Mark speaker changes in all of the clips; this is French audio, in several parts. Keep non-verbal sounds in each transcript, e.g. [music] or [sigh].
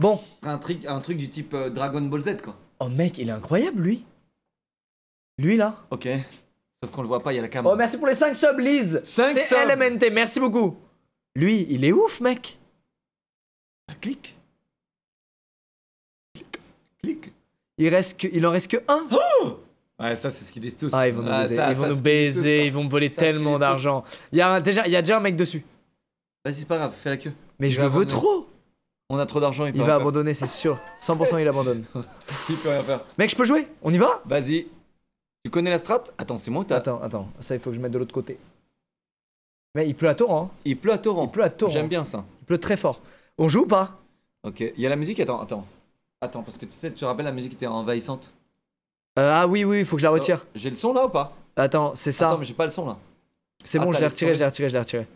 Speaker 1: Bon.
Speaker 2: C'est un truc, un truc du type euh, Dragon Ball Z, quoi.
Speaker 1: Oh mec, il est incroyable lui. Lui là.
Speaker 2: Ok. Sauf qu'on le voit pas, il y a la caméra.
Speaker 1: Oh merci pour les 5 subs Liz.
Speaker 2: Cinq
Speaker 1: C'est
Speaker 2: subs.
Speaker 1: LMNT, merci beaucoup. Lui, il est ouf mec.
Speaker 2: Ah, Clique. Clique. Clique.
Speaker 1: Il reste que, il en reste que un.
Speaker 2: Ouais, ça, c'est ce qu'ils disent tous.
Speaker 1: Ah, ils vont nous
Speaker 2: Ah,
Speaker 1: baiser,
Speaker 2: ça,
Speaker 1: ils vont
Speaker 2: ça,
Speaker 1: nous
Speaker 2: c'est tous,
Speaker 1: baiser, ils vont me voler
Speaker 2: Ça, c'est
Speaker 1: tellement d'argent. Il y a un- déjà, il y a déjà un mec dessus.
Speaker 2: Vas-y, c'est pas grave, fais la queue.
Speaker 1: Mais je
Speaker 2: va
Speaker 1: le veux trop.
Speaker 2: On a trop d'argent, il peut
Speaker 1: Il va abandonner, c'est sûr. 100% il abandonne. [laughs]
Speaker 2: Il peut rien faire.
Speaker 1: Mec, je peux jouer? On y va?
Speaker 2: Vas-y. Tu connais la strat? Attends, c'est moi ou t'as
Speaker 1: Attends, attends, ça il faut que je mette de l'autre côté. Mais il pleut à torrent. hein.
Speaker 2: Il pleut à torrent.
Speaker 1: Il pleut à torrent.
Speaker 2: J'aime bien ça.
Speaker 1: Il pleut très fort. On joue ou pas?
Speaker 2: Ok, il y a la musique, attends, attends. Attends, parce que tu sais, tu te rappelles, la musique était envahissante.
Speaker 1: Euh, Ah oui, oui, il faut que je la retire.
Speaker 2: J'ai le son là ou pas?
Speaker 1: Attends, c'est ça.
Speaker 2: Attends, mais j'ai pas le son là.
Speaker 1: C'est bon, je l'ai retiré, je l'ai retiré, je l'ai retiré.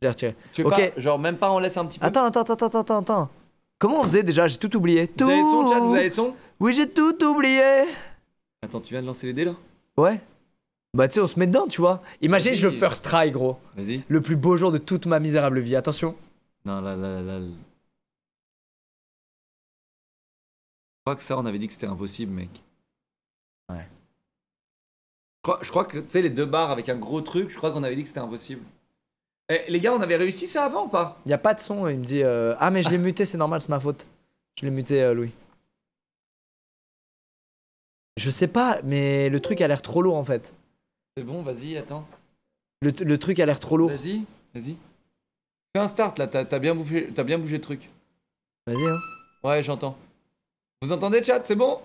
Speaker 1: Je l'ai retiré.
Speaker 2: Tu veux
Speaker 1: Ok.
Speaker 2: pas, genre même pas on laisse un petit peu?
Speaker 1: Attends, attends, attends, attends, attends, attends. Comment on faisait déjà J'ai tout oublié. Tout.
Speaker 2: Vous avez le son, chat Vous avez le son
Speaker 1: Oui, j'ai tout oublié.
Speaker 2: Attends, tu viens de lancer les dés là
Speaker 1: Ouais. Bah tu sais, on se met dedans, tu vois. Imagine, je le first try, gros.
Speaker 2: Vas-y.
Speaker 1: Le plus beau jour de toute ma misérable vie. Attention.
Speaker 2: Non, là, là, là. là. Je crois que ça, on avait dit que c'était impossible, mec.
Speaker 1: Ouais.
Speaker 2: Je crois, je crois que, tu sais, les deux barres avec un gros truc, je crois qu'on avait dit que c'était impossible. Eh, les gars, on avait réussi ça avant ou pas?
Speaker 1: Y a pas de son. Il me dit euh, Ah, mais je l'ai [laughs] muté, c'est normal, c'est ma faute. Je l'ai muté, euh, Louis. Je sais pas, mais le truc a l'air trop lourd en fait.
Speaker 2: C'est bon, vas-y, attends.
Speaker 1: Le, le truc a l'air trop lourd.
Speaker 2: Vas-y, vas-y. Fais un start là, t'as bien, bouffé- t'as bien bougé le truc.
Speaker 1: Vas-y, hein.
Speaker 2: Ouais, j'entends. Vous entendez, chat? C'est bon?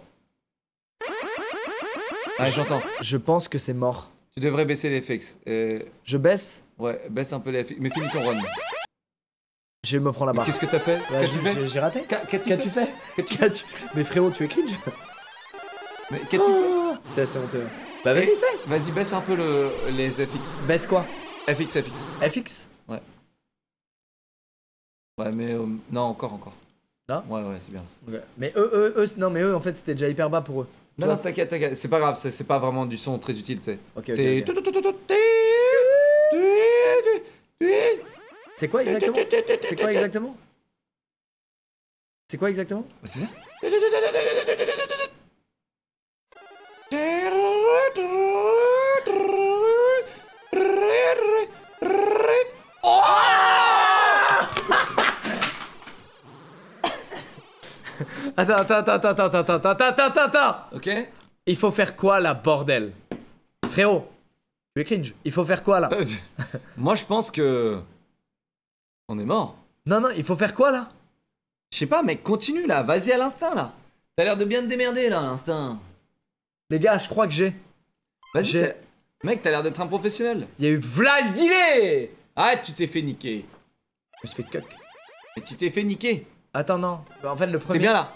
Speaker 2: Ouais, j'entends.
Speaker 1: Je pense que c'est mort.
Speaker 2: Tu devrais baisser les FX. Euh,
Speaker 1: Je baisse,
Speaker 2: ouais, baisse un peu les FX. Mais finis ton run.
Speaker 1: je me prends la barre.
Speaker 2: Qu'est-ce que t'as fait
Speaker 1: Bah,
Speaker 2: Qu'as-tu
Speaker 1: j'ai-
Speaker 2: fait
Speaker 1: j'ai- raté.
Speaker 2: Qu'a- Qu'as-tu fait [laughs]
Speaker 1: fait Mais frérot, tu es cringe
Speaker 2: Mais qu'as-tu fait
Speaker 1: C'est assez honteux. Bah vas-y, fais
Speaker 2: Vas-y, baisse un peu le, les FX.
Speaker 1: Baisse quoi
Speaker 2: FX, FX.
Speaker 1: FX
Speaker 2: Ouais, mais euh, non, encore, encore.
Speaker 1: Là
Speaker 2: Ouais, ouais, c'est bien.
Speaker 1: Mais eux, eux, eux, non, mais eux, en fait, c'était déjà hyper bas pour eux.
Speaker 2: Non, non, t'inquiète, t'inquiète. C'est pas grave, c'est pas vraiment du son très utile, tu sais.
Speaker 1: Ok,
Speaker 2: C'est.
Speaker 1: C'est quoi exactement? C'est quoi exactement? C'est quoi exactement?
Speaker 2: C'est ça. [laughs]
Speaker 1: Attends, attends, attends, attends, attends, attends, attends, attends, attends, attends.
Speaker 2: Ok.
Speaker 1: Il faut faire quoi là, bordel? Frérot, tu es cringe. Il faut faire quoi là [laughs]
Speaker 2: Moi, je pense que. On est mort.
Speaker 1: Non, non, il faut faire quoi là
Speaker 2: Je sais pas, mec, continue là, vas-y à l'instinct là. T'as l'air de bien te démerder là, à l'instinct.
Speaker 1: Les gars, je crois que j'ai.
Speaker 2: Vas-y, t'as- mec, t'as l'air d'être un professionnel.
Speaker 1: Il y a eu v'là le delay
Speaker 2: Ah, tu t'es fait niquer.
Speaker 1: Je me suis fait cuck.
Speaker 2: Mais tu t'es fait niquer.
Speaker 1: Attends, non. Bah, En fait, le premier.
Speaker 2: T'es bien là.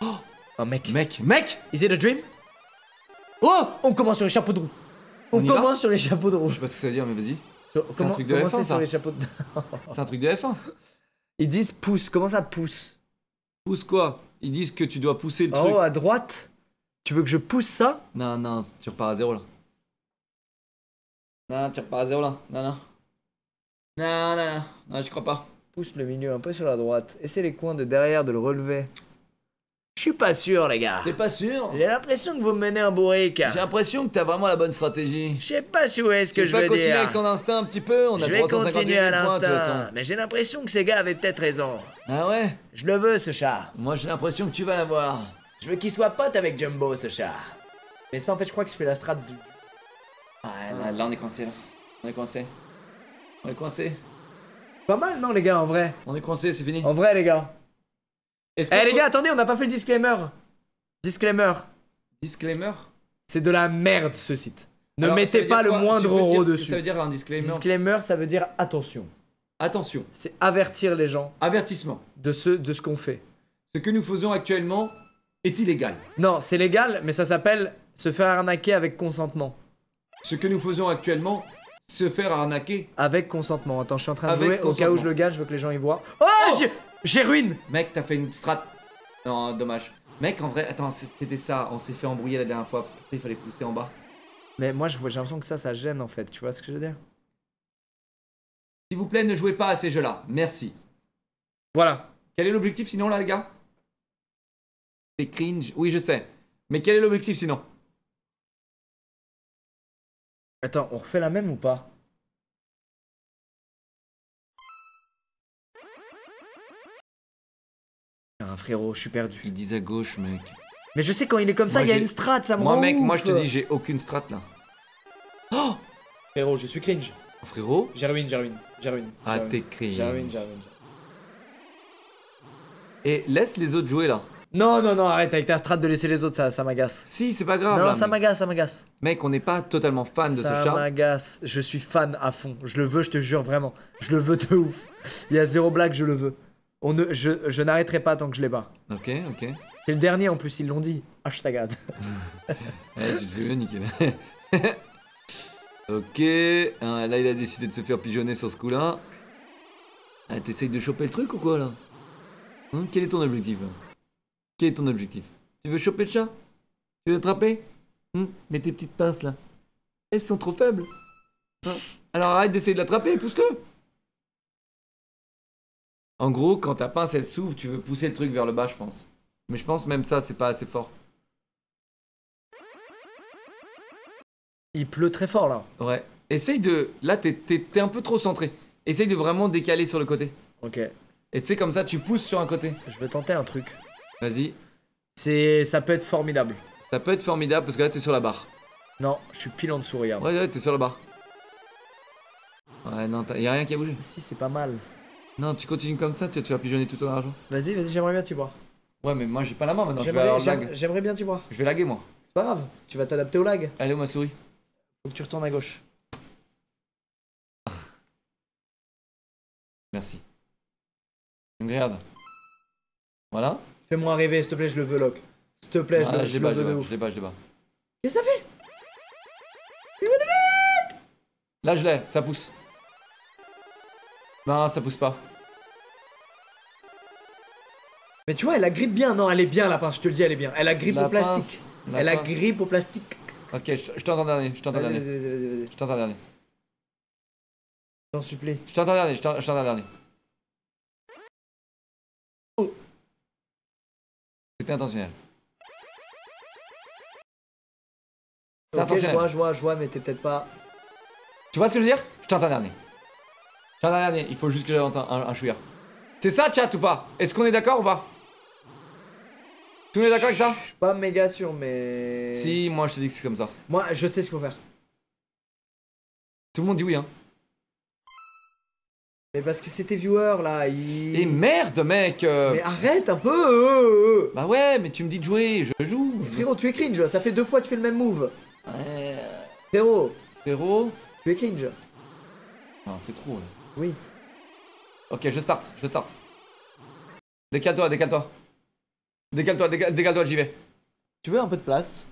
Speaker 1: Oh, mec.
Speaker 2: Mec, mec
Speaker 1: Is it a dream
Speaker 2: Oh
Speaker 1: On commence sur les chapeaux de roue. On, commence sur les chapeaux de roue.
Speaker 2: Je sais pas ce que ça veut dire, mais vas-y.
Speaker 1: Sur-
Speaker 2: C'est un truc de
Speaker 1: commencer
Speaker 2: F1, ça.
Speaker 1: sur les chapeaux de... [laughs]
Speaker 2: C'est un truc de F1.
Speaker 1: Ils disent pouce. Comment ça pousse
Speaker 2: Pousse quoi? Ils disent que tu dois pousser le
Speaker 1: En
Speaker 2: truc.
Speaker 1: haut à droite. Tu veux que je pousse ça?
Speaker 2: Non, non, tu repars à zéro là. Non, tu repars à zéro là. Non, non. Non, non, non. Non, je crois pas.
Speaker 1: Pousse le milieu un peu sur la droite. Essaie les coins de derrière de le relever. Je suis pas sûr, les gars.
Speaker 2: T'es pas sûr
Speaker 1: J'ai l'impression que vous me menez un bourrique.
Speaker 2: J'ai l'impression que t'as vraiment la bonne stratégie.
Speaker 1: Je sais pas si où est-ce que
Speaker 2: Tu
Speaker 1: je
Speaker 2: pas
Speaker 1: veux
Speaker 2: continuer avec ton instinct un petit peu On a
Speaker 1: je vais
Speaker 2: 351
Speaker 1: continuer à
Speaker 2: 000 points, de toute
Speaker 1: l'instant.
Speaker 2: façon.
Speaker 1: Mais j'ai l'impression que ces gars avaient peut-être raison.
Speaker 2: Ah ouais
Speaker 1: Je le veux, ce chat.
Speaker 2: Moi j'ai l'impression que tu vas l'avoir.
Speaker 1: Je veux qu'il soit pote avec Jumbo, ce chat. Mais ça, en fait, je crois que je fais la strat du...
Speaker 2: Ouais, là, là, on est coincé là. On est coincé. On est coincé.
Speaker 1: Pas mal, non, les gars, en vrai.
Speaker 2: On est coincé, c'est fini.
Speaker 1: En vrai, les gars. Eh,
Speaker 2: qu'on
Speaker 1: les gars, attendez, on n'a pas fait le disclaimer. Disclaimer.
Speaker 2: Disclaimer
Speaker 1: C'est de la merde, ce site. Ne
Speaker 2: Alors,
Speaker 1: mettez pas le moindre euro dessus.
Speaker 2: Ça veut dire un disclaimer.
Speaker 1: Disclaimer, ça veut dire attention.
Speaker 2: Attention,
Speaker 1: C'est avertir les gens
Speaker 2: avertissement.
Speaker 1: de ce, de ce qu'on fait.
Speaker 2: Ce que nous faisons actuellement est illégal.
Speaker 1: Non, c'est légal, mais ça s'appelle se faire arnaquer avec consentement.
Speaker 2: Ce que nous faisons actuellement, se faire arnaquer.
Speaker 1: Avec consentement. Attends, je suis en train de
Speaker 2: Avec
Speaker 1: jouer. Au cas où je le gagne, je veux que les gens y voient. Oh,
Speaker 2: Oh
Speaker 1: j'ai- ruine
Speaker 2: Mec, t'as fait une strat. Non, dommage. Mec, en vrai, attends, c'était ça. On s'est fait embrouiller la dernière fois parce que tu sais, il fallait pousser en bas.
Speaker 1: Mais moi, je vois- j'ai l'impression que ça, ça gêne en fait. Tu vois ce que je veux dire?
Speaker 2: S'il vous plaît, ne jouez pas à ces jeux-là. Merci.
Speaker 1: Voilà.
Speaker 2: Quel est l'objectif sinon là, les gars? C'est cringe. Oui, je sais. Mais quel est l'objectif sinon?
Speaker 1: Attends, on refait la même ou pas? Frérot, je suis perdu.
Speaker 2: Ils disent à gauche, mec.
Speaker 1: Mais je sais quand il est comme ça, il y a une strat, ça me
Speaker 2: Moi,
Speaker 1: rend
Speaker 2: mec, moi je te dis, j'ai aucune strat là. Oh
Speaker 1: Frérot, je suis cringe.
Speaker 2: Frérot?
Speaker 1: J'ai ruiné, j'ai ruiné, j'ai ruiné.
Speaker 2: Ah, t'es cringe.
Speaker 1: J'ai ruiné.
Speaker 2: Et laisse les autres jouer là.
Speaker 1: Non, non, non, arrête avec ta strat de laisser les autres, ça, ça m'agace.
Speaker 2: Si, c'est pas grave.
Speaker 1: Non,
Speaker 2: là,
Speaker 1: ça m'agace, ça m'agace.
Speaker 2: Mec, on n'est pas totalement fan de
Speaker 1: ça
Speaker 2: ce chat.
Speaker 1: m'agace. Je suis fan à fond. Je le veux, je te jure vraiment. Je le veux de ouf. Il y a zéro blague, je le veux. On ne, je, je n'arrêterai pas tant que je l'ai pas.
Speaker 2: Ok, ok.
Speaker 1: C'est le dernier en plus, ils l'ont dit. Hashtag ad. [laughs]
Speaker 2: Eh, tu te fais bien niquer [laughs] ok. hein, là, il a décidé de se faire pigeonner sur ce coup-là. Ah, T'essayes de choper le truc ou quoi là Hein, Quel est ton objectif Quel est ton objectif Tu veux choper le chat Tu veux l'attraper Hein Mets tes petites pinces là. Elles sont trop faibles. Hein Alors arrête d'essayer de l'attraper, pousse-le. En gros, quand ta pince elle s'ouvre, tu veux pousser le truc vers le bas, je pense. Mais je pense même ça, c'est pas assez fort.
Speaker 1: Il pleut très fort là.
Speaker 2: Ouais. Essaye de. Là, t'es, un peu trop centré. Essaye de vraiment décaler sur le côté.
Speaker 1: Ok.
Speaker 2: Et tu sais, comme ça, tu pousses sur un côté.
Speaker 1: Je vais tenter un truc.
Speaker 2: Vas-y.
Speaker 1: C'est, ça peut être formidable.
Speaker 2: Ça peut être formidable parce que là, t'es sur la barre.
Speaker 1: Non, je suis pile en dessous, regarde.
Speaker 2: Ouais, ouais, t'es sur la barre. Ouais, non, y a rien qui a bougé.
Speaker 1: Si, c'est pas mal.
Speaker 2: Non, tu continues comme ça, tu vas pigeonner tout ton argent.
Speaker 1: Vas-y, vas-y, j'aimerais bien t'y voir.
Speaker 2: Ouais, mais moi, j'ai pas la main maintenant. Je vais avoir le lag.
Speaker 1: j'aimerais bien t'y voir.
Speaker 2: Je vais laguer, moi.
Speaker 1: C'est pas grave, tu vas t'adapter au lag.
Speaker 2: Allez, où ma souris
Speaker 1: Faut que tu retournes à gauche. [laughs]
Speaker 2: Merci. Regarde. Voilà.
Speaker 1: Fais-moi rêver, s'il te plaît, je le veux, Locke. S'il te plaît,
Speaker 2: Voilà,
Speaker 1: je, le,
Speaker 2: je
Speaker 1: je le
Speaker 2: je
Speaker 1: veux
Speaker 2: bas,
Speaker 1: ouf.
Speaker 2: je l'ai bas, je l'ai bas.
Speaker 1: Qu'est-ce que ça fait?
Speaker 2: Là, je l'ai, ça pousse. Non, ça pousse pas.
Speaker 1: Mais tu vois, elle a grippe bien. Non, elle est bien, la pince, je te le dis, elle est bien. Elle a grippe
Speaker 2: La
Speaker 1: au plastique.
Speaker 2: pince,
Speaker 1: Elle a
Speaker 2: pince.
Speaker 1: grippe au plastique.
Speaker 2: Ok, je, t'entends dernier, je t'entends dernier.
Speaker 1: vas-y, vas-y, vas-y.
Speaker 2: Je t'entends dernier.
Speaker 1: J'en supplie.
Speaker 2: Je t'entends dernier, je t'en- je t'entends dernier.
Speaker 1: Oh.
Speaker 2: C'était intentionnel. C'est
Speaker 1: Ok, je
Speaker 2: intentionnel.
Speaker 1: vois, je vois, je vois, mais t'es peut-être pas.
Speaker 2: Tu vois ce que je veux dire? Je t'entends dernier. Je t'entends dernier, il faut juste que j'entende un, un chouïa. C'est ça, chat ou pas? Est-ce qu'on est d'accord ou pas? Tout le monde est d'accord avec ça
Speaker 1: Je suis pas méga sûr, mais.
Speaker 2: Si, moi je te dis que c'est comme ça.
Speaker 1: Moi, je sais ce qu'il faut faire.
Speaker 2: Tout le monde dit oui, hein.
Speaker 1: Mais parce que c'est tes viewers là, ils.
Speaker 2: Et merde, mec euh,
Speaker 1: Mais arrête un peu euh, euh.
Speaker 2: Bah ouais, mais tu me dis de jouer, je joue.
Speaker 1: Frérot, tu es cringe, ça fait deux fois que tu fais le même move.
Speaker 2: Ouais,
Speaker 1: Frérot,
Speaker 2: frérot.
Speaker 1: tu es cringe.
Speaker 2: Non, c'est trop là.
Speaker 1: Oui.
Speaker 2: Ok, je start, je start. Décale-toi, décale-toi. Décale-toi, décale- décale-toi, j'y vais.
Speaker 1: Tu veux un peu de place?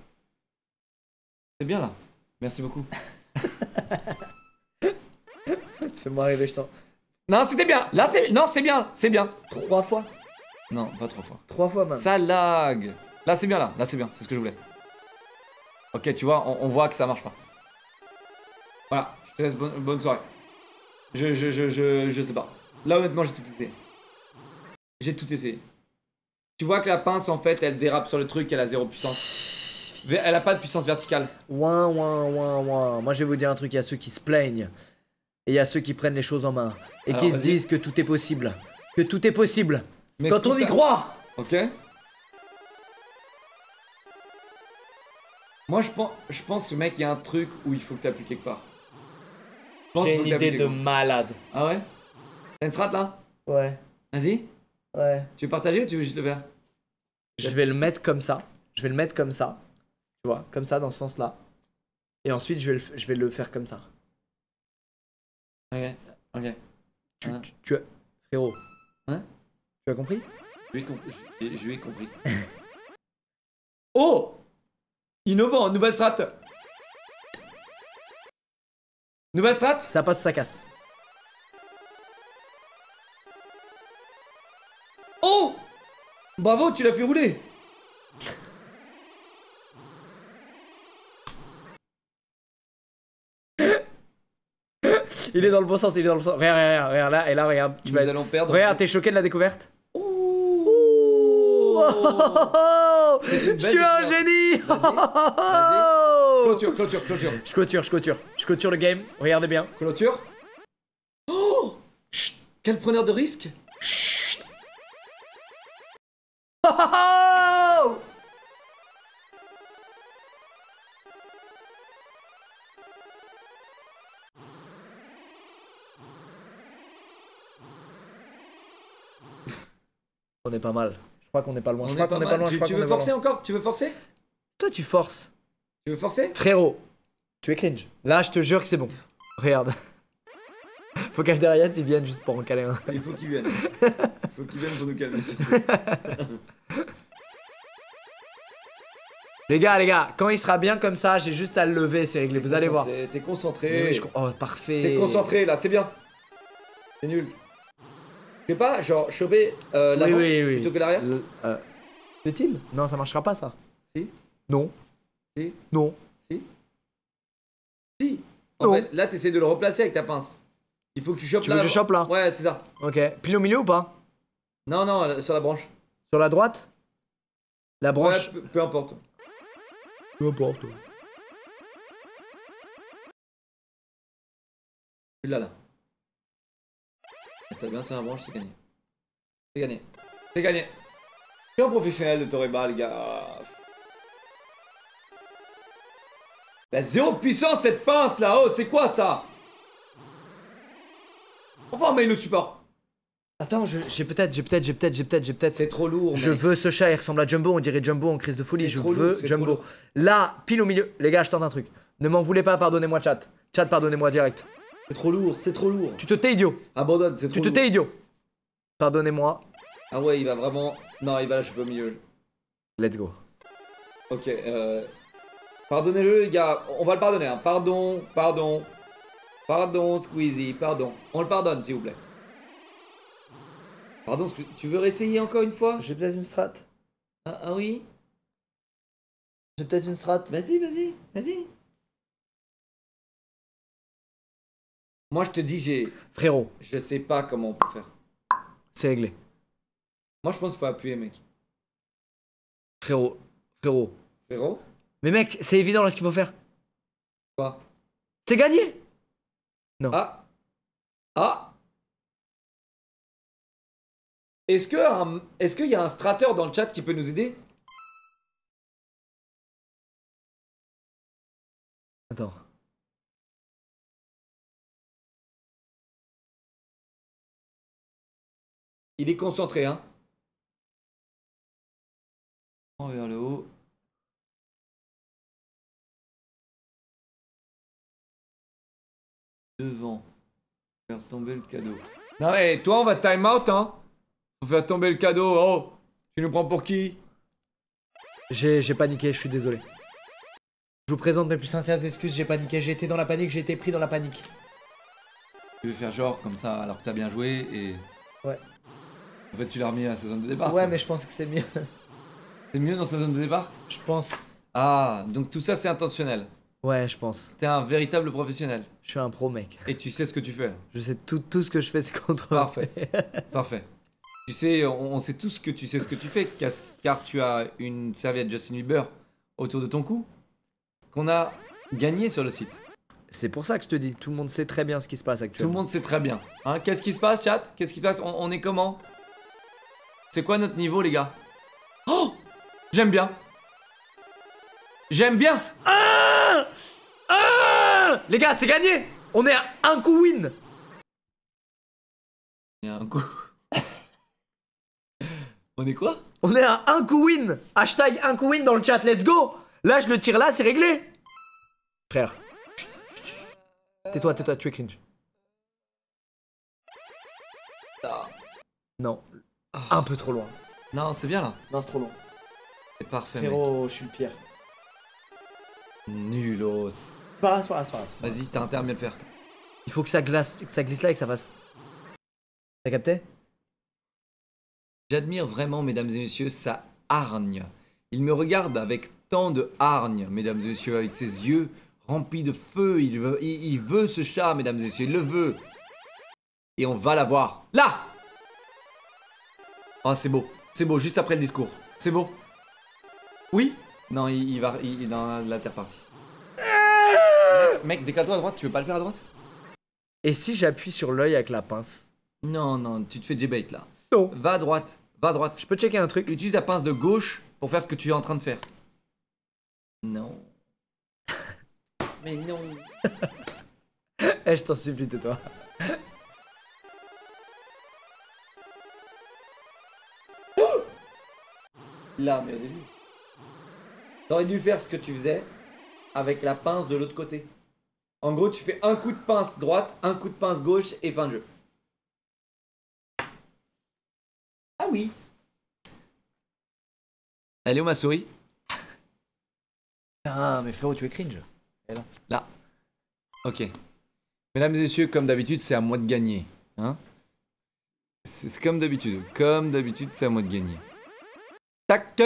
Speaker 2: C'est bien là. Merci beaucoup. [laughs]
Speaker 1: Fais-moi rêver, je t'en.
Speaker 2: Non, c'était bien. Là, c'est. Non, c'est bien, c'est bien.
Speaker 1: Trois fois?
Speaker 2: Non, pas trois fois.
Speaker 1: Trois fois, man.
Speaker 2: Ça lag. Là, c'est bien, là. Là, c'est bien. C'est ce que je voulais. Ok, tu vois, on, on voit que ça marche pas. Voilà, je te laisse bonne, bonne soirée. Je, je, je, je, je sais pas. Là, honnêtement, j'ai tout essayé. J'ai tout essayé. Tu vois que la pince, en fait, elle dérape sur le truc, elle a zéro puissance. Elle a pas de puissance verticale.
Speaker 1: Ouin, ouin, ouin, ouin. Moi, je vais vous dire un truc il y a ceux qui se plaignent. Et il y a ceux qui prennent les choses en main. Et
Speaker 2: Alors,
Speaker 1: qui se disent que tout est possible. Que tout est possible.
Speaker 2: Mais
Speaker 1: Quand on y croit
Speaker 2: Ok. Moi, je pense, je pense, mec, il y a un truc où il faut que tu appuies quelque part.
Speaker 1: J'ai une
Speaker 2: t'appuies
Speaker 1: idée de malade.
Speaker 2: Ah ouais? T'as une strat là?
Speaker 1: Ouais,
Speaker 2: Vas-y.
Speaker 1: Ouais.
Speaker 2: Tu veux partager ou tu veux juste le faire?
Speaker 1: Je vais le mettre comme ça. Je vais le mettre comme ça. Tu vois, comme ça, dans ce sens-là. Et ensuite, je vais le, f- je vais le faire comme ça.
Speaker 2: Ok. Ok.
Speaker 1: Tu, tu, tu as... Frérot.
Speaker 2: Hein?
Speaker 1: Tu as compris?
Speaker 2: Je lui ai, compris- j'ai- je lui ai compris. [laughs] oh Innovant, nouvelle strat Nouvelle strat?
Speaker 1: Ça passe ou ça casse?
Speaker 2: Bravo, tu l'as fait rouler
Speaker 1: Il est dans le bon sens, il est dans le bon sens. Regarde, regarde, regarde là, et là, regarde. Tu vas
Speaker 2: Nous
Speaker 1: être-
Speaker 2: allons perdre.
Speaker 1: Regarde, t'es choqué de la découverte
Speaker 2: Oh
Speaker 1: Oh, je suis un génie
Speaker 2: Clôture, clôture, clôture.
Speaker 1: Je clôture, je clôture. Je clôture le game. Regardez bien.
Speaker 2: Clôture. Oh
Speaker 1: Chut.
Speaker 2: Quel preneur de risque
Speaker 1: On est pas mal. Je crois qu'on est pas loin. je crois qu'on est pas loin. je
Speaker 2: Tu,
Speaker 1: crois
Speaker 2: tu
Speaker 1: qu'on
Speaker 2: veux forcer encore? Tu veux forcer?
Speaker 1: Toi, tu forces.
Speaker 2: Tu veux forcer?
Speaker 1: Frérot, tu es cringe. Là, je te jure que c'est bon. Regarde. [laughs] Faut qu'Alderian il vienne juste pour en caler un.
Speaker 2: Il faut qu'il vienne. [laughs] Il faut qu'il vienne pour nous calmer. [laughs]
Speaker 1: Les gars, les gars, quand il sera bien comme ça, j'ai juste à le lever, c'est réglé. Vous allez voir.
Speaker 2: T'es concentré.
Speaker 1: oui, je- Oh, parfait.
Speaker 2: T'es concentré là, c'est bien. C'est nul. C'est pas genre choper euh, l'avant
Speaker 1: oui, oui.
Speaker 2: plutôt que l'arrière?
Speaker 1: Le- euh, Est-il Non, ça marchera pas ça.
Speaker 2: Si?
Speaker 1: Non.
Speaker 2: Si?
Speaker 1: Non.
Speaker 2: Si? Si. En
Speaker 1: Non.
Speaker 2: fait, là, t'essaies de le replacer avec ta pince. Il faut que tu chopes
Speaker 1: Tu veux
Speaker 2: là.
Speaker 1: que je chope là?
Speaker 2: Ouais, c'est ça.
Speaker 1: Ok. Pile au milieu ou pas?
Speaker 2: Non, non, euh, sur la branche.
Speaker 1: Sur la droite? La branche
Speaker 2: Ouais, peu, peu importe.
Speaker 1: Peu importe.
Speaker 2: L'as là. T'as bien sur la branche, c'est gagné. C'est gagné. C'est gagné. Je suis un professionnel de Toreba, les gars. La zéro puissance, cette pince là. Oh, c'est quoi ça? Enfin, mais le support.
Speaker 1: Attends, j'ai peut-être, j'ai peut-être, j'ai peut-être, j'ai peut-être, j'ai peut-être.
Speaker 2: C'est trop lourd,
Speaker 1: Je
Speaker 2: mec.
Speaker 1: veux ce chat, il ressemble à Jumbo, on dirait Jumbo en crise de folie. Je veux
Speaker 2: lourd,
Speaker 1: Jumbo. Là, pile au milieu. Les gars, je tente un truc. Ne m'en voulez pas, pardonnez-moi, chat. Chat, pardonnez-moi direct.
Speaker 2: C'est trop lourd, c'est trop lourd.
Speaker 1: Tu te tais, idiot.
Speaker 2: Abandonne, c'est trop
Speaker 1: Tu te
Speaker 2: lourd.
Speaker 1: tais, idiot. Pardonnez-moi.
Speaker 2: Ah ouais, il va vraiment. Non, il va là, je peux au milieu.
Speaker 1: Let's go.
Speaker 2: Ok, euh... Pardonnez-le, les gars. On va le pardonner, hein. Pardon, pardon. Pardon, Squeezie, pardon. On le pardonne, s'il vous plaît. Pardon, tu veux réessayer encore une fois?
Speaker 1: J'ai peut-être une strat.
Speaker 2: ah, ah oui?
Speaker 1: J'ai peut-être une strat.
Speaker 2: Vas-y, vas-y, vas-y. Moi, je te dis, j'ai...
Speaker 1: Frérot,
Speaker 2: Je sais pas comment on peut faire.
Speaker 1: c'est réglé.
Speaker 2: Moi, je pense qu'il faut appuyer, mec.
Speaker 1: Frérot, frérot.
Speaker 2: Frérot?
Speaker 1: Mais mec, c'est évident là ce qu'il faut faire.
Speaker 2: Quoi?
Speaker 1: C'est gagné?
Speaker 2: Ah Ah Est-ce que un- est-ce qu'il y a un strateur dans le chat qui peut nous aider?
Speaker 1: Attends.
Speaker 2: Il est concentré, hein vers le haut. Devant. Faire tomber le cadeau. Non mais toi on va time out hein Faut faire tomber le cadeau, oh Tu nous prends pour qui?
Speaker 1: J'ai j'ai paniqué, je suis désolé. Je vous présente mes plus sincères excuses, j'ai paniqué, j'ai été dans la panique, j'ai été pris dans la panique.
Speaker 2: Tu veux faire genre comme ça alors que t'as bien joué et...
Speaker 1: Ouais.
Speaker 2: En fait tu l'as remis à sa zone de départ.
Speaker 1: ouais,
Speaker 2: quoi.
Speaker 1: mais je pense que c'est mieux.
Speaker 2: C'est mieux dans sa zone de départ?
Speaker 1: Je pense.
Speaker 2: Ah, donc tout ça c'est intentionnel.
Speaker 1: Ouais, je pense.
Speaker 2: T'es un véritable professionnel.
Speaker 1: Je suis un pro mec.
Speaker 2: Et tu sais ce que tu fais. là.
Speaker 1: Je sais tout, tout ce que je fais, c'est contre.
Speaker 2: Parfait. Parfait. Tu sais, on, on sait tous que tu sais ce que tu fais, car, car tu as une serviette Justin Bieber autour de ton cou, qu'on a gagné sur le site.
Speaker 1: C'est pour ça que je te dis, tout le monde sait très bien ce qui se passe
Speaker 2: Tout le
Speaker 1: actuellement.
Speaker 2: monde sait très bien. Hein, Qu'est-ce qui se passe, chat? Qu'est-ce qui se passe? On, on est comment? C'est quoi notre niveau, les gars? Oh J'aime bien. J'aime bien.
Speaker 1: Ah Ah Les gars, c'est gagné On est à un coup win
Speaker 2: Il y a un coup. [laughs] on est quoi?
Speaker 1: On est à un coup win Hashtag un coup win dans le chat, let's go Là, je le tire là, c'est réglé Frère. Tais-toi, tais-toi, tu es cringe.
Speaker 2: Ah.
Speaker 1: Non. Un peu trop loin.
Speaker 2: Non, c'est bien là.
Speaker 1: Non, c'est trop loin.
Speaker 2: C'est parfait, mec.
Speaker 1: Frérot, je suis le pire.
Speaker 2: Nulos.
Speaker 1: C'est pas grave, c'est pas grave, c'est pas grave. c'est pas grave.
Speaker 2: Vas-y, t'as intérêt à bien le faire.
Speaker 1: Il faut que ça glace, que ça glisse là et que ça fasse. T'as capté?
Speaker 2: J'admire vraiment, mesdames et messieurs, sa hargne. Il me regarde avec tant de hargne, mesdames et messieurs, avec ses yeux remplis de feu. Il veut, il, il veut ce chat, mesdames et messieurs, il le veut. Et on va l'avoir. Là Ah, c'est beau. C'est beau, juste après le discours. C'est beau. Oui? Non, il, il va il est dans la terre partie. Mec, décale-toi à droite, tu veux pas le faire à droite?
Speaker 1: Et si j'appuie sur l'œil avec la pince?
Speaker 2: Non, non, tu te fais J-bait là.
Speaker 1: Non.
Speaker 2: Va à droite, va à droite.
Speaker 1: Je peux checker un truc?
Speaker 2: Utilise la pince de gauche pour faire ce que tu es en train de faire. Non. [laughs] Mais non.
Speaker 1: Eh, je t'en supplie, tais-toi.
Speaker 2: Là, mais au début. T'aurais dû faire ce que tu faisais avec la pince de l'autre côté. En gros, tu fais un coup de pince droite, un coup de pince gauche et fin de jeu. Ah oui. Elle est où ma souris
Speaker 1: Ah, mais frérot, tu es cringe.
Speaker 2: Là. Ok. Mesdames et messieurs, comme d'habitude, c'est à moi de gagner. Hein c'est c'est comme d'habitude. Comme d'habitude, c'est à moi de gagner. Tac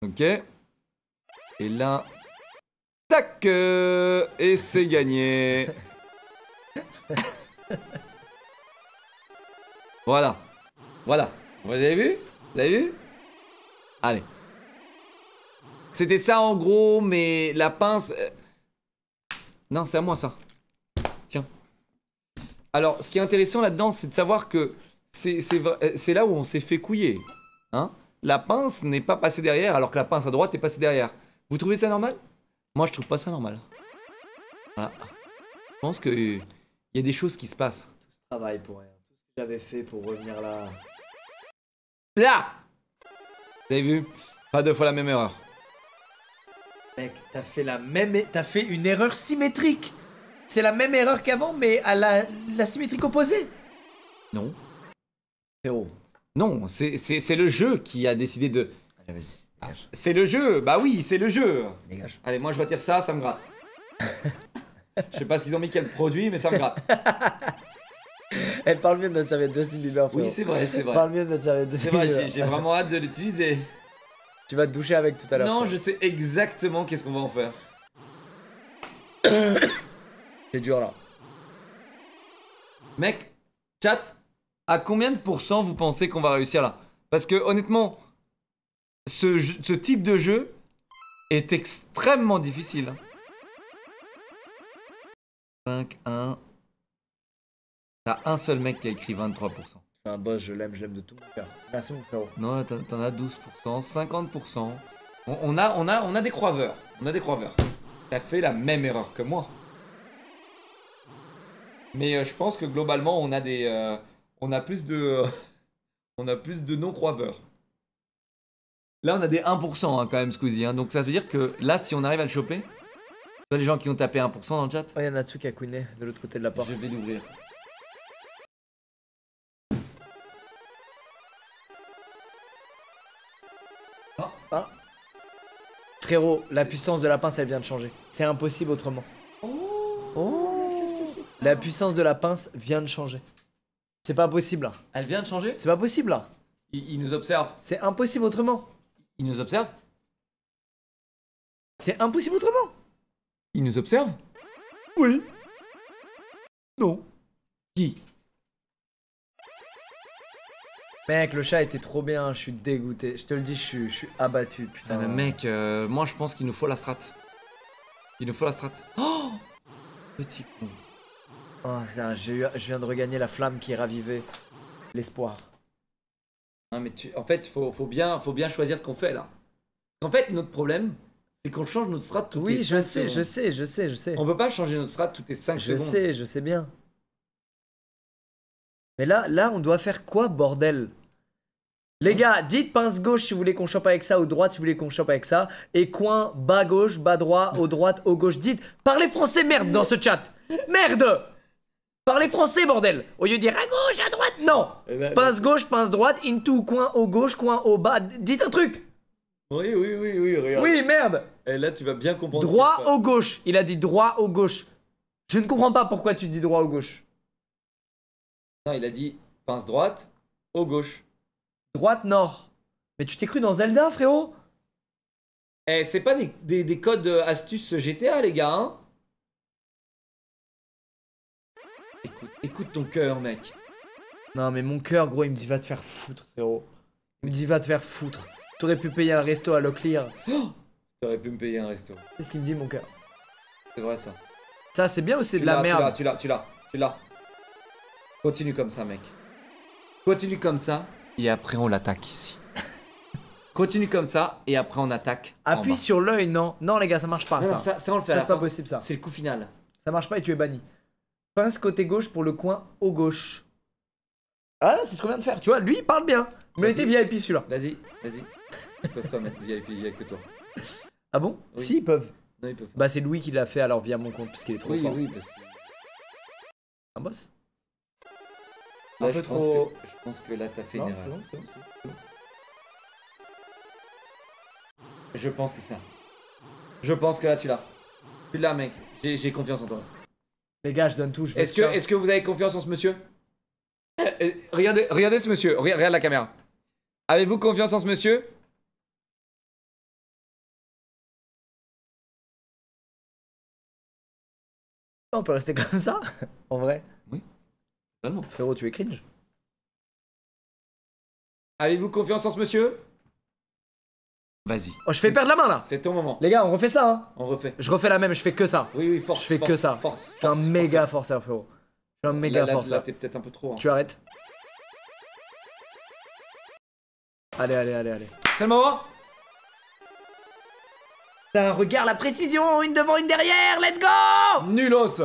Speaker 2: Ok. Et là. Tac Et c'est gagné. [laughs] voilà. Voilà. Vous avez vu? Vous avez vu? Allez. C'était ça en gros, mais la pince... euh, Non, c'est à moi ça. Tiens. Alors, ce qui est intéressant là-dedans, c'est de savoir que c'est euh, c'est là où on s'est fait couiller. Hein la pince n'est pas passée derrière, alors que la pince à droite est passée derrière. Vous trouvez ça normal? Moi, je trouve pas ça normal. Voilà. Je pense que il y a des choses qui se passent.
Speaker 1: Tout ce travail pour rien. Tout ce que j'avais fait pour revenir là.
Speaker 2: Là Vous avez vu? Pas deux fois la même erreur.
Speaker 1: Mec, t'as fait la même. T'as fait une erreur symétrique. C'est la même erreur qu'avant, mais à la, la symétrique opposée.
Speaker 2: Non.
Speaker 1: Frérot.
Speaker 2: Non, c'est c'est- c'est le jeu qui a décidé de...
Speaker 1: Allez, vas-y. Dégage.
Speaker 2: C'est le jeu Bah oui, c'est le jeu
Speaker 1: Dégage.
Speaker 2: Allez, moi je retire ça, ça me gratte. [laughs] Je sais pas ce qu'ils ont mis quel produit, mais ça me gratte. [laughs]
Speaker 1: Elle parle mieux de notre serviette Justin Bieber, frérot.
Speaker 2: Oui, c'est vrai, c'est vrai.
Speaker 1: Parle mieux de notre serviette
Speaker 2: C'est
Speaker 1: Justin
Speaker 2: vrai,
Speaker 1: Bieber.
Speaker 2: j'ai j'ai vraiment hâte de l'utiliser.
Speaker 1: Tu vas te doucher avec tout à l'heure.
Speaker 2: Non, je sais exactement qu'est-ce qu'on va en faire. [coughs]
Speaker 1: C'est dur là.
Speaker 2: Mec, chat, à combien de pourcents vous pensez qu'on va réussir là? Parce que honnêtement, ce, jeu- ce type de jeu est extrêmement difficile. 5, 1. T'as un seul mec qui a écrit 23%.
Speaker 1: C'est un boss, je l'aime, je l'aime de tout mon cœur. Merci mon frérot.
Speaker 2: Non, t'en as 12%, 50%. On, on a, on, a, on a des croiveurs. On a des croiveurs. T'as fait la même erreur que moi. Mais euh, je pense que globalement, on a des. euh, on a plus de. [laughs] on a plus de non-croiveurs. Là, on a des 1% hein, quand même, Squeezie. hein. Donc ça veut dire que là, si on arrive à le choper. Les gens qui ont tapé 1% dans le chat?
Speaker 1: Oh, y'a Natsu Kakune de l'autre côté de la porte.
Speaker 2: Je vais l'ouvrir.
Speaker 1: Ah. Frérot, la puissance de la pince, elle vient de changer. C'est impossible autrement. Oh. La puissance de la pince vient de changer. C'est pas possible là.
Speaker 2: Elle vient de changer?
Speaker 1: C'est pas possible là.
Speaker 2: il, il nous observe.
Speaker 1: C'est impossible autrement.
Speaker 2: Il nous observe?
Speaker 1: C'est impossible autrement.
Speaker 2: Il nous observe?
Speaker 1: Oui. Non.
Speaker 2: Qui?
Speaker 1: Mec, le chat était trop bien, je suis dégoûté. Je te le dis, je suis, je suis abattu, putain.
Speaker 2: Ah, mec, euh, moi je pense qu'il nous faut la strat. Il nous faut la strat. Oh Petit con.
Speaker 1: Oh, putain, je viens de regagner la flamme qui ravivait l'espoir.
Speaker 2: Non, mais tu... En fait, faut, faut, bien, faut bien choisir ce qu'on fait là. En fait, notre problème, c'est qu'on change notre strat toutes les
Speaker 1: Oui, je
Speaker 2: 5
Speaker 1: sais, je
Speaker 2: secondes.
Speaker 1: sais, je sais, je sais.
Speaker 2: On peut pas changer notre strat toutes les 5
Speaker 1: Je
Speaker 2: secondes.
Speaker 1: sais, je sais bien. Mais là, là, on doit faire quoi, bordel? Les gars, dites pince gauche si vous voulez qu'on chope avec ça, ou droite si vous voulez qu'on chope avec ça, et coin bas gauche, bas droit, au droite, au gauche. Dites, parlez français, merde, dans ce chat Merde Parlez français, bordel Au lieu de dire à gauche, à droite, non
Speaker 2: Eh ben,
Speaker 1: Pince gauche, pince droite, into, coin au gauche, coin au bas. Dites un truc
Speaker 2: Oui, oui, oui, oui, regarde.
Speaker 1: Oui, merde
Speaker 2: Et là, tu vas bien comprendre.
Speaker 1: Droit au gauche. Il a dit droit au gauche. Je ne comprends pas pourquoi tu dis droit au gauche.
Speaker 2: Non, il a dit pince droite, au gauche.
Speaker 1: Droite nord. Mais tu t'es cru dans Zelda, frérot?
Speaker 2: Eh, c'est pas des, des, des codes euh, astuces GTA, les gars, hein? Écoute, écoute ton cœur, mec.
Speaker 1: Non, mais mon cœur, gros, il me dit va te faire foutre, frérot. Il me dit va te faire foutre. T'aurais pu payer un resto à Locklear.
Speaker 2: T'aurais pu me payer un resto.
Speaker 1: C'est ce qu'il me dit, mon cœur.
Speaker 2: C'est vrai ça.
Speaker 1: Ça, c'est bien ou c'est de la merde
Speaker 2: Tu l'as, tu l'as, tu l'as. Continue comme ça, mec. Continue comme ça. Et après, on l'attaque ici. [laughs] Continue comme ça, et après, on attaque.
Speaker 1: Appuie sur l'œil, non. Non, les gars, ça marche pas,
Speaker 2: Non,
Speaker 1: ça.
Speaker 2: non, ça, ça, on le fait
Speaker 1: c'est pas possible, ça.
Speaker 2: C'est le coup final.
Speaker 1: Ça marche pas et tu es banni. Pince côté gauche pour le coin au gauche. Ah, c'est ce qu'on vient de faire. Tu vois, lui, il parle bien. Mais il
Speaker 2: Vas-y.
Speaker 1: était VIP celui-là.
Speaker 2: Vas-y, vas-y. Ils peuvent pas mettre VIP, il y a que toi.
Speaker 1: Ah bon?
Speaker 2: Oui.
Speaker 1: Si, ils peuvent.
Speaker 2: Non, ils peuvent pas.
Speaker 1: Bah, c'est Louis qui l'a fait alors via mon compte parce qu'il est trop
Speaker 2: oui,
Speaker 1: fort.
Speaker 2: oui, parce que.
Speaker 1: Un boss?
Speaker 2: Là,
Speaker 1: Un
Speaker 2: je
Speaker 1: peu
Speaker 2: pense
Speaker 1: trop.
Speaker 2: que, je pense que là, t'as fait
Speaker 1: Non,
Speaker 2: une
Speaker 1: c'est
Speaker 2: erreur.
Speaker 1: bon, c'est bon, c'est bon, c'est bon.
Speaker 2: Je pense que ça. Je pense que là, tu l'as. Tu l'as, mec. J'ai confiance en toi.
Speaker 1: Les gars, je donne tout.
Speaker 2: Est-ce que,
Speaker 1: tiens.
Speaker 2: est que vous avez confiance en ce monsieur? Eh, eh, regardez, regardez ce monsieur. Regarde, la caméra. Avez-vous confiance en ce monsieur?
Speaker 1: On peut rester comme ça [laughs] En vrai
Speaker 2: Totalement.
Speaker 1: Frérot, tu es cringe.
Speaker 2: Avez-vous confiance en ce monsieur? Vas-y.
Speaker 1: Oh, je fais perdre la main là
Speaker 2: C'est ton moment.
Speaker 1: Les gars, on refait ça, hein
Speaker 2: On refait.
Speaker 1: Je refais la même, je fais que ça.
Speaker 2: Oui, oui, force.
Speaker 1: Je fais
Speaker 2: force,
Speaker 1: que ça.
Speaker 2: Force.
Speaker 1: Je suis un méga
Speaker 2: force.
Speaker 1: forceur, frérot. Je suis un
Speaker 2: Là,
Speaker 1: méga
Speaker 2: là, Là,
Speaker 1: forceur.
Speaker 2: t'es peut-être un peu trop. hein.
Speaker 1: Tu arrêtes Allez, allez, allez, allez.
Speaker 2: C'est le moment
Speaker 1: Putain, regarde la précision Une devant, une derrière Let's go
Speaker 2: Nulos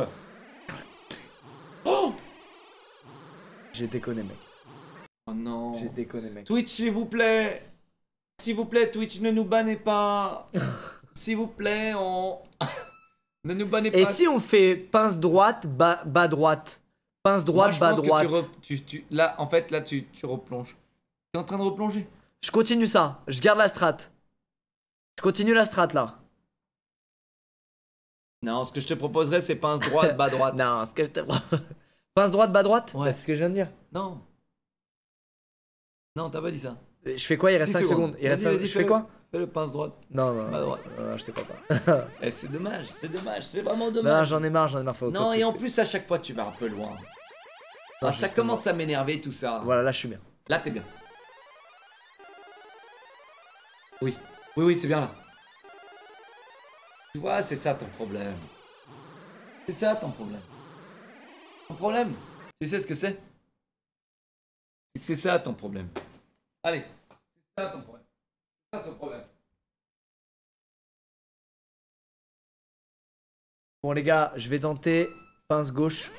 Speaker 2: Oh
Speaker 1: J'ai déconné, mec.
Speaker 2: Oh non.
Speaker 1: J'ai déconné, mec.
Speaker 2: Twitch, s'il vous plaît. S'il vous plaît, Twitch, ne nous bannez pas. [laughs] s'il vous plaît, on. [laughs] ne nous bannez
Speaker 1: Et
Speaker 2: pas.
Speaker 1: si on fait pince droite, bas, bas droite Pince droite,
Speaker 2: Moi,
Speaker 1: bas
Speaker 2: pense que
Speaker 1: droite.
Speaker 2: tu re- tu- tu- Là, en fait, là, tu, tu replonges. T'es en train de replonger.
Speaker 1: Je continue ça. Je garde la strat. Je continue la strat là.
Speaker 2: Non, ce que je te proposerais, c'est pince droite, bas droite. [laughs]
Speaker 1: Non, ce que je te. pince droite, bas droite?
Speaker 2: Ouais.
Speaker 1: Bah, C'est ce que je viens de dire.
Speaker 2: Non. Non, t'as pas dit ça.
Speaker 1: Je fais quoi? Il reste
Speaker 2: Six
Speaker 1: 5
Speaker 2: secondes.
Speaker 1: secondes. Il reste Je fais quoi?
Speaker 2: Fais le pince droite.
Speaker 1: Non, non, non, non, je te crois pas. [laughs]
Speaker 2: Eh, c'est dommage, c'est dommage, c'est vraiment
Speaker 1: non,
Speaker 2: dommage.
Speaker 1: j'en ai marre, j'en ai marre. faut
Speaker 2: Non, et en plus, à chaque fois, tu vas un peu loin.
Speaker 1: Non,
Speaker 2: Ah, ça commence à m'énerver tout ça.
Speaker 1: Voilà, là je suis bien.
Speaker 2: Là, t'es bien. Oui, oui, oui, c'est bien là. Tu vois, c'est ça ton problème. C'est ça ton problème. Ton problème, tu sais ce que c'est? C'est que c'est ça ton problème. Allez, c'est ça ton problème. C'est ça son problème.
Speaker 1: Bon les gars, je vais tenter pince gauche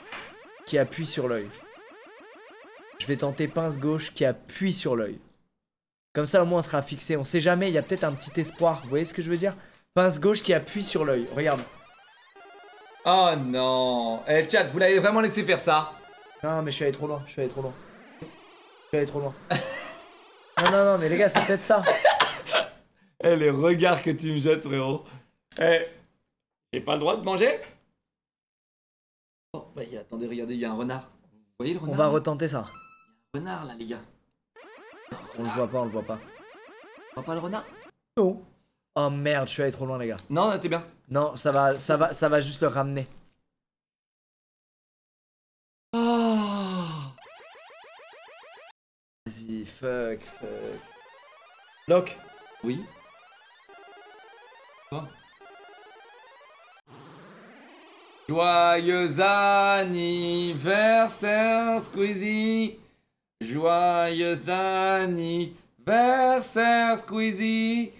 Speaker 1: qui appuie sur l'œil. Je vais tenter pince gauche qui appuie sur l'œil. Comme ça au moins on sera fixé. On sait jamais, il y a peut-être un petit espoir. Vous voyez ce que je veux dire? Pince gauche qui appuie sur l'œil. Regarde.
Speaker 2: Oh non Eh chat, vous l'avez vraiment laissé faire ça?
Speaker 1: Non mais je suis allé trop loin, je suis allé trop loin. Je suis allé trop loin. [laughs] non non non mais les gars c'est peut-être ça. [laughs]
Speaker 2: Eh les regards que tu me jettes frérot Eh J'ai pas le droit de manger? Oh bah y a- attendez regardez il y a un renard Vous voyez le
Speaker 1: On
Speaker 2: renard
Speaker 1: va
Speaker 2: là?
Speaker 1: retenter ça.
Speaker 2: renard là les gars
Speaker 1: On le voit pas, on le voit pas.
Speaker 2: On voit pas le renard?
Speaker 1: Non. Oh merde, je suis allé trop loin les gars.
Speaker 2: Non t'es bien
Speaker 1: Non, ça va, ça va, ça va juste le ramener.
Speaker 2: Oui. Joyeux anniversaire Squeezie. Joyeux anniversaire Squeezie.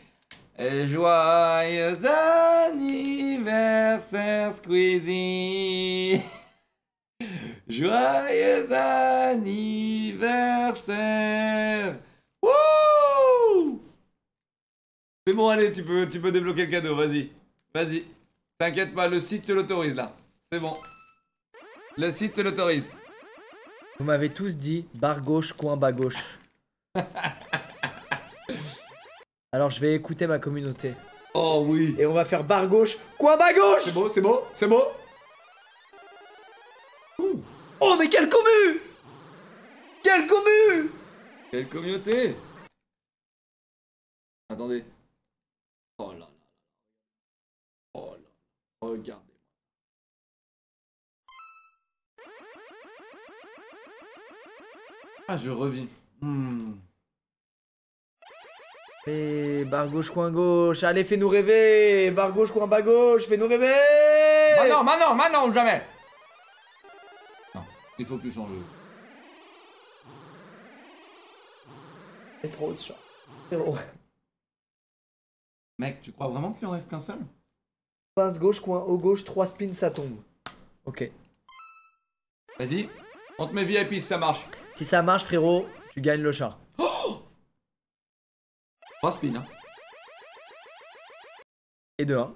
Speaker 2: Et Joyeux anniversaire Squeezie [laughs] Joyeux anniversaire Wouh C'est bon, allez, tu peux, tu peux débloquer le cadeau, vas-y. Vas-y. T'inquiète pas, le site te l'autorise là. C'est bon. Le site te l'autorise.
Speaker 1: Vous m'avez tous dit barre gauche, coin bas gauche. [laughs] Alors je vais écouter ma communauté.
Speaker 2: Oh oui.
Speaker 1: Et on va faire barre gauche, coin bas gauche
Speaker 2: C'est beau, c'est beau, c'est beau.
Speaker 1: Oh mais quelle commu Quelle commu
Speaker 2: Quelle communauté Attendez. Oh là là. Oh là. Regardez. Ah, je revis. Hmm.
Speaker 1: Et barre gauche, coin gauche. Allez, fais-nous rêver. Barre gauche, coin bas gauche. Fais-nous rêver.
Speaker 2: Maintenant, maintenant, maintenant ou jamais? Il faut plus changer.
Speaker 1: C'est trop chiant.
Speaker 2: Mec, tu crois vraiment qu'il en reste qu'un seul?
Speaker 1: Pince gauche, coin haut gauche, 3 spins, ça tombe. Ok.
Speaker 2: Vas-y, on te met VIP si ça marche.
Speaker 1: Si ça marche, frérot, tu gagnes le chat.
Speaker 2: Oh 3 spins. Hein.
Speaker 1: Et 2-1.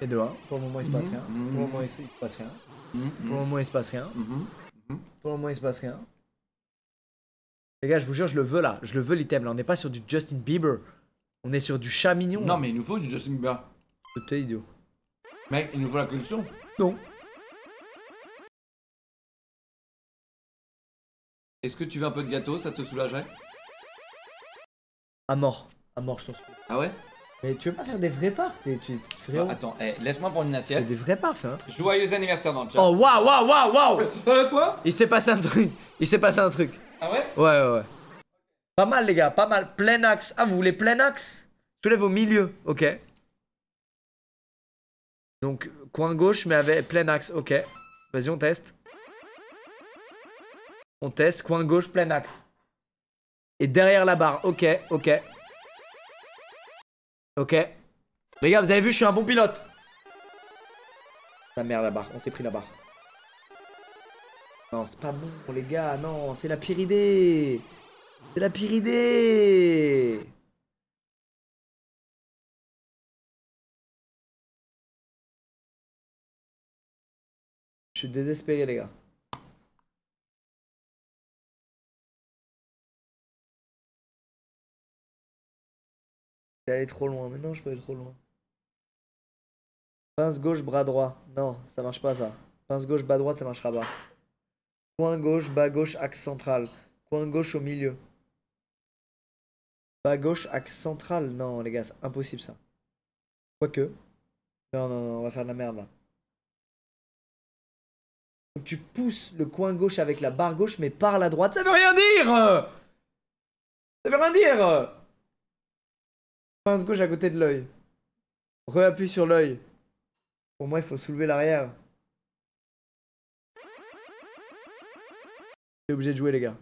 Speaker 1: Et de 1. Pour le moment, il se passe rien. Pour le moment, il se passe rien. Pour le moment, il se passe rien. Pour le moment, il se passe rien. Les gars, je vous jure, je le veux là. Je le veux l'item là. On n'est pas sur du Justin Bieber. On est sur du chat mignon.
Speaker 2: Non, mais il nous faut du Justin Bieber.
Speaker 1: T'es idiot.
Speaker 2: Mec, il nous faut la collection.
Speaker 1: Non.
Speaker 2: Est-ce que tu veux un peu de gâteau? Ça te soulagerait?
Speaker 1: À mort. À mort, je t'en supplie.
Speaker 2: Ah ouais?
Speaker 1: Mais tu veux pas faire des vrais parts tu, frérot
Speaker 2: Bah, Attends, eh, laisse-moi prendre une assiette.
Speaker 1: des vrais parts, truc.
Speaker 2: Joyeux anniversaire dans le chat.
Speaker 1: Oh, waouh, waouh, waouh, waouh
Speaker 2: Euh, quoi?
Speaker 1: Il s'est passé un truc. Il s'est passé un truc.
Speaker 2: Ah ouais?
Speaker 1: Ouais, ouais, ouais. Pas mal, les gars, pas mal. Plein axe. Ah, vous voulez plein axe? Soulève au milieu. Ok. Donc, coin gauche, mais avec plein axe. Ok. Vas-y, on teste. On teste. Coin gauche, plein axe. Et derrière la barre. Ok, ok. Ok. Les gars, vous avez vu, je suis un bon pilote. La merde, la barre. On s'est pris la barre. Non, c'est pas bon, les gars. Non, c'est la pire idée. C'est la pire idée. Je suis désespéré, les gars. J'ai allé trop loin, mais non, je peux aller trop loin. Pince gauche, bras droit. Non, ça marche pas ça. Pince gauche, bas droite, ça marchera pas. Coin gauche, bas gauche, axe central. Coin gauche au milieu. Bas gauche, axe central. Non, les gars, c'est impossible ça. Quoique. Non, non, non, on va faire de la merde là. Donc tu pousses le coin gauche avec la barre gauche, mais par la droite. Ça veut rien dire Ça veut rien dire Pince gauche à côté de l'œil. Reappuie sur l'œil. Pour moi, il faut soulever l'arrière. T'es obligé de jouer, les gars.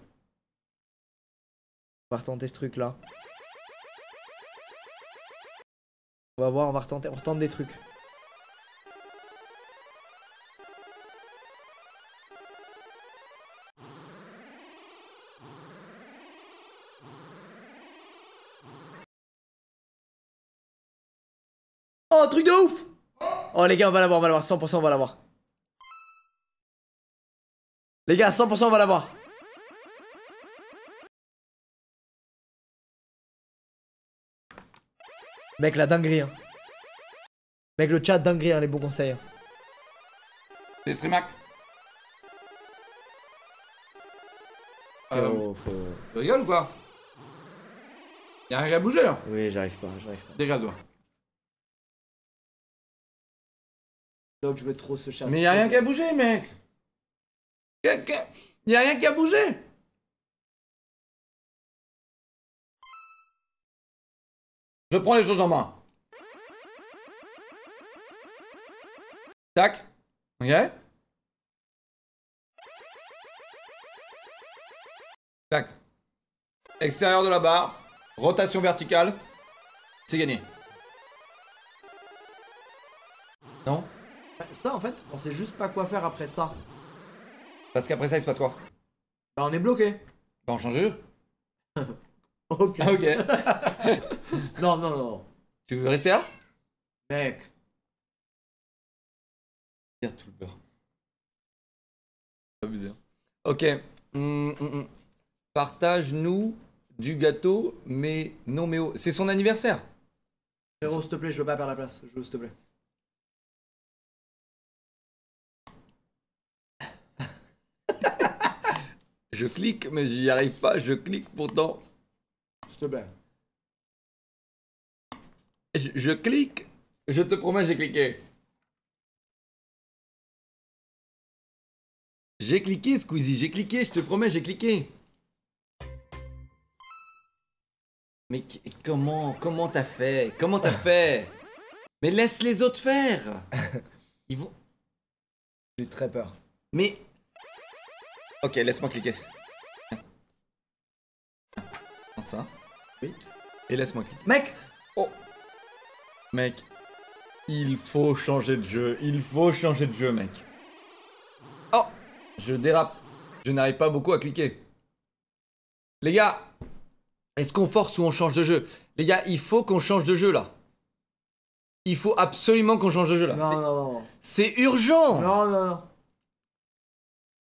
Speaker 1: On va retenter ce truc là. On va voir, on va retenter, on retente des trucs. Oh les gars, on va l'avoir, on va l'avoir, 100% on va l'avoir. Les gars, 100% on va l'avoir. Mec, la dinguerie. Hein. Mec, le chat, dinguerie, hein, les bons conseils. hein.
Speaker 2: C'est Streamac. Euh,
Speaker 1: faut-
Speaker 2: tu rigoles ou quoi? Y'a rien à bouger là
Speaker 1: Oui, j'arrive pas, j'arrive pas.
Speaker 2: Dégage-toi.
Speaker 1: Donc, je veux trop ce chat.
Speaker 2: Mais y'a rien qu'à bouger, mec Y'a qu'à- y a rien qu'à bouger Je prends les choses en main. Tac. Ok Tac. Extérieur de la barre. Rotation verticale. C'est gagné. Non
Speaker 1: Ça, en fait, on sait juste pas quoi faire après ça.
Speaker 2: Parce qu'après ça, il se passe quoi?
Speaker 1: Bah, on est bloqué.
Speaker 2: Bah, on change de jeu. [laughs]
Speaker 1: Ok.
Speaker 2: Ah, ok. [laughs]
Speaker 1: non, non, non.
Speaker 2: tu veux rester là?
Speaker 1: Mec.
Speaker 2: Tire tout le beurre. Abusé. hein. Ok. Hum, hum, hum. Partage-nous du gâteau, mais non, mais oh, c'est son anniversaire.
Speaker 1: S'il te plaît, je veux pas perdre la place. Je veux, s'il te plaît.
Speaker 2: Je clique, mais j'y arrive pas. Je clique pourtant.
Speaker 1: S'il te plaît.
Speaker 2: Je, je clique. Je te promets, j'ai cliqué. J'ai cliqué, Squeezie, j'ai cliqué, je te promets, j'ai cliqué. Mais comment, comment t'as fait? Comment t'as fait? Mais laisse les autres faire. [laughs] Ils vont.
Speaker 1: J'ai très peur.
Speaker 2: Mais. Ok, laisse-moi cliquer. Prends ça.
Speaker 1: Oui.
Speaker 2: Et laisse-moi cliquer.
Speaker 1: Mec
Speaker 2: Oh Mec, il faut changer de jeu. Il faut changer de jeu, mec. Oh Je dérape. Je n'arrive pas beaucoup à cliquer. Les gars, est-ce qu'on force ou on change de jeu? Les gars, il faut qu'on change de jeu là. Il faut absolument qu'on change de jeu là.
Speaker 1: Non, non, non.
Speaker 2: C'est urgent
Speaker 1: Non, non, non.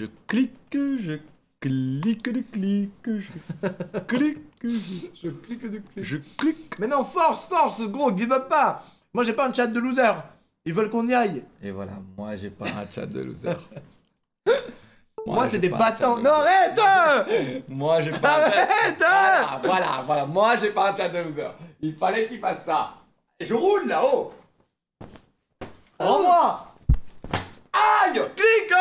Speaker 2: Je clique, je clique, je clique, je [laughs] clique, je,
Speaker 1: Je clique clic.
Speaker 2: je clique.
Speaker 1: Mais non, force, force, gros, give up pas Moi j'ai pas un chat de loser Ils veulent qu'on y aille
Speaker 2: Et voilà, moi j'ai pas un chat de loser. [laughs]
Speaker 1: Moi, c'est des battants
Speaker 2: de
Speaker 1: Non, arrête [laughs]
Speaker 2: Moi j'ai pas un chat.
Speaker 1: Arrête
Speaker 2: Voilà, voilà, voilà, moi j'ai pas un chat de loser. Il fallait qu'il fasse ça. Et je roule là-haut.
Speaker 1: Rends-moi
Speaker 2: Aïe
Speaker 1: Clique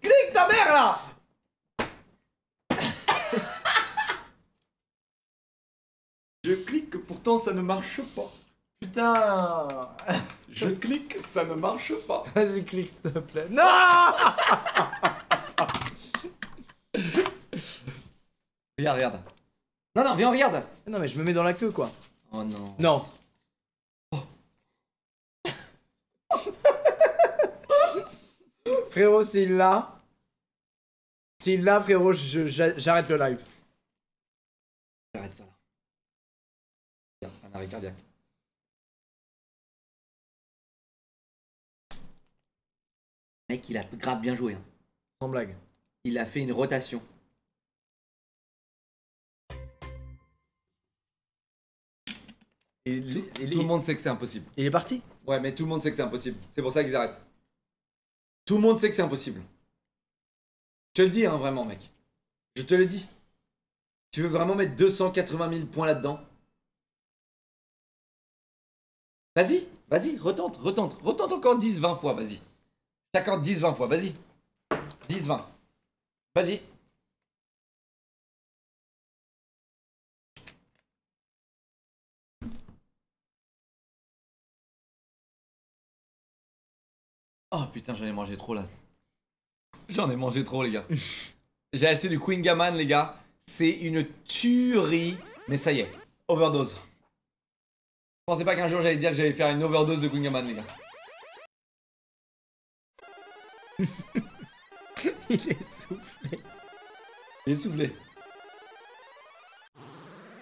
Speaker 1: Clique ta mère là [laughs]
Speaker 2: Je clique, pourtant ça ne marche pas.
Speaker 1: Putain [laughs]
Speaker 2: Je clique, ça ne marche pas. [laughs]
Speaker 1: Vas-y, clique s'il te plaît. Non
Speaker 2: Regarde, regarde. Non, non, viens, regarde.
Speaker 1: Non mais je me mets dans la queue quoi.
Speaker 2: Oh non.
Speaker 1: Non. Frérot, s'il l'a. S'il l'a, frérot, j'arrête le live.
Speaker 2: Arrête ça là. Un arrêt cardiaque. Mec, il a grave bien joué. hein.
Speaker 1: Sans blague.
Speaker 2: Il a fait une rotation.
Speaker 1: Il,
Speaker 2: Tout, tout le monde sait que c'est impossible.
Speaker 1: il est parti?
Speaker 2: Ouais, mais tout le monde sait que c'est impossible. C'est pour ça qu'ils arrêtent. Tout le monde sait que c'est impossible. Je te le dis, hein, vraiment, mec. Je te le dis. Tu veux vraiment mettre 280 000 points là-dedans? Vas-y, vas-y, retente, retente, retente encore 10, 20 fois, vas-y. T'accordes 10, 20 fois, vas-y. 10, 20. Vas-y. Oh putain, j'en ai mangé trop là. J'en ai mangé trop, les gars. [laughs] J'ai acheté du Queen Gaman, les gars. C'est une tuerie. Mais ça y est, overdose. Je pensais pas qu'un jour j'allais dire que j'allais faire une overdose de Queen Gaman, les gars. [laughs]
Speaker 1: Il est soufflé.
Speaker 2: J'ai soufflé.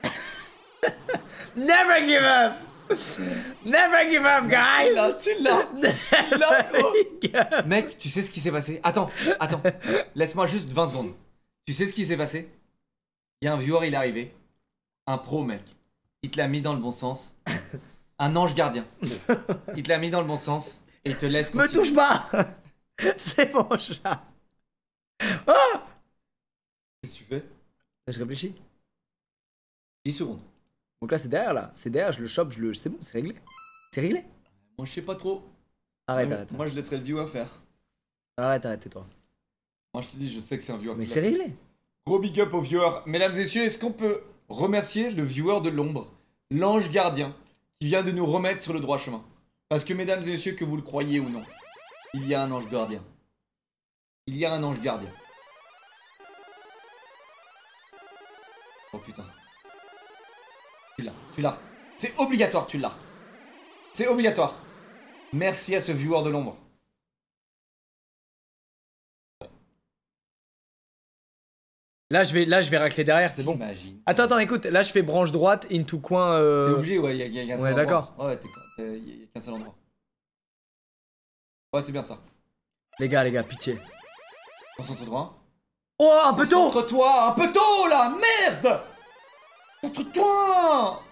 Speaker 2: [laughs]
Speaker 1: Never give up Never give up, guys
Speaker 2: Là, tu l'as. Mec, tu sais ce qui s'est passé? Attends, attends. Laisse-moi juste 20 secondes. Tu sais ce qui s'est passé? Il y a un viewer, il est arrivé. Un pro, mec. Il te l'a mis dans le bon sens. Un ange gardien. Il te l'a mis dans le bon sens et il te laisse
Speaker 1: Me touche pas [laughs] C'est mon chat
Speaker 2: Qu'est-ce que tu fais?
Speaker 1: Je réfléchis.
Speaker 2: 10 secondes.
Speaker 1: Donc là, c'est derrière, là. C'est derrière, je le chope, je le... C'est bon, c'est réglé. C'est réglé
Speaker 2: Moi, je sais pas trop.
Speaker 1: Arrête, arrête.
Speaker 2: moi, je laisserai le viewer faire.
Speaker 1: Arrête, arrête, tais-toi.
Speaker 2: Moi, je te dis, je sais que c'est un viewer.
Speaker 1: Mais c'est réglé
Speaker 2: Gros big up au viewer. Mesdames et messieurs, est-ce qu'on peut remercier le viewer de l'ombre, l'ange gardien, qui vient de nous remettre sur le droit chemin? Parce que, mesdames et messieurs, que vous le croyez ou non, il y a un ange gardien. Il y a un ange gardien. Oh putain. Tu l'as, tu l'as. C'est obligatoire, tu l'as. C'est obligatoire. Merci à ce viewer de l'ombre.
Speaker 1: Là, je vais, là, je vais racler derrière, c'est bon. Attends, attends, écoute. Là, je fais branche droite, into coin... euh,
Speaker 2: T'es obligé, ouais, il y y a qu'un seul
Speaker 1: ouais,
Speaker 2: endroit.
Speaker 1: d'accord.
Speaker 2: Ouais, a- y a qu'un seul endroit. Ouais, c'est bien ça.
Speaker 1: Les gars, les gars, pitié.
Speaker 2: Concentre droit.
Speaker 1: Oh, un peu tôt
Speaker 2: Concentre-toi, un peu tôt là, merde Concentre-toi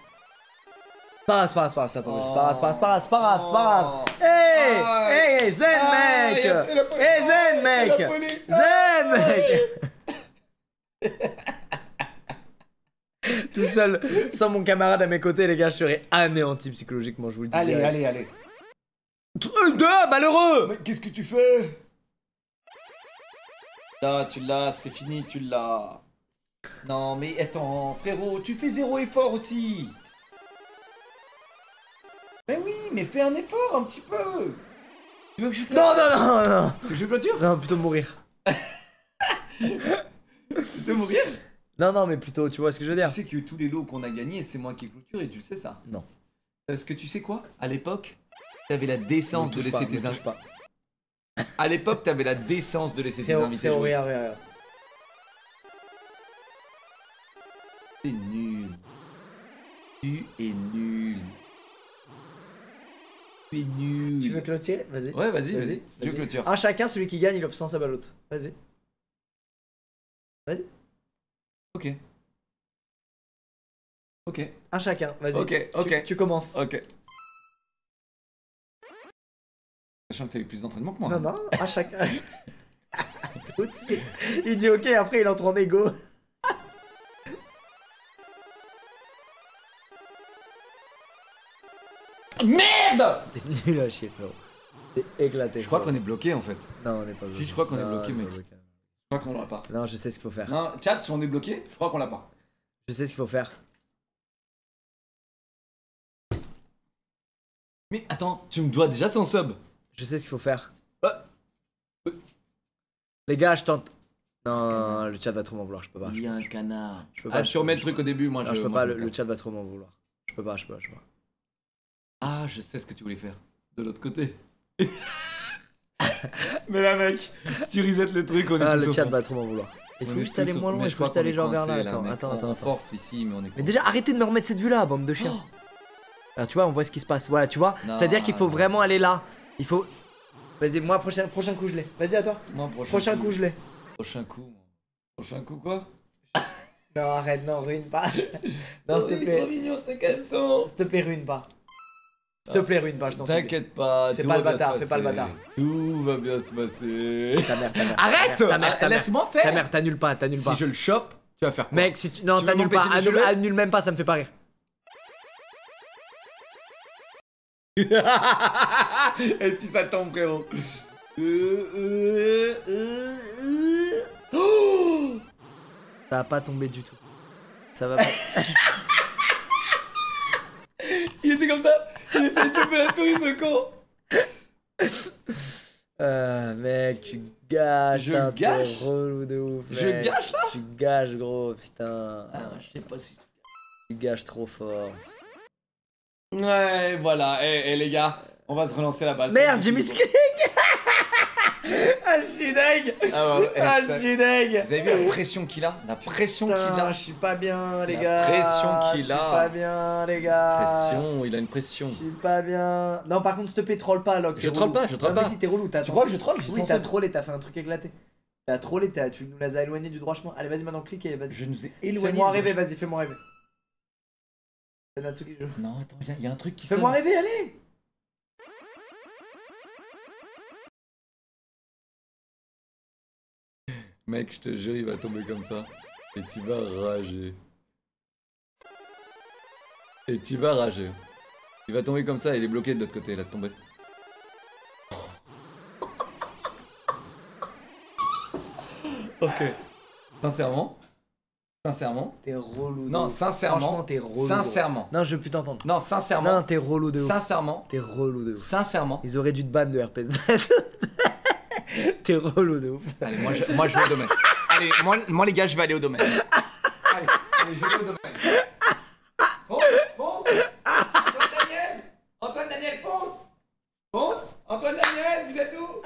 Speaker 1: Passe, passe, passe, passe,
Speaker 2: Oh.
Speaker 1: passe, passe, passe, passe, passe. Hey,
Speaker 2: Ah.
Speaker 1: hey, zen,
Speaker 2: Ah,
Speaker 1: mec. Hey, zen,
Speaker 2: Ah,
Speaker 1: mec
Speaker 2: y a la police.
Speaker 1: Zen, mec [laughs] Tout seul, sans mon camarade à mes côtés, les gars, je serais anéanti psychologiquement, je vous le dis.
Speaker 2: Allez, allez, allez.
Speaker 1: Euh, deux, malheureux
Speaker 2: Mais qu'est-ce que tu fais? Là, tu l'as, c'est fini, tu l'as. Non, mais attends, frérot, tu fais zéro effort aussi. Mais oui, mais fais un effort un petit peu. Tu veux que je
Speaker 1: Non, non, non, non
Speaker 2: Tu veux que je clôture?
Speaker 1: Non, plutôt mourir. [laughs]
Speaker 2: Tu veux mourir?
Speaker 1: Non, non, mais plutôt, tu vois ce que je veux dire
Speaker 2: Tu sais que tous les lots qu'on a gagnés, c'est moi qui clôture et tu sais ça
Speaker 1: Non.
Speaker 2: Parce que tu sais quoi? À l'époque, t'avais la décence de laisser tes invités.
Speaker 1: pas.
Speaker 2: À l'époque, t'avais la décence de laisser tes invités
Speaker 1: regarde, regarde.
Speaker 2: Es nul. Tu es nul. Tu es nul.
Speaker 1: Tu veux clôturer? Vas-y.
Speaker 2: Ouais, vas-y, vas-y. Je clôture.
Speaker 1: Un chacun, celui qui gagne, il offre 100 sub à l'autre. Vas-y. Vas-y.
Speaker 2: Ok. Ok.
Speaker 1: Un chacun, vas-y.
Speaker 2: Ok, ok.
Speaker 1: Tu, commences.
Speaker 2: Ok. Sachant que t'as eu plus d'entraînement que moi.
Speaker 1: Non, non, un chacun. [laughs] Il dit ok, après il entre en égo.
Speaker 2: Merde
Speaker 1: T'es nul à chier, frérot. T'es éclaté.
Speaker 2: Je crois qu'on est bloqué en fait.
Speaker 1: Non, on n'est pas
Speaker 2: Si,
Speaker 1: bloqué.
Speaker 2: je crois qu'on est bloqué, mec. Je crois qu'on l'aura pas.
Speaker 1: Non, je sais ce qu'il faut faire.
Speaker 2: Non, chat, si on est bloqué, je crois qu'on l'a pas.
Speaker 1: Je sais ce qu'il faut faire.
Speaker 2: Mais attends, tu me dois déjà 100 subs.
Speaker 1: Je sais ce qu'il faut faire.
Speaker 2: Ah.
Speaker 1: Les gars, je tente. Non, non, non, le chat va trop m'en vouloir, je peux pas. Je,
Speaker 2: Il y a un canard.
Speaker 1: je peux pas.
Speaker 2: Ah,
Speaker 1: je
Speaker 2: tu remets le truc au début, moi
Speaker 1: Non,
Speaker 2: je.
Speaker 1: je peux
Speaker 2: moi,
Speaker 1: pas,
Speaker 2: je
Speaker 1: le, le chat va trop m'en vouloir. Je peux pas, je peux pas, je peux pas.
Speaker 2: Ah, je sais ce que tu voulais faire. De l'autre côté. [laughs] Mais là, mec, si tu reset le truc, on est
Speaker 1: Ah,
Speaker 2: tous
Speaker 1: le
Speaker 2: au
Speaker 1: chat
Speaker 2: fond.
Speaker 1: va trop m'en vouloir. Il
Speaker 2: On
Speaker 1: faut
Speaker 2: est
Speaker 1: juste aller
Speaker 2: au-
Speaker 1: moins
Speaker 2: mais
Speaker 1: loin, il
Speaker 2: je
Speaker 1: faut
Speaker 2: crois
Speaker 1: juste aller
Speaker 2: est
Speaker 1: genre vers là. Attends,
Speaker 2: mec.
Speaker 1: attends,
Speaker 2: On-
Speaker 1: attends.
Speaker 2: On
Speaker 1: attends.
Speaker 2: force ici, mais on est
Speaker 1: Mais déjà, arrêtez de me remettre cette vue-là, bande de chiens. Alors, tu vois, on voit ce qui se passe. Voilà, tu vois.
Speaker 2: Non,
Speaker 1: C'est-à-dire qu'il faut
Speaker 2: non.
Speaker 1: vraiment aller là. Il faut. Vas-y, moi, prochain, prochain coup, je l'ai. Vas-y, à toi.
Speaker 2: Moi, prochain,
Speaker 1: Prochain coup, je l'ai.
Speaker 2: Prochain coup. moi. Prochain coup, quoi? [laughs]
Speaker 1: Non, arrête, non, ruine pas. [laughs] non, s'il te
Speaker 2: Oh, il est trop
Speaker 1: plaît.
Speaker 2: mignon, ce canton.
Speaker 1: S'il te plaît, ruine pas. S'il te plaît, ruine pas, je t'en supplie.
Speaker 2: T'inquiète pas,
Speaker 1: Fais
Speaker 2: tout
Speaker 1: pas
Speaker 2: va
Speaker 1: le bâtard, fais pas le bâtard.
Speaker 2: Tout va bien se passer.
Speaker 1: Ta mère, ta mère.
Speaker 2: Arrête
Speaker 1: Ta mère, ta mère.
Speaker 2: Laisse-moi
Speaker 1: Ta
Speaker 2: faire
Speaker 1: mère, t'annules pas, t'annules pas.
Speaker 2: Si je le chope, tu vas faire quoi
Speaker 1: Mec, si tu. Non, t'annules pas. Annule, même pas, ça me fait pas rire. [laughs]
Speaker 2: Et si ça tombe, frérot Euh, euh, euh, euh. Oh
Speaker 1: Ça va pas tomber du tout. Ça va [laughs] pas.
Speaker 2: Il était comme ça Il essayait de choper la souris, ce con
Speaker 1: Euh, mec, tu gâches.
Speaker 2: Je
Speaker 1: putain,
Speaker 2: gâche
Speaker 1: relou de ouf.
Speaker 2: Je
Speaker 1: mec.
Speaker 2: gâche, là
Speaker 1: Tu gâches, gros, putain.
Speaker 2: Ah, je sais pas si...
Speaker 1: Tu gâches trop fort.
Speaker 2: Ouais, voilà. Eh, eh, les gars, on va se relancer la balle.
Speaker 1: Merde, j'ai mis ce clic [laughs] Ah, je suis deg
Speaker 2: Ah ouais, eh,
Speaker 1: Ah,
Speaker 2: ça-
Speaker 1: je suis deg
Speaker 2: Vous avez vu la pression qu'il a? La pression qu'il a
Speaker 1: je suis pas bien, les
Speaker 2: La
Speaker 1: gars.
Speaker 2: pression qu'il
Speaker 1: Je suis
Speaker 2: a.
Speaker 1: pas bien, les gars.
Speaker 2: Pression, il a une
Speaker 1: Je
Speaker 2: pression.
Speaker 1: suis pas bien. Non, par contre, s'il te plaît, troll pas, Locke.
Speaker 2: Je troll pas, je troll
Speaker 1: mais
Speaker 2: pas.
Speaker 1: si, t'es relou. t'as
Speaker 2: Tu crois que je troll? Je
Speaker 1: Oui, t'as trollé, t'as fait un truc éclaté. T'as trollé, t'as- tu nous les as éloignés du droit chemin. Allez, vas-y, maintenant, clique et vas-y.
Speaker 2: Je nous ai éloignés.
Speaker 1: Fais-moi rêver, vas-y, fais-moi rêver.
Speaker 2: Non, attends, il y a- y, a un truc qui.
Speaker 1: Fais-moi rêver, allez
Speaker 2: Mec, je te jure, il va tomber comme ça. Et tu vas rager. Et tu vas rager. Il va tomber comme ça, il est bloqué de l'autre côté, laisse tomber. Ok. Sincèrement Sincèrement
Speaker 1: T'es relou. de
Speaker 2: Non, sincèrement.
Speaker 1: Franchement, t'es relou.
Speaker 2: Sincèrement.
Speaker 1: Non, je veux plus t'entendre.
Speaker 2: Non, sincèrement.
Speaker 1: Non, t'es relou de ouf.
Speaker 2: Sincèrement.
Speaker 1: T'es relou de ouf.
Speaker 2: Sincèrement.
Speaker 1: Ils auraient dû te ban de RPZ. [laughs] T'es relou de ouf.
Speaker 2: Allez, moi je, moi je vais au domaine. Allez, moi, moi les gars, je vais aller au domaine. Allez, allez, je vais au domaine. Ponce, ponce Antoine Daniel Antoine Daniel, ponce Ponce Antoine Daniel, vous êtes où?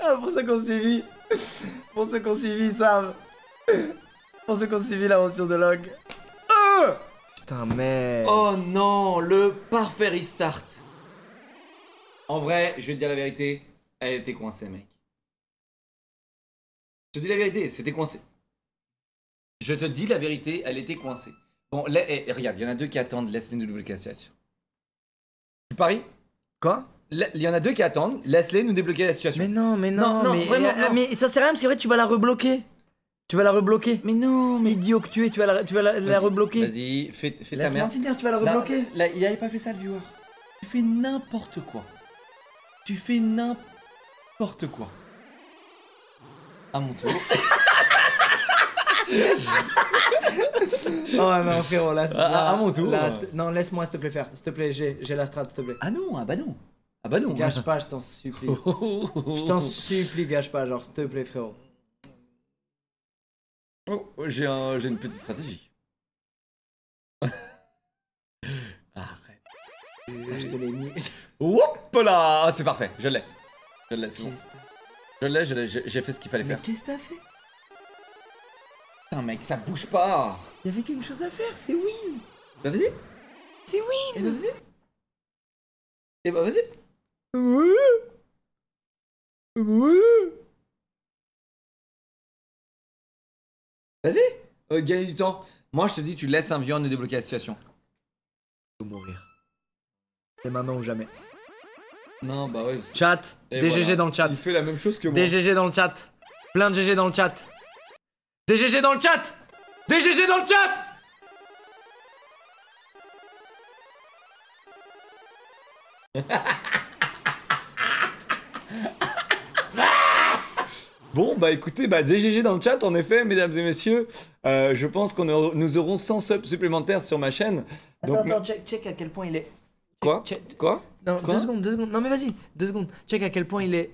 Speaker 1: Ah, pour ceux qui ont suivi. Pour ceux qui ont suivi, ils savent. Pour ceux qui ont suivi l'aventure de Log. Euh Putain, merde.
Speaker 2: Oh non, le parfait restart. En vrai, je vais te dire la vérité, elle était coincée, mec. Je te dis la vérité, c'était coincé. Je te dis la vérité, elle était coincée. Bon, là, eh, regarde, il y en a deux qui attendent, laisse-les nous débloquer la situation. Tu paries?
Speaker 1: Quoi?
Speaker 2: Il y en a deux qui attendent, laisse-les nous débloquer la situation.
Speaker 1: Mais non, mais
Speaker 2: Non,
Speaker 1: non,
Speaker 2: non,
Speaker 1: mais,
Speaker 2: vraiment,
Speaker 1: euh,
Speaker 2: non.
Speaker 1: mais ça sert à rien parce qu'en fait, tu vas la rebloquer. Tu vas la rebloquer.
Speaker 2: Mais non,
Speaker 1: Mais idiot que tu es, tu vas la, tu vas la, rebloquer.
Speaker 2: Vas-y, fais, fais ta merde.
Speaker 1: finir, tu vas la
Speaker 2: Là,
Speaker 1: rebloquer.
Speaker 2: là, il avait pas fait ça, le viewer. Tu fais n'importe quoi. Tu fais n'importe quoi. À mon tour. [laughs]
Speaker 1: Oh non, frérot, là.
Speaker 2: À-
Speaker 1: là-
Speaker 2: à mon tour.
Speaker 1: là, non, laisse-moi, s'il te plaît, faire. S'il te plaît, j'ai j'ai la strat, s'il te plaît.
Speaker 2: Ah non, ah bah non. Ah bah non.
Speaker 1: Gâche pas, je t'en supplie. [laughs] Je t'en supplie, gâche pas, genre, s'il te plaît, frérot.
Speaker 2: Oh, j'ai un, j'ai une petite stratégie. [laughs]
Speaker 1: Je te l'ai mis. [laughs]
Speaker 2: Hop là C'est parfait, je l'ai. Je l'ai, c'est bon. Je l'ai, je l'ai, j'ai fait ce qu'il fallait
Speaker 1: Mais
Speaker 2: faire.
Speaker 1: qu'est-ce que t'as fait?
Speaker 2: Putain mec, ça bouge pas
Speaker 1: Il y avait qu'une chose à faire, c'est win.
Speaker 2: Bah vas-y
Speaker 1: C'est
Speaker 2: Et bah
Speaker 1: win.
Speaker 2: vas-y Et bah vas-y
Speaker 1: Oui. Oui.
Speaker 2: Vas-y euh, Gagne du temps Moi je te dis, tu laisses un vieux ne débloquer la situation.
Speaker 1: Faut mourir. C'est maintenant ou jamais.
Speaker 2: Non, bah ouais. c'est-
Speaker 1: Chat,
Speaker 2: Et
Speaker 1: DGG
Speaker 2: voilà.
Speaker 1: dans le chat.
Speaker 2: Il fait la même chose que moi.
Speaker 1: DGG dans le chat. Plein de GG dans le chat. DGG dans le chat. DGG dans le chat. [laughs]
Speaker 2: Bon, bah écoutez, bah DGG dans le chat, en effet, mesdames et messieurs. Euh, je pense qu'on aura- nous aurons 100 subs supplémentaires sur ma chaîne. Donc,
Speaker 1: Attends, attends, check, check à quel point il est.
Speaker 2: Quoi
Speaker 1: check-
Speaker 2: Quoi
Speaker 1: Non,
Speaker 2: Quoi
Speaker 1: deux secondes, deux secondes. Non, mais vas-y, deux secondes. Check à quel point il est.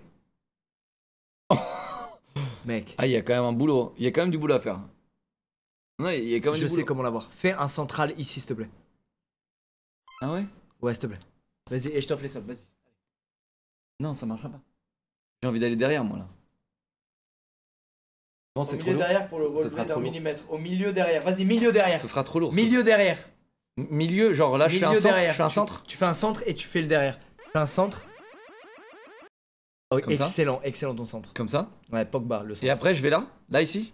Speaker 1: [laughs] Mec,
Speaker 2: Ah, il y a quand même un boulot. Il y a quand même du boulot à faire. Ouais, il y a quand même
Speaker 1: je
Speaker 2: du
Speaker 1: sais
Speaker 2: boulot.
Speaker 1: comment l'avoir. Fais un central ici, s'il te plaît.
Speaker 2: Ah ouais?
Speaker 1: Ouais, s'il te plaît. Vas-y, et je t'offre les subs, vas-y.
Speaker 2: Non, ça marchera pas. J'ai envie d'aller derrière, moi, là. Non, c'est
Speaker 1: Au
Speaker 2: trop lourd.
Speaker 1: derrière pour le relever d'un millimètre. Au milieu derrière. Vas-y, milieu derrière.
Speaker 2: Ce sera trop lourd.
Speaker 1: Milieu derrière.
Speaker 2: Milieu, genre là, je fais un centre.
Speaker 1: derrière.
Speaker 2: Je fais un
Speaker 1: Tu-
Speaker 2: centre.
Speaker 1: Tu fais un centre et tu fais le derrière. Tu fais un centre. Oh,
Speaker 2: Comme ça
Speaker 1: excellent, excellent ton centre.
Speaker 2: Comme ça.
Speaker 1: Ouais, Pogba, le centre.
Speaker 2: Et après, je vais là Là, ici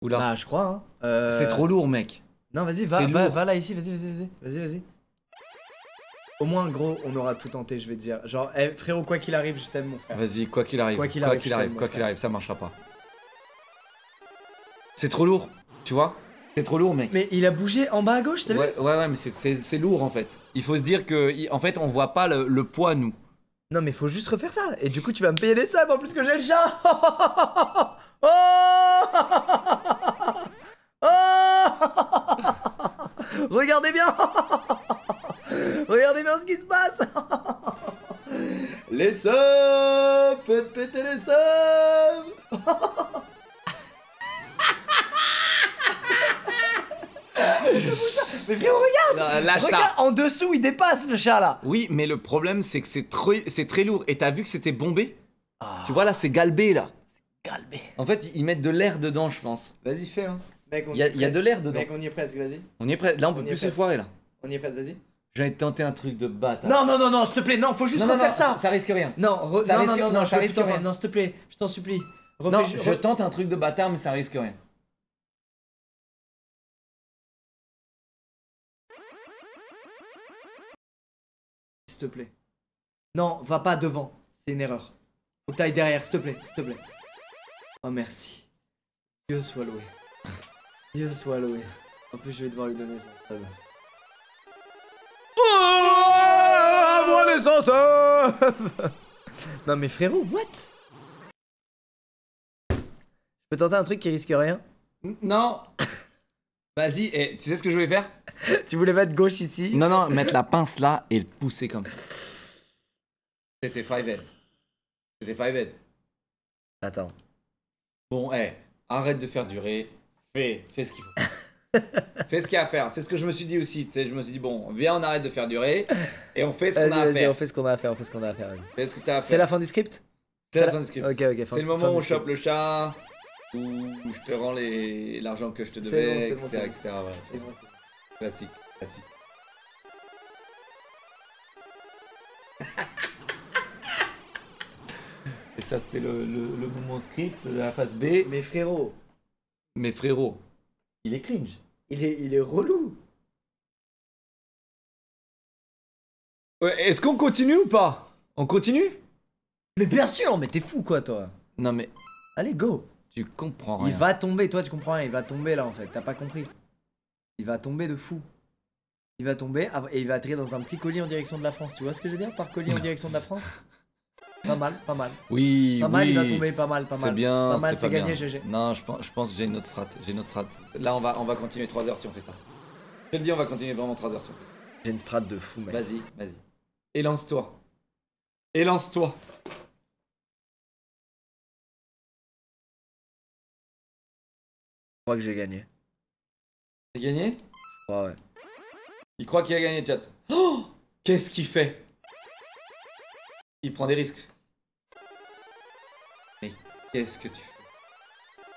Speaker 2: Ou là
Speaker 1: Bah, je crois, hein. Euh,
Speaker 2: C'est trop lourd, mec.
Speaker 1: Non, vas-y, va, va, va là ici, vas-y, vas-y, vas-y, vas-y, vas-y. Au moins, gros, on aura tout tenté, je vais te dire. Genre, eh, frérot, quoi qu'il arrive, je t'aime, mon frère.
Speaker 2: Vas-y, quoi qu'il arrive.
Speaker 1: Quoi qu'il
Speaker 2: quoi
Speaker 1: arrive,
Speaker 2: qu'il quoi qu'il arrive, ça marchera pas. C'est trop lourd, tu vois C'est trop lourd, mec.
Speaker 1: Mais il a bougé en bas à gauche, t'as vu
Speaker 2: Ouais, ouais, ouais, mais c'est- lourd en fait. Il faut se dire que, en fait, on voit pas le, le poids, nous.
Speaker 1: Non, mais faut juste refaire ça. Et du coup, tu vas me payer les subs en plus que j'ai le chat. [laughs] oh Oh [laughs] Regardez bien [laughs] Regardez bien ce qui se passe Les subs Faites péter les subs Mais frérot, regarde
Speaker 2: Lâche
Speaker 1: Regarde, en dessous, il dépasse le chat là
Speaker 2: Oui, mais le problème, c'est que c'est trop- c'est très lourd. Et t'as vu que c'était bombé Tu vois là, c'est galbé là.
Speaker 1: Galbé
Speaker 2: En fait, ils mettent de l'air dedans, je pense.
Speaker 1: Vas-y, fais, hein. Mec, on
Speaker 2: y a, y de
Speaker 1: presque.
Speaker 2: l'air dedans.
Speaker 1: Mec, on y est presque, vas-y.
Speaker 2: On y est prêt. Là, on peut
Speaker 1: on
Speaker 2: plus se
Speaker 1: presque.
Speaker 2: foirer là.
Speaker 1: On y est presque, vas-y.
Speaker 2: J'ai tenté un truc de bâtard.
Speaker 1: Non, non, non, non, s'il te plaît, non, faut juste
Speaker 2: non, non,
Speaker 1: refaire
Speaker 2: non,
Speaker 1: ça.
Speaker 2: ça risque rien.
Speaker 1: Non, re-
Speaker 2: Ça
Speaker 1: non,
Speaker 2: risque-
Speaker 1: non, non,
Speaker 2: non,
Speaker 1: non,
Speaker 2: ça
Speaker 1: je
Speaker 2: risque rien.
Speaker 1: Non, s'il te plaît, je t'en supplie. Refais
Speaker 2: Non, je tente un truc de bâtard, mais ça risque rien.
Speaker 1: S'il te plaît. Non, va pas devant. C'est une erreur. Faut que t'ailles derrière, s'il te plaît, s'il te plaît. Oh, merci. Dieu soit loué. Dieu soit loué. En plus, je vais devoir lui donner son sub. Oh, moi les sans sub [laughs] Non, mais frérot, what? Je peux tenter un truc qui risque rien?
Speaker 2: N- Non [laughs] Vas-y, et tu sais ce que je voulais faire?
Speaker 1: Tu voulais mettre gauche ici?
Speaker 2: Non, non, mettre la pince là et le pousser comme ça. C'était 5 head. C'était 5 head.
Speaker 1: Attends.
Speaker 2: Bon, eh, arrête de faire durer. Fais, fais ce qu'il faut. [laughs] fais ce qu'il y a à faire. C'est ce que je me suis dit aussi. Tu sais, je me suis dit, bon, viens, on arrête de faire durer et on fait ce qu'on a à faire.
Speaker 1: on fait ce qu'on a à faire, on fait ce qu'on a à faire.
Speaker 2: Fais ce que t'as à faire.
Speaker 1: C'est la fin du script?
Speaker 2: C'est la fin du script.
Speaker 1: Ok, ok.
Speaker 2: C'est le moment où on chope le chat, où je te rends les- l'argent que je te
Speaker 1: C'est
Speaker 2: devais,
Speaker 1: bon, c'est
Speaker 2: etc.
Speaker 1: bon, c'est bon.
Speaker 2: etc. Voilà,
Speaker 1: C'est bon, c'est bon.
Speaker 2: classique, classique. Et ça, c'était le, le- le moment script de la phase B.
Speaker 1: Mais frérot,
Speaker 2: Mais frérot, il est cringe.
Speaker 1: il est, il est relou.
Speaker 2: Ouais, Est-ce qu'on continue ou pas? On continue?
Speaker 1: Mais bien sûr, mais t'es fou quoi, toi.
Speaker 2: Non mais
Speaker 1: Allez, go.
Speaker 2: Tu comprends rien.
Speaker 1: Il va tomber, toi tu comprends rien, il va tomber là en fait, t'as pas compris. Il va tomber de fou. Il va tomber et il va atterrir dans un petit colis en direction de la France. Tu vois ce que je veux dire par colis en direction de la France? Pas mal, pas mal.
Speaker 2: Oui,
Speaker 1: Pas
Speaker 2: oui.
Speaker 1: mal, il va tomber, pas mal, pas mal.
Speaker 2: C'est bien,
Speaker 1: Pas mal,
Speaker 2: c'est
Speaker 1: gagné,
Speaker 2: bien.
Speaker 1: GG.
Speaker 2: Non, je pense, je pense que j'ai une autre strat. J'ai une autre strat. Là, on va, on va continuer 3 heures si on fait ça. Je te le dis, on va continuer vraiment 3 heures si on fait ça.
Speaker 1: J'ai une strat de fou, mec.
Speaker 2: Vas-y, vas-y. Élance-toi. Élance-toi.
Speaker 1: Crois que j'ai gagné.
Speaker 2: T'as gagné?
Speaker 1: Je crois, ouais.
Speaker 2: Il croit qu'il a gagné, chat. Oh Qu'est-ce qu'il fait? Il prend des risques. Mais qu'est-ce que tu fais?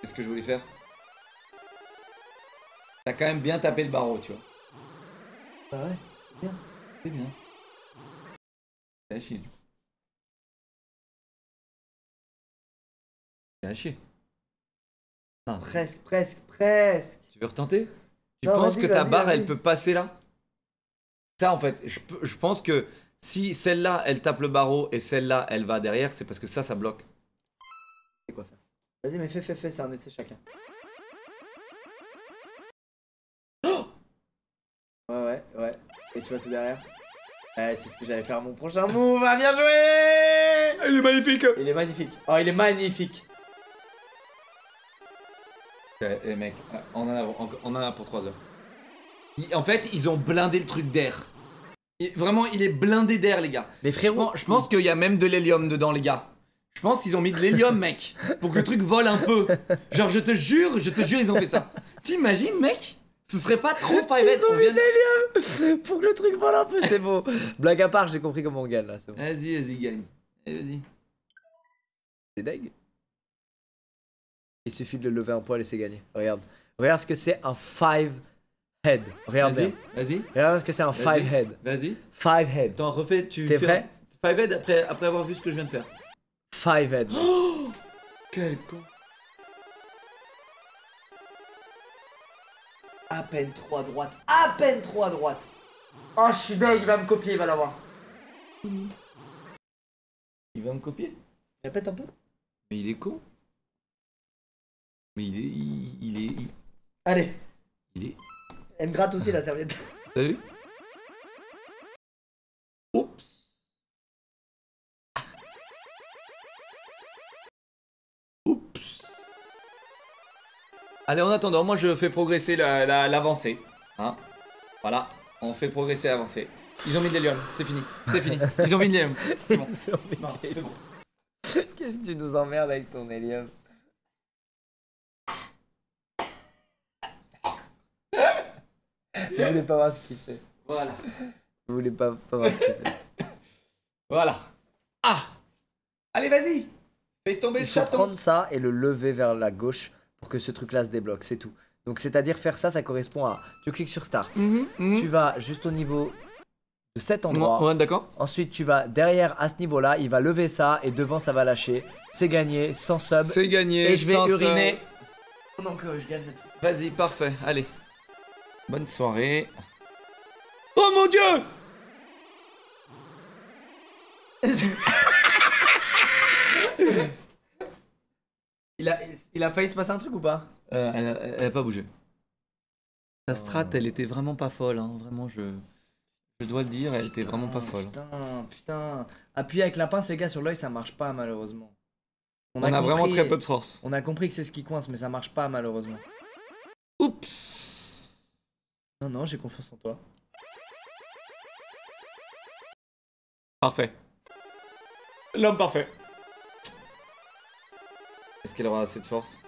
Speaker 2: C'est ce que je voulais faire? T'as quand même bien tapé le barreau, tu vois.
Speaker 1: Bah ouais, c'est bien.
Speaker 2: C'est bien. C'est à chier, du coup. C'est à chier. Ah,
Speaker 1: Presque, presque, presque.
Speaker 2: Tu veux retenter? Tu
Speaker 1: Non,
Speaker 2: penses
Speaker 1: vas-y,
Speaker 2: que ta
Speaker 1: vas-y,
Speaker 2: barre,
Speaker 1: vas-y.
Speaker 2: elle peut passer là? Ça, en fait, je, peux- je pense que si celle-là, elle tape le barreau et celle-là, elle va derrière, c'est parce que ça, ça bloque.
Speaker 1: C'est quoi faire? Vas-y, mais fais, fais, fais, c'est un essai chacun. Ouais, ouais, ouais. Et tu vois tout derrière? Ouais, c'est ce que j'allais faire mon prochain move. Ah, bien joué
Speaker 2: Il est magnifique
Speaker 1: Il est magnifique. Oh, il est magnifique.
Speaker 2: Eh mec, on en a, on en a pour 3 heures. En fait, ils ont blindé le truc d'air. Vraiment, il est blindé d'air, les gars.
Speaker 1: Mais frérot,
Speaker 2: je pense qu'il y a même de l'hélium dedans, les gars. Je pense qu'ils ont mis de l'hélium, [laughs] mec, pour que le truc vole un peu. Genre, je te jure, je te jure, ils ont fait ça. T'imagines, mec? Ce serait pas trop 5S on vient de-
Speaker 1: pour que le truc vole un peu, c'est beau. Blague à part, j'ai compris comment on gagne là, c'est bon.
Speaker 2: Vas-y, vas-y, gagne. Vas-y.
Speaker 1: C'est deg. Il suffit de le lever un poil et c'est gagné. Regarde. Regarde ce que c'est un 5 head. Regarde
Speaker 2: Vas-y, vas-y,
Speaker 1: Regarde ce que c'est un. 5 head.
Speaker 2: vas-y.
Speaker 1: 5 head.
Speaker 2: Attends, refais, tu
Speaker 1: T'es
Speaker 2: fais
Speaker 1: prêt?
Speaker 2: un- Five head après, après avoir vu ce que je viens de faire.
Speaker 1: 5 head.
Speaker 2: Oh Quel con.
Speaker 1: À peine 3 droite. À peine 3 droite. Oh, je suis deg, il va me copier, il va l'avoir.
Speaker 2: Il va me copier?
Speaker 1: Répète un peu.
Speaker 2: Mais il est con. Mais il est. Il, il est. Il,
Speaker 1: Allez.
Speaker 2: il est.
Speaker 1: Elle me gratte aussi la serviette. [laughs]
Speaker 2: T'as vu? Oups. Oups. Allez, en attendant, moi je fais progresser la- la- l'avancée. hein voilà, on fait progresser l'avancée. Ils ont mis de l'hélium, c'est fini, c'est fini. Ils ont mis de l'hélium, c'est bon. [laughs] Non, c'est bon.
Speaker 1: Qu'est-ce que tu nous emmerdes avec ton hélium? Vous voulez pas voir ce qu'il fait.
Speaker 2: Voilà,
Speaker 1: Vous voulez pas, pas voir ce qu'il fait. [laughs]
Speaker 2: voilà. Ah Allez, vas-y Fais tomber
Speaker 1: Il
Speaker 2: le
Speaker 1: faut
Speaker 2: chaton
Speaker 1: prendre ça et le lever vers la gauche pour que ce truc-là se débloque, c'est tout. Donc c'est-à-dire faire ça, ça correspond à... Tu cliques sur Start.
Speaker 2: Mhm, mhm.
Speaker 1: Tu vas juste au niveau de cet endroit.
Speaker 2: Ouais, ouais, d'accord.
Speaker 1: Ensuite, tu vas derrière à ce niveau-là, il va lever ça et devant ça va lâcher. C'est gagné, sans sub.
Speaker 2: C'est gagné.
Speaker 1: Et je vais
Speaker 2: sans
Speaker 1: uriner. Pendant que je gagne le truc.
Speaker 2: Vas-y, parfait. Allez. Bonne soirée. Oh mon dieu
Speaker 1: Il a, il a failli se passer un truc ou pas
Speaker 2: Euh, elle, a, elle a pas bougé. Ta
Speaker 1: Oh.
Speaker 2: strat, elle était vraiment pas folle. Hein. Vraiment, je, je dois le dire, elle était vraiment pas folle.
Speaker 1: Putain, putain. Appuyer avec la pince, les gars, sur l'œil, ça marche pas malheureusement.
Speaker 2: On, a, vraiment
Speaker 1: compris-
Speaker 2: très peu de force.
Speaker 1: On a compris que c'est ce qui coince, mais ça marche pas malheureusement.
Speaker 2: Oups
Speaker 1: Non, non, j'ai confiance en toi.
Speaker 2: Parfait. L'homme parfait. Est-ce qu'elle aura assez de force?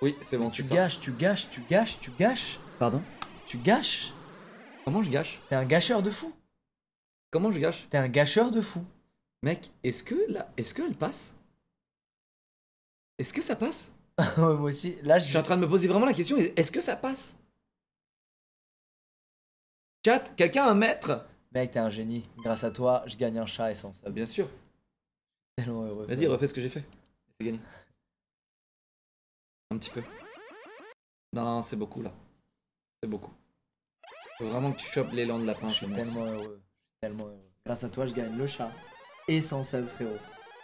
Speaker 2: Oui, c'est bon,
Speaker 1: tu
Speaker 2: c'est ça.
Speaker 1: gâches, tu gâches, tu gâches, tu gâches.
Speaker 2: Pardon?
Speaker 1: Tu gâches?
Speaker 2: Comment je gâche?
Speaker 1: T'es un gâcheur de fou.
Speaker 2: Comment je gâche?
Speaker 1: T'es un gâcheur de fou.
Speaker 2: Mec, est-ce que là, est-ce qu'elle passe? Est-ce que ça passe? [laughs]
Speaker 1: Moi aussi. Là,
Speaker 2: Je
Speaker 1: je
Speaker 2: suis en train de me poser vraiment la question, est-ce que ça passe? Chat, quelqu'un un maître?
Speaker 1: Mec, t'es un génie. Grâce à toi, je gagne un chat et sans ça.
Speaker 2: Ah, Bien sûr.
Speaker 1: Tellement heureux.
Speaker 2: Vas-y, refais ce que j'ai fait. C'est gagné. Un petit peu. Non, c'est beaucoup là. C'est beaucoup. Faut vraiment que tu chopes l'élan de la
Speaker 1: Je suis tellement heureux. Je suis tellement heureux. Grâce à toi, je gagne le chat et sans sub, frérot.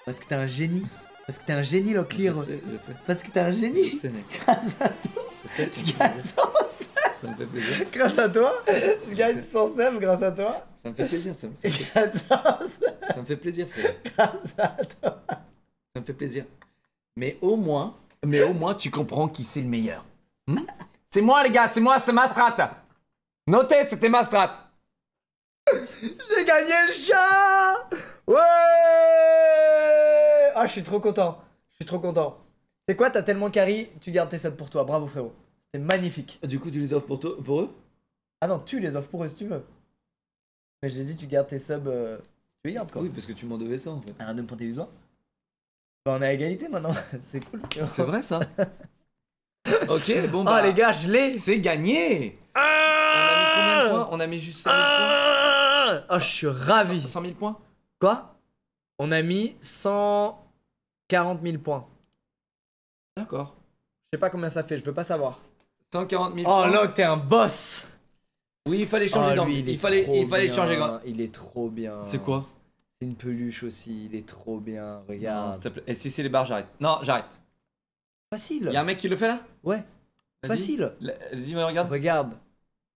Speaker 1: Parce que t'es un génie. Parce que t'es un génie. Locklear.
Speaker 2: Je sais, je sais.
Speaker 1: Parce que t'es un
Speaker 2: Je
Speaker 1: génie.
Speaker 2: sais, mec.
Speaker 1: Grâce à toi,
Speaker 2: Je sais.
Speaker 1: je gagne.
Speaker 2: Ça me fait plaisir. [laughs]
Speaker 1: Grâce à toi, je gagne 100 subs grâce à toi.
Speaker 2: Ça me fait plaisir, ça me, ça me fait, ça me fait plaisir, frère. [laughs]
Speaker 1: grâce à toi.
Speaker 2: Ça me fait plaisir. Mais au moins, mais au moins, tu comprends qui c'est le meilleur. Hmm? C'est moi, les gars, c'est moi, c'est ma strat. Notez, c'était ma strat.
Speaker 1: J'ai gagné le chat Ouais Ah, je suis trop content. Je suis trop content. C'est quoi, t'as tellement carry, tu gardes tes subs pour toi. Bravo frérot. C'était magnifique.
Speaker 2: Du coup, tu les offres pour, toi, pour eux?
Speaker 1: Ah non, tu les offres pour eux si tu veux. Mais j'ai dit, tu gardes tes subs. euh, Tu les gardes quoi.
Speaker 2: Oui, parce que tu m'en devais ça, en fait.
Speaker 1: Un homme pointé du doigt. Bah, on est à égalité maintenant. [laughs] C'est cool. frérot.
Speaker 2: C'est vrai, ça [laughs] Ok, bon,
Speaker 1: Oh
Speaker 2: bah...
Speaker 1: les gars, je l'ai
Speaker 2: C'est gagné On a mis combien de points? On a mis juste 100 000 points
Speaker 1: Oh, je suis ravi.
Speaker 2: 100 000 points?
Speaker 1: Quoi? On a mis 140 000 points.
Speaker 2: D'accord.
Speaker 1: Je sais pas combien ça fait, je veux pas savoir.
Speaker 2: 140 000
Speaker 1: Oh. Locke, t'es un boss
Speaker 2: Oui, il fallait changer
Speaker 1: Oh,
Speaker 2: d'angle. Il fallait,
Speaker 1: trop
Speaker 2: il fallait
Speaker 1: bien.
Speaker 2: changer d'angle.
Speaker 1: Il est trop bien.
Speaker 2: C'est quoi?
Speaker 1: C'est une peluche aussi, il est trop bien.
Speaker 2: Non,
Speaker 1: Regarde.
Speaker 2: s'il te plaît. Et si c'est les barres, j'arrête. Non, j'arrête.
Speaker 1: Facile.
Speaker 2: Il y a un mec qui le fait là?
Speaker 1: Ouais, facile.
Speaker 2: Vas-y, mais regarde.
Speaker 1: Regarde.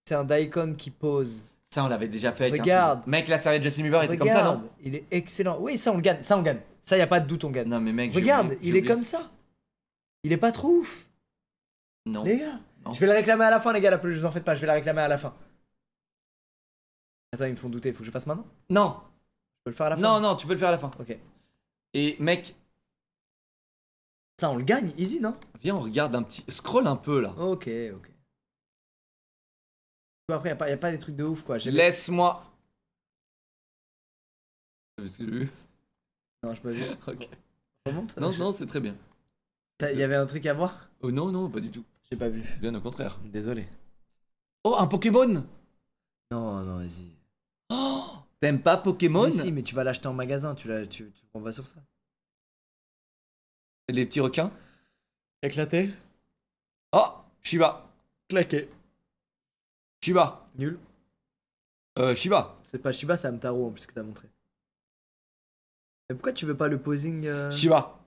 Speaker 1: C'est un Daikon qui pose.
Speaker 2: Ça, on l'avait déjà fait avec
Speaker 1: Regarde.
Speaker 2: Mec, la série de Justin Bieber était comme ça,
Speaker 1: Regarde,
Speaker 2: non?
Speaker 1: Il est excellent. Oui, ça on le gagne, ça on gagne. Ça y a pas de doute, on gagne.
Speaker 2: Non, mais mec, j'ai
Speaker 1: Regarde,
Speaker 2: oublié,
Speaker 1: il est comme ça. Il est pas trop ouf,
Speaker 2: Non.
Speaker 1: les gars.
Speaker 2: Non.
Speaker 1: Je vais le réclamer à la fin, les gars, la peluche, vous en faites pas, je vais la réclamer à la fin. Attends, ils me font douter, faut que je fasse maintenant?
Speaker 2: Non,
Speaker 1: Je peux le faire à la fin?
Speaker 2: Non, non, tu peux le faire à la fin.
Speaker 1: Ok.
Speaker 2: Et mec,
Speaker 1: Ça, on le gagne, easy, non?
Speaker 2: Viens, on regarde un petit. Scroll un peu là.
Speaker 1: Ok, ok. Après, y a, pas, y a pas des trucs de ouf, quoi.
Speaker 2: Laisse-moi.
Speaker 1: Non, je peux vu. [laughs]
Speaker 2: Ok.
Speaker 1: Remonte
Speaker 2: Non, non, c'est très bien.
Speaker 1: Il y avait un truc à voir?
Speaker 2: Oh non, non, pas du tout.
Speaker 1: J'ai pas vu.
Speaker 2: Bien au contraire.
Speaker 1: Désolé.
Speaker 2: Oh, un Pokémon
Speaker 1: Non, non, vas-y.
Speaker 2: Oh T'aimes pas Pokémon?
Speaker 1: Mais si, mais tu vas l'acheter en magasin, tu, la, tu, tu prends pas sur ça.
Speaker 2: Les petits requins?
Speaker 1: Éclaté
Speaker 2: Oh Shiba
Speaker 1: Claqué.
Speaker 2: Shiba
Speaker 1: Nul.
Speaker 2: Euh, Shiba
Speaker 1: C'est pas Shiba, c'est Amtaro en plus que t'as montré. Mais pourquoi tu veux pas le posing euh...
Speaker 2: Shiba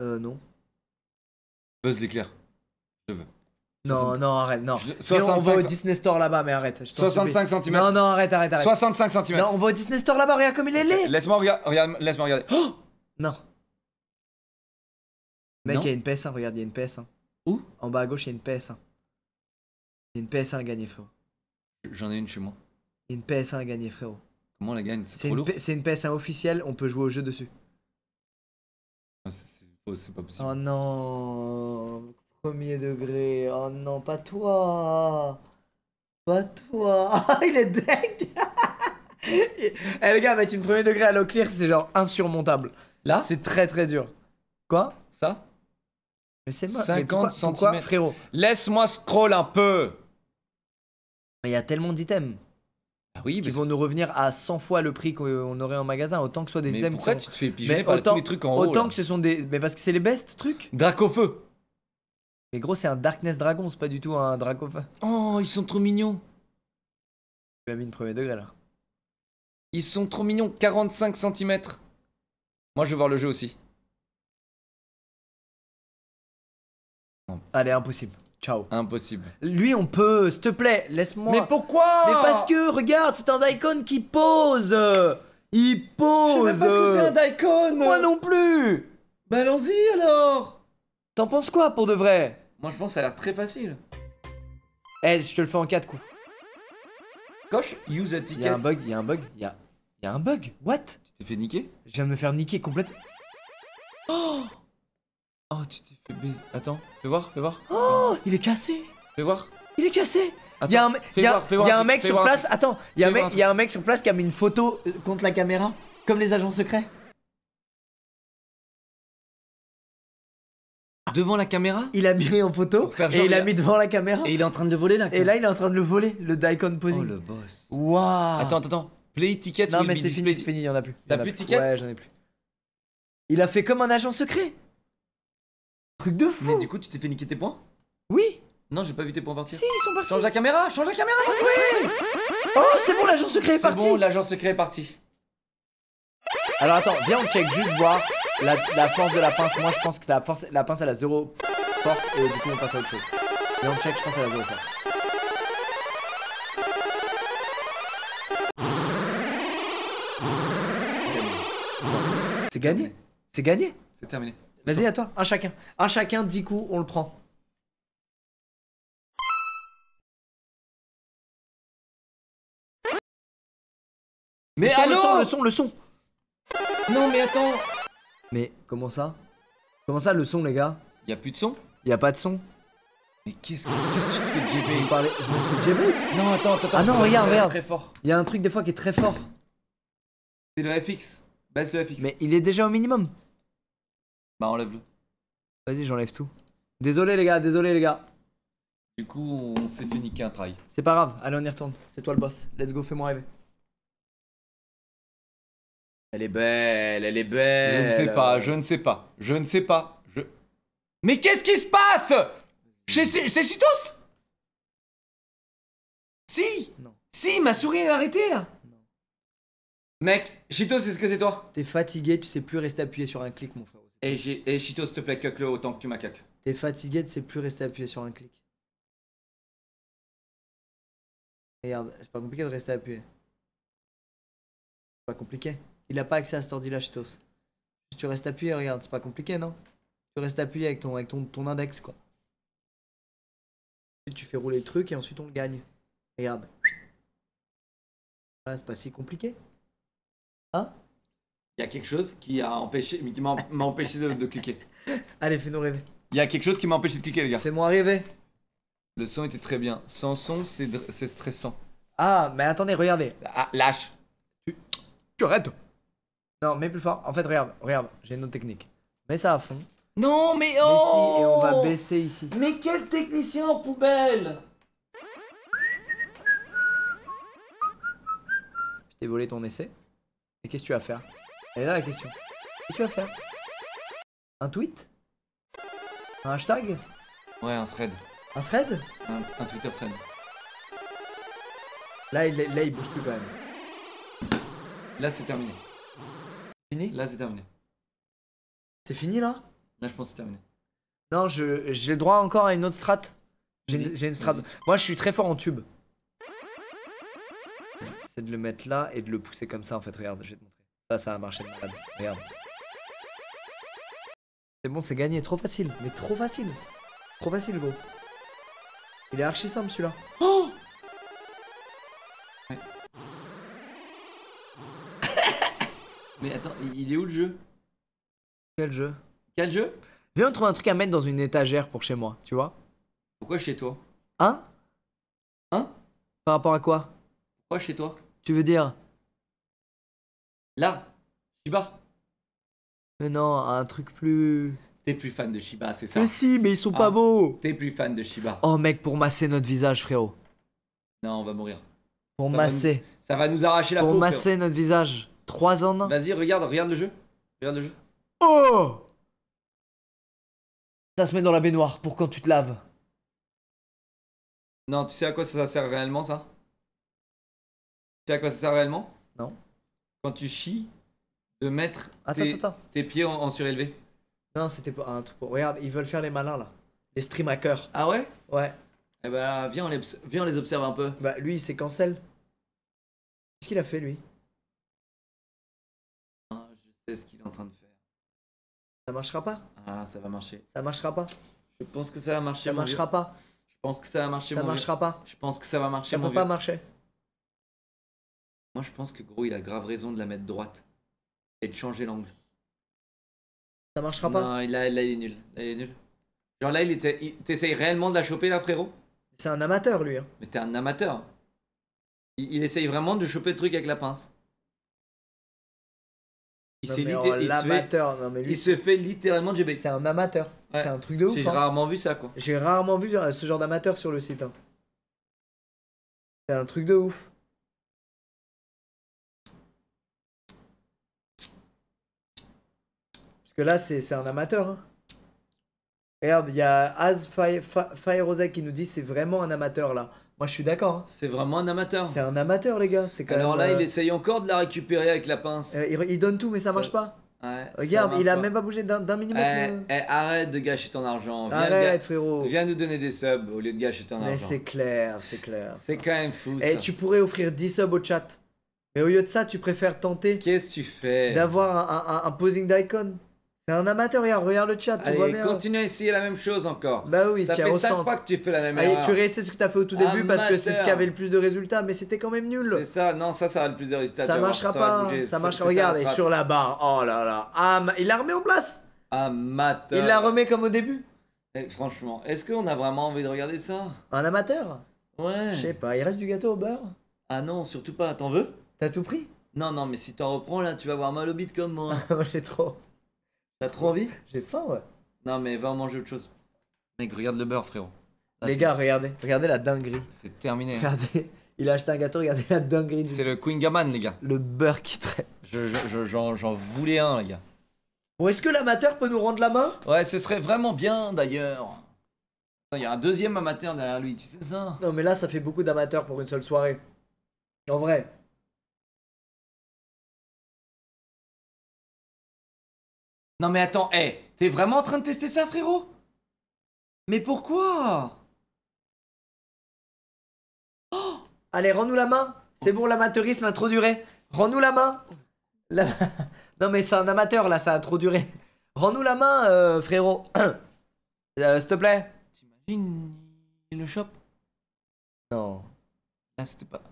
Speaker 1: euh, non.
Speaker 2: Buzz l'éclair. Je veux.
Speaker 1: Non,
Speaker 2: 60
Speaker 1: non, arrête, non.
Speaker 2: Je-
Speaker 1: on- va au
Speaker 2: 65
Speaker 1: Disney Store là-bas, mais arrête. je t'en
Speaker 2: 65
Speaker 1: supplie.
Speaker 2: cm.
Speaker 1: Non, non, arrête, arrête, arrête.
Speaker 2: 65 cm.
Speaker 1: Non, on va au Disney Store là-bas, regarde comme il est laid.
Speaker 2: Laisse-moi regarder. Regarde, laisse-moi regarder. Oh
Speaker 1: Non. Mec, il y a une PS1, regarde, il y a une PS1.
Speaker 2: Où?
Speaker 1: En bas à gauche, il y a une PS1. Il y a une PS1 à gagner, frérot.
Speaker 2: J'en ai une chez moi.
Speaker 1: Il y a une PS1 à gagner, frérot.
Speaker 2: Comment on la gagne?
Speaker 1: C'est une, une PS1 officielle, on peut jouer au jeu dessus.
Speaker 2: Ah, c'est- c'est pas possible.
Speaker 1: Oh non, premier degré. Oh non, pas toi. Pas toi. [laughs] Ah, il est deck. [laughs] Eh les gars, mettre une premier degré à l'eau clear, c'est genre insurmontable.
Speaker 2: Là
Speaker 1: C'est très très dur. Quoi?
Speaker 2: Ça?
Speaker 1: Mais c'est moche.
Speaker 2: 50
Speaker 1: Mais pourquoi- pourquoi,
Speaker 2: centimètres.
Speaker 1: frérot?
Speaker 2: Laisse-moi scroll un peu
Speaker 1: Mais il y a tellement d'items
Speaker 2: oui,
Speaker 1: qui
Speaker 2: mais,
Speaker 1: vont nous revenir à 100 fois le prix qu'on aurait en magasin. Autant que ce soit des
Speaker 2: mais
Speaker 1: items qui
Speaker 2: pourquoi
Speaker 1: sont-
Speaker 2: tu te fais pigeonner
Speaker 1: Mais
Speaker 2: par
Speaker 1: autant-
Speaker 2: tous les trucs en haut
Speaker 1: Autant
Speaker 2: là
Speaker 1: que ce sont des. Mais parce que c'est les best trucs.
Speaker 2: Dracofeu
Speaker 1: Mais gros, c'est un Darkness Dragon, c'est pas du tout un Dracofeu.
Speaker 2: Oh, ils sont trop mignons
Speaker 1: Tu as mis une premier degré là.
Speaker 2: Ils sont trop mignons 45 cm Moi, je veux voir le jeu aussi.
Speaker 1: Allez, impossible. Ciao.
Speaker 2: Impossible.
Speaker 1: Lui, on peut, s'il te plaît, laisse-moi.
Speaker 2: Mais pourquoi
Speaker 1: Mais parce que, regarde, c'est un Daikon qui pose Il pose
Speaker 2: Je sais même pas ce que c'est un Daikon
Speaker 1: Moi non plus
Speaker 2: Bah allons-y alors
Speaker 1: T'en penses quoi pour de vrai?
Speaker 2: Moi je pense que ça a l'air très facile.
Speaker 1: Eh, je te le fais en 4 coups.
Speaker 2: Coche, use a ticket.
Speaker 1: a un bug, il y a un bug, il y a... Il y a un bug What?
Speaker 2: Tu t'es fait niquer?
Speaker 1: Je viens de me faire niquer complètement.
Speaker 2: Oh Oh, tu t'es fait baiser. Attends, fais voir, fais voir.
Speaker 1: Oh, il est cassé
Speaker 2: Fais voir.
Speaker 1: Il est cassé Il y a un, me-
Speaker 2: fais
Speaker 1: il y a-
Speaker 2: voir, fais voir
Speaker 1: il y a
Speaker 2: un
Speaker 1: un
Speaker 2: truc,
Speaker 1: mec sur
Speaker 2: voir
Speaker 1: place. Attends, il y a un mec,
Speaker 2: un
Speaker 1: il y a un mec sur place qui a mis une photo euh, contre la caméra, comme les agents secrets.
Speaker 2: Devant la caméra?
Speaker 1: Il a mis en photo et
Speaker 2: genre,
Speaker 1: il a mis devant la caméra.
Speaker 2: Et il est en train de le voler là.
Speaker 1: Et là, il est en train de le voler, le Daikon
Speaker 2: Oh
Speaker 1: posing.
Speaker 2: le boss.
Speaker 1: Waouh
Speaker 2: Attends, attends, attends. Play tickets
Speaker 1: Non, mais c'est fini, c'est fini, il y en a plus. Il y
Speaker 2: T'as
Speaker 1: en a
Speaker 2: plus de tickets?
Speaker 1: Ouais, j'en ai plus. Il a fait comme un agent secret. Truc de fou.
Speaker 2: Mais du coup, tu t'es fait niquer tes points
Speaker 1: Oui.
Speaker 2: Non, j'ai pas vu tes points partir.
Speaker 1: Si, ils sont partis.
Speaker 2: Change la caméra, change la caméra, jouer
Speaker 1: Oh, c'est bon, l'agent secret est,
Speaker 2: C'est
Speaker 1: parti.
Speaker 2: bon, l'agent secret est parti.
Speaker 1: Alors attends, viens, on check juste voir la, la force de la pince. Moi, je pense que la force, la pince, elle a zéro force et du coup, on passe à autre chose. Et on check, je pense à la zéro force. C'est gagné C'est gagné?
Speaker 2: C'est terminé.
Speaker 1: Vas-y, à toi, un chacun. Un chacun, 10 coups, on le prend.
Speaker 2: Mais
Speaker 1: le son,
Speaker 2: allô
Speaker 1: le son, le son, le son
Speaker 2: Non mais attends
Speaker 1: Mais comment ça? Comment ça, le son, les gars?
Speaker 2: Y a plus de son?
Speaker 1: Y a pas de son
Speaker 2: Mais qu'est-ce que qu'est-ce que tu fais JB
Speaker 1: Je me suis
Speaker 2: Non attends attends
Speaker 1: Ah non, regarde, regarde.
Speaker 2: Très fort.
Speaker 1: Il y a un truc des fois qui est très fort.
Speaker 2: C'est le FX. Baisse le FX.
Speaker 1: Mais il est déjà au minimum.
Speaker 2: Bah enlève-le.
Speaker 1: Vas-y, j'enlève tout. Désolé, les gars, désolé, les gars.
Speaker 2: Du coup on s'est fait niquer un trail.
Speaker 1: C'est pas grave, allez, on y retourne. C'est toi le boss. Let's go, fais-moi rêver. Elle est belle, elle est belle.
Speaker 2: Je ne sais pas, je ne sais pas, je ne sais pas. Je... Mais qu'est-ce qui se passe? Chez Cheetos? Si
Speaker 1: Non.
Speaker 2: Si, ma souris elle a arrêté là
Speaker 1: Non.
Speaker 2: Mec, Cheetos, est-ce que c'est toi?
Speaker 1: T'es fatigué, tu sais plus rester appuyé sur un clic, mon frère.
Speaker 2: Et, j'ai- et Cheetos, s'il te plaît, cuck-le autant que tu m'as cuck.
Speaker 1: T'es fatigué, tu sais plus rester appuyé sur un clic. Regarde, c'est pas compliqué de rester appuyé. C'est pas compliqué. Il a pas accès à cet ordi là. Juste Tu restes appuyé, regarde, c'est pas compliqué, non? Tu restes appuyé avec ton, avec ton, index, quoi. Ensuite, tu fais rouler le truc et ensuite on le gagne. Regarde. C'est pas si compliqué. Hein?
Speaker 2: Il y a quelque chose qui a empêché, qui m'a empêché de, de cliquer. [laughs]
Speaker 1: Allez, fais-nous rêver.
Speaker 2: Il y a quelque chose qui m'a empêché de cliquer, les gars.
Speaker 1: Fais-moi rêver.
Speaker 2: Le son était très bien. Sans son, c'est stressant.
Speaker 1: Ah, mais attendez, regardez.
Speaker 2: Ah, lâche.
Speaker 1: Tu arrêtes Non, mais plus fort. En fait, regarde, regarde, j'ai une autre technique. Mets ça à fond.
Speaker 2: Non, mais oh
Speaker 1: ici et on va baisser ici.
Speaker 2: Mais quel technicien en poubelle?
Speaker 1: Je t'ai volé ton essai. Et qu'est-ce que tu vas faire? Elle est là la question. Qu'est-ce que tu vas faire? Un tweet? Un hashtag?
Speaker 2: Ouais, un thread.
Speaker 1: Un thread?
Speaker 2: Un, un Twitter thread.
Speaker 1: là il, là, il bouge plus quand même.
Speaker 2: Là, c'est terminé.
Speaker 1: Fini?
Speaker 2: Là, c'est terminé.
Speaker 1: C'est fini là?
Speaker 2: Là, je pense que c'est terminé.
Speaker 1: Non, je j'ai le droit encore à une autre strat. J'ai une strat. Moi, je suis très fort en tube. C'est de le mettre là et de le pousser comme ça en fait. Regarde, je vais te montrer. Ça, ça a marché de malade. Regarde. C'est bon, c'est gagné. Trop facile. Mais trop facile. Trop facile, gros. Il est archi simple celui-là.
Speaker 2: Oh [laughs] Mais attends, il il est où le jeu?
Speaker 1: Quel jeu?
Speaker 2: Quel jeu?
Speaker 1: Viens, on trouve un truc à mettre dans une étagère pour chez moi, tu vois
Speaker 2: Pourquoi chez toi?
Speaker 1: Hein?
Speaker 2: Hein?
Speaker 1: Par rapport à quoi?
Speaker 2: Pourquoi chez toi?
Speaker 1: Tu veux dire
Speaker 2: Là Shiba
Speaker 1: Mais non, un truc plus.
Speaker 2: T'es plus fan de Shiba, c'est ça
Speaker 1: Mais si, mais ils sont
Speaker 2: Ah.
Speaker 1: pas beaux
Speaker 2: T'es plus fan de Shiba.
Speaker 1: Oh mec, pour masser notre visage, frérot.
Speaker 2: Non, on va mourir.
Speaker 1: Pour
Speaker 2: Ça va
Speaker 1: masser.
Speaker 2: Ça va nous arracher la
Speaker 1: Pour
Speaker 2: peau.
Speaker 1: masser notre visage. 3 en
Speaker 2: frérot.
Speaker 1: 1.
Speaker 2: Vas-y, regarde, regarde le jeu. Regarde le jeu.
Speaker 1: Oh Ça se met dans la baignoire pour quand tu te laves.
Speaker 2: Non, tu sais à quoi ça sert réellement ça? Tu sais à quoi ça sert réellement?
Speaker 1: Non.
Speaker 2: Quand tu chies, de mettre
Speaker 1: Attends,
Speaker 2: tes,
Speaker 1: attends, attends.
Speaker 2: tes pieds en, en surélevé.
Speaker 1: Non, c'était pas un truc. Regarde, ils veulent faire les malins là. Les stream hackers.
Speaker 2: Ah ouais?
Speaker 1: Ouais.
Speaker 2: Eh bah, viens on, les, viens, on les observe un peu.
Speaker 1: Bah, lui, il s'est cancel. Qu'est-ce qu'il a fait, lui?
Speaker 2: Ah, Je sais ce qu'il est en train de faire.
Speaker 1: Ça marchera pas?
Speaker 2: Ah, ça va marcher.
Speaker 1: Ça marchera pas?
Speaker 2: Je pense que ça va marcher.
Speaker 1: Ça marchera
Speaker 2: vieux.
Speaker 1: pas?
Speaker 2: Je pense que ça va marcher.
Speaker 1: Ça marchera pas?
Speaker 2: Je pense que ça va marcher.
Speaker 1: Ça
Speaker 2: mon
Speaker 1: peut pas marcher.
Speaker 2: Moi, je pense que gros, il a grave raison de la mettre droite et de changer l'angle.
Speaker 1: Ça marchera pas?
Speaker 2: Non, là, là, il est nul. Là, il est nul. Genre là, il était. il- T'essayes réellement de la choper là, frérot?
Speaker 1: C'est un amateur, lui. Hein.
Speaker 2: Mais t'es un amateur. Il, il essaye vraiment de choper le truc avec la pince. Il,
Speaker 1: Non,
Speaker 2: s'est
Speaker 1: mais oh,
Speaker 2: il se fait,
Speaker 1: l'amateur, non mais
Speaker 2: il se fait littéralement JB.
Speaker 1: c'est un amateur.
Speaker 2: Ouais.
Speaker 1: C'est un truc de ouf.
Speaker 2: J'ai
Speaker 1: hein.
Speaker 2: rarement vu ça, quoi.
Speaker 1: J'ai rarement vu euh, ce genre d'amateur sur le site. hein. C'est un truc de ouf. Parce que là, c'est un amateur. hein. Regarde, il y a Az Firozek qui nous dit c'est vraiment un amateur là. Moi, je suis d'accord. hein.
Speaker 2: C'est vraiment un amateur.
Speaker 1: C'est un amateur, les gars. C'est
Speaker 2: Alors
Speaker 1: même,
Speaker 2: là,
Speaker 1: euh,
Speaker 2: il essaye encore de la récupérer avec la pince.
Speaker 1: euh, il, il donne tout, mais ça,
Speaker 2: Ça-
Speaker 1: marche pas.
Speaker 2: Ouais,
Speaker 1: Regarde, il a même pas bougé d'un millimètre.
Speaker 2: Eh,
Speaker 1: le-
Speaker 2: eh, arrête de gâcher ton argent. Viens,
Speaker 1: Arrête,
Speaker 2: ga-
Speaker 1: frérot.
Speaker 2: viens nous donner des subs au lieu de gâcher ton
Speaker 1: Mais
Speaker 2: argent.
Speaker 1: c'est clair, c'est clair.
Speaker 2: C'est quand même fou
Speaker 1: Et
Speaker 2: ça.
Speaker 1: tu pourrais offrir 10 subs au chat. Mais au lieu de ça, tu préfères tenter
Speaker 2: Qu'est-ce que tu fais?
Speaker 1: d'avoir un, un- un posing d'icon. C'est un amateur, regarde, regarde le chat, tu vois
Speaker 2: Allez,
Speaker 1: bien.
Speaker 2: continue à essayer la même chose encore.
Speaker 1: Bah oui,
Speaker 2: ça
Speaker 1: tiens,
Speaker 2: fait
Speaker 1: au
Speaker 2: 5
Speaker 1: centre.
Speaker 2: fois que tu fais la même
Speaker 1: Allez,
Speaker 2: erreur.
Speaker 1: tu réessayes ce que t'as fait au tout début parce que c'est ce qui avait le plus de résultats, mais c'était quand même nul.
Speaker 2: C'est ça, non, ça, ça a le plus de résultats. tu
Speaker 1: Ça marchera pas, ça
Speaker 2: c'est
Speaker 1: Regarde, et sur la barre, oh là là, ah, il la remet en place.
Speaker 2: Amateur.
Speaker 1: Il la remet comme au début.
Speaker 2: Eh, franchement, est-ce qu'on a vraiment envie de regarder ça?
Speaker 1: Un amateur?
Speaker 2: Ouais.
Speaker 1: Je sais pas, il reste du gâteau au beurre?
Speaker 2: Ah non, surtout pas. T'en veux?
Speaker 1: T'as tout pris?
Speaker 2: Non, non, mais si t'en reprends là, tu vas avoir mal au bide comme moi. [laughs]
Speaker 1: Moi j'ai trop.
Speaker 2: T'as trop envie?
Speaker 1: J'ai faim, ouais.
Speaker 2: Non, mais va en manger autre chose. Mec, regarde le beurre, frérot. Là,
Speaker 1: Les
Speaker 2: c'est-
Speaker 1: gars, regardez, regardez la dinguerie.
Speaker 2: C'est terminé.
Speaker 1: Regardez, il a acheté un gâteau, regardez la dinguerie. du-
Speaker 2: C'est le Queen Gaman, les gars.
Speaker 1: Le beurre qui traîne.
Speaker 2: Je, je- je- j'en, j'en voulais un, les gars.
Speaker 1: Bon, est-ce que l'amateur peut nous rendre la main?
Speaker 2: Ouais, ce serait vraiment bien, d'ailleurs. Il y a un deuxième amateur derrière lui, tu sais ça?
Speaker 1: Non, mais là, ça fait beaucoup d'amateurs pour une seule soirée. En vrai.
Speaker 2: Non, mais attends, hé, t'es vraiment en train de tester ça, frérot? Mais pourquoi?
Speaker 1: Allez, rends-nous la main. C'est bon, l'amateurisme a trop duré. Rends-nous la main. La- [laughs] non, mais c'est un amateur là, ça a trop duré. Rends-nous la main, euh, frérot. [clears throat] Euh, S'il te plaît.
Speaker 2: T'imagines, il le chope?
Speaker 1: Non.
Speaker 2: Là, c'était pas...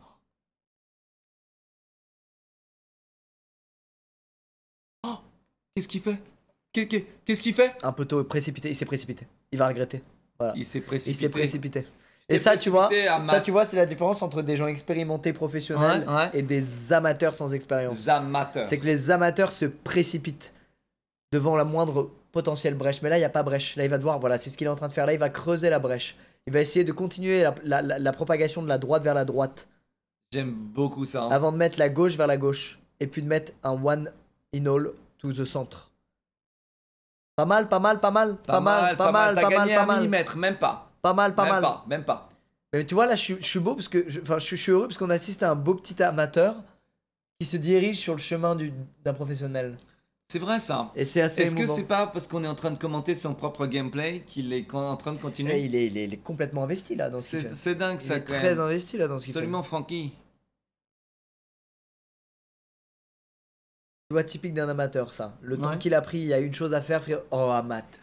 Speaker 2: Oh Qu'est-ce qu'il fait? Qu'est-ce qu'il fait?
Speaker 1: Un peu tôt, précipité. Il s'est précipité. Il va regretter.
Speaker 2: Il s'est
Speaker 1: Il
Speaker 2: précipité.
Speaker 1: s'est précipité.
Speaker 2: t'es
Speaker 1: Et ça, tu vois, ça, tu vois, c'est la différence entre des gens expérimentés professionnels
Speaker 2: Ouais, ouais.
Speaker 1: et des amateurs sans expérience.
Speaker 2: Amateurs.
Speaker 1: C'est que les amateurs se précipitent devant la moindre potentielle brèche. Mais là, il n'y a pas brèche. Là, il va devoir, voilà, c'est ce qu'il est en train de faire. Là, il va creuser la brèche. Il va essayer de continuer la, la- la- la propagation de la droite vers la droite
Speaker 2: J'aime beaucoup ça. hein.
Speaker 1: avant de mettre la gauche vers la gauche. Et puis de mettre un one in all to the centre. Pas mal, pas mal, pas mal, pas, mal, pas mal,
Speaker 2: T'as
Speaker 1: pas mal,
Speaker 2: gagné
Speaker 1: pas
Speaker 2: un
Speaker 1: mal,
Speaker 2: millimètre, même pas.
Speaker 1: pas mal, pas
Speaker 2: même
Speaker 1: mal.
Speaker 2: pas, même pas.
Speaker 1: Mais tu vois, là, je suis, je suis beau parce que. Enfin, je, suis- je suis heureux parce qu'on assiste à un beau petit amateur qui se dirige sur le chemin du- d'un professionnel.
Speaker 2: C'est vrai ça.
Speaker 1: Et c'est assez
Speaker 2: Est-ce que c'est pas parce qu'on est en train de commenter son propre gameplay qu'il est en train de continuer?
Speaker 1: Il, est, il, est, il est complètement investi là dans ce qu'il
Speaker 2: C'est
Speaker 1: fait.
Speaker 2: c'est dingue
Speaker 1: Il
Speaker 2: ça
Speaker 1: est
Speaker 2: quand
Speaker 1: très
Speaker 2: même.
Speaker 1: investi là dans ce qu'il fait.
Speaker 2: Absolument Francky.
Speaker 1: Tu vois, typique d'un amateur ça. Le temps
Speaker 2: Ouais.
Speaker 1: qu'il a pris, il y a une chose à faire, frère. Oh, amateur.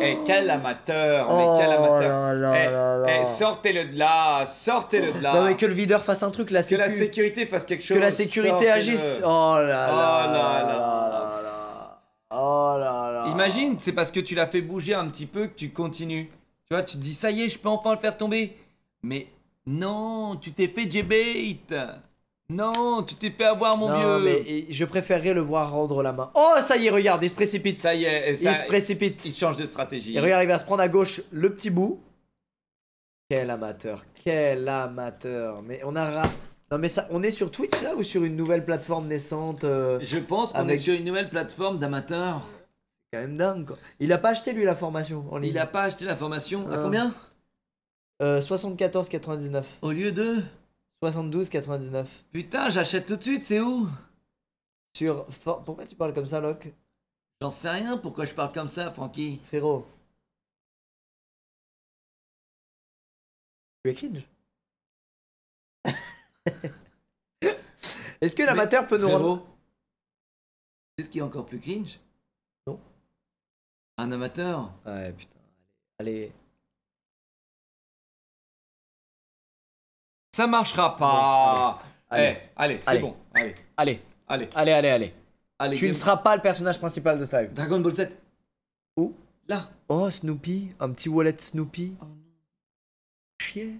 Speaker 2: Eh quel amateur,
Speaker 1: Oh
Speaker 2: mais quel amateur.
Speaker 1: là là
Speaker 2: Eh,
Speaker 1: là là.
Speaker 2: eh, sortez-le de là, sortez-le de là.
Speaker 1: Non mais que le videur fasse un truc, la
Speaker 2: Que la sécurité fasse quelque chose.
Speaker 1: que la sécurité
Speaker 2: sortez-le.
Speaker 1: agisse. Oh là là.
Speaker 2: Oh là là.
Speaker 1: là là. Oh là là.
Speaker 2: Imagine, c'est parce que tu l'as fait bouger un petit peu que tu continues. Tu vois, tu te dis ça y est, je peux enfin le faire tomber. Mais non, tu t'es fait J-bait. Non, tu t'es fait avoir mon
Speaker 1: non,
Speaker 2: vieux.
Speaker 1: mais je préférerais le voir rendre la main. Oh, ça y est, regarde, il se précipite.
Speaker 2: Ça y est, ça,
Speaker 1: il se précipite.
Speaker 2: il change de stratégie.
Speaker 1: Et regarde, il va se prendre à gauche le petit bout. Quel amateur, quel amateur. Mais on a Non mais ça, on est sur Twitch là ou sur une nouvelle plateforme naissante euh,
Speaker 2: Je pense qu'on
Speaker 1: Avec-
Speaker 2: est sur une nouvelle plateforme d'amateurs.
Speaker 1: Quand même dingue quoi. Il a pas acheté lui la formation en ligne.
Speaker 2: Il a pas acheté la formation. À
Speaker 1: Ah.
Speaker 2: combien?
Speaker 1: Euh, 74,99.
Speaker 2: Au lieu de.
Speaker 1: 72,99.
Speaker 2: Putain, j'achète tout de suite, c'est où?
Speaker 1: Sur. for- Pourquoi tu parles comme ça, Locke?
Speaker 2: J'en sais rien, pourquoi je parle comme ça, Francky
Speaker 1: Frérot. Tu es cringe? Est-ce que l'amateur peut nous rendre.
Speaker 2: Sais ce qui est encore plus cringe?
Speaker 1: Non.
Speaker 2: Un amateur
Speaker 1: Ouais, putain. Allez.
Speaker 2: Ça marchera pas Eh,
Speaker 1: Allez.
Speaker 2: allez, c'est bon. Allez,
Speaker 1: Allez,
Speaker 2: allez,
Speaker 1: allez, allez, allez.
Speaker 2: allez.
Speaker 1: Tu ne seras pas le personnage principal de ce live.
Speaker 2: Dragon Ball Z.
Speaker 1: Où?
Speaker 2: Là.
Speaker 1: Oh, Snoopy, un petit wallet Snoopy.
Speaker 2: Oh.
Speaker 1: Chier.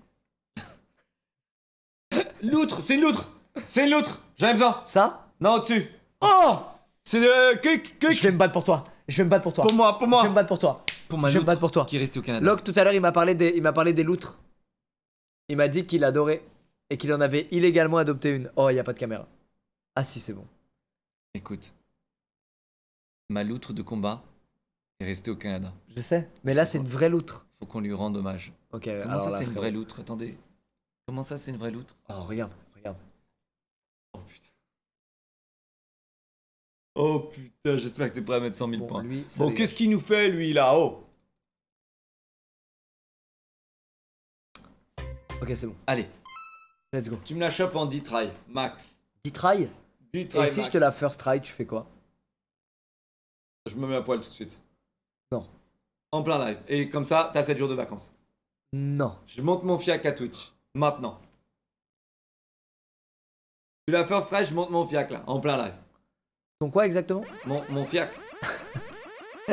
Speaker 1: [laughs]
Speaker 2: L'outre, c'est l'outre C'est l'outre J'en ai besoin
Speaker 1: Ça?
Speaker 2: Non, au-dessus Oh C'est de... Quick,
Speaker 1: Je
Speaker 2: quick
Speaker 1: vais me battre pour toi. Je vais me battre pour toi.
Speaker 2: Pour moi, pour
Speaker 1: Je vais me
Speaker 2: moi
Speaker 1: battre pour toi.
Speaker 2: Pour ma
Speaker 1: Je vais me battre pour toi.
Speaker 2: qui est restée au Canada.
Speaker 1: Locke, tout à l'heure, il m'a parlé des, il m'a parlé des loutres. Il m'a dit qu'il adorait et qu'il en avait illégalement adopté une. Oh, il y a pas de caméra. Ah si, c'est bon.
Speaker 2: Écoute. Ma loutre de combat est restée au Canada.
Speaker 1: Je sais. Mais là, c'est une vraie loutre.
Speaker 2: Faut qu'on lui rende hommage.
Speaker 1: Ok.
Speaker 2: Comment
Speaker 1: alors
Speaker 2: ça, c'est une vraie loutre? Attendez. Comment ça, c'est une vraie loutre?
Speaker 1: Oh, regarde, regarde.
Speaker 2: Oh putain. Oh putain, j'espère que t'es prêt à mettre 100 000
Speaker 1: Bon,
Speaker 2: points.
Speaker 1: lui,
Speaker 2: Bon, qu'est-ce qu'il nous fait, lui, là?
Speaker 1: Ok, c'est bon.
Speaker 2: Allez,
Speaker 1: Let's go.
Speaker 2: tu me la chopes en 10 try, max.
Speaker 1: 10 try
Speaker 2: 10 try,
Speaker 1: Et si
Speaker 2: max.
Speaker 1: je te la first try, tu fais quoi?
Speaker 2: Je me mets à poil tout de suite.
Speaker 1: Non.
Speaker 2: En plein live. Et comme ça, t'as 7 jours de vacances.
Speaker 1: Non.
Speaker 2: Je monte mon fiac à Twitch. Maintenant. Tu la first try, je monte mon fiac là, en plein live.
Speaker 1: Ton quoi exactement?
Speaker 2: Mon, mon fiac. [laughs]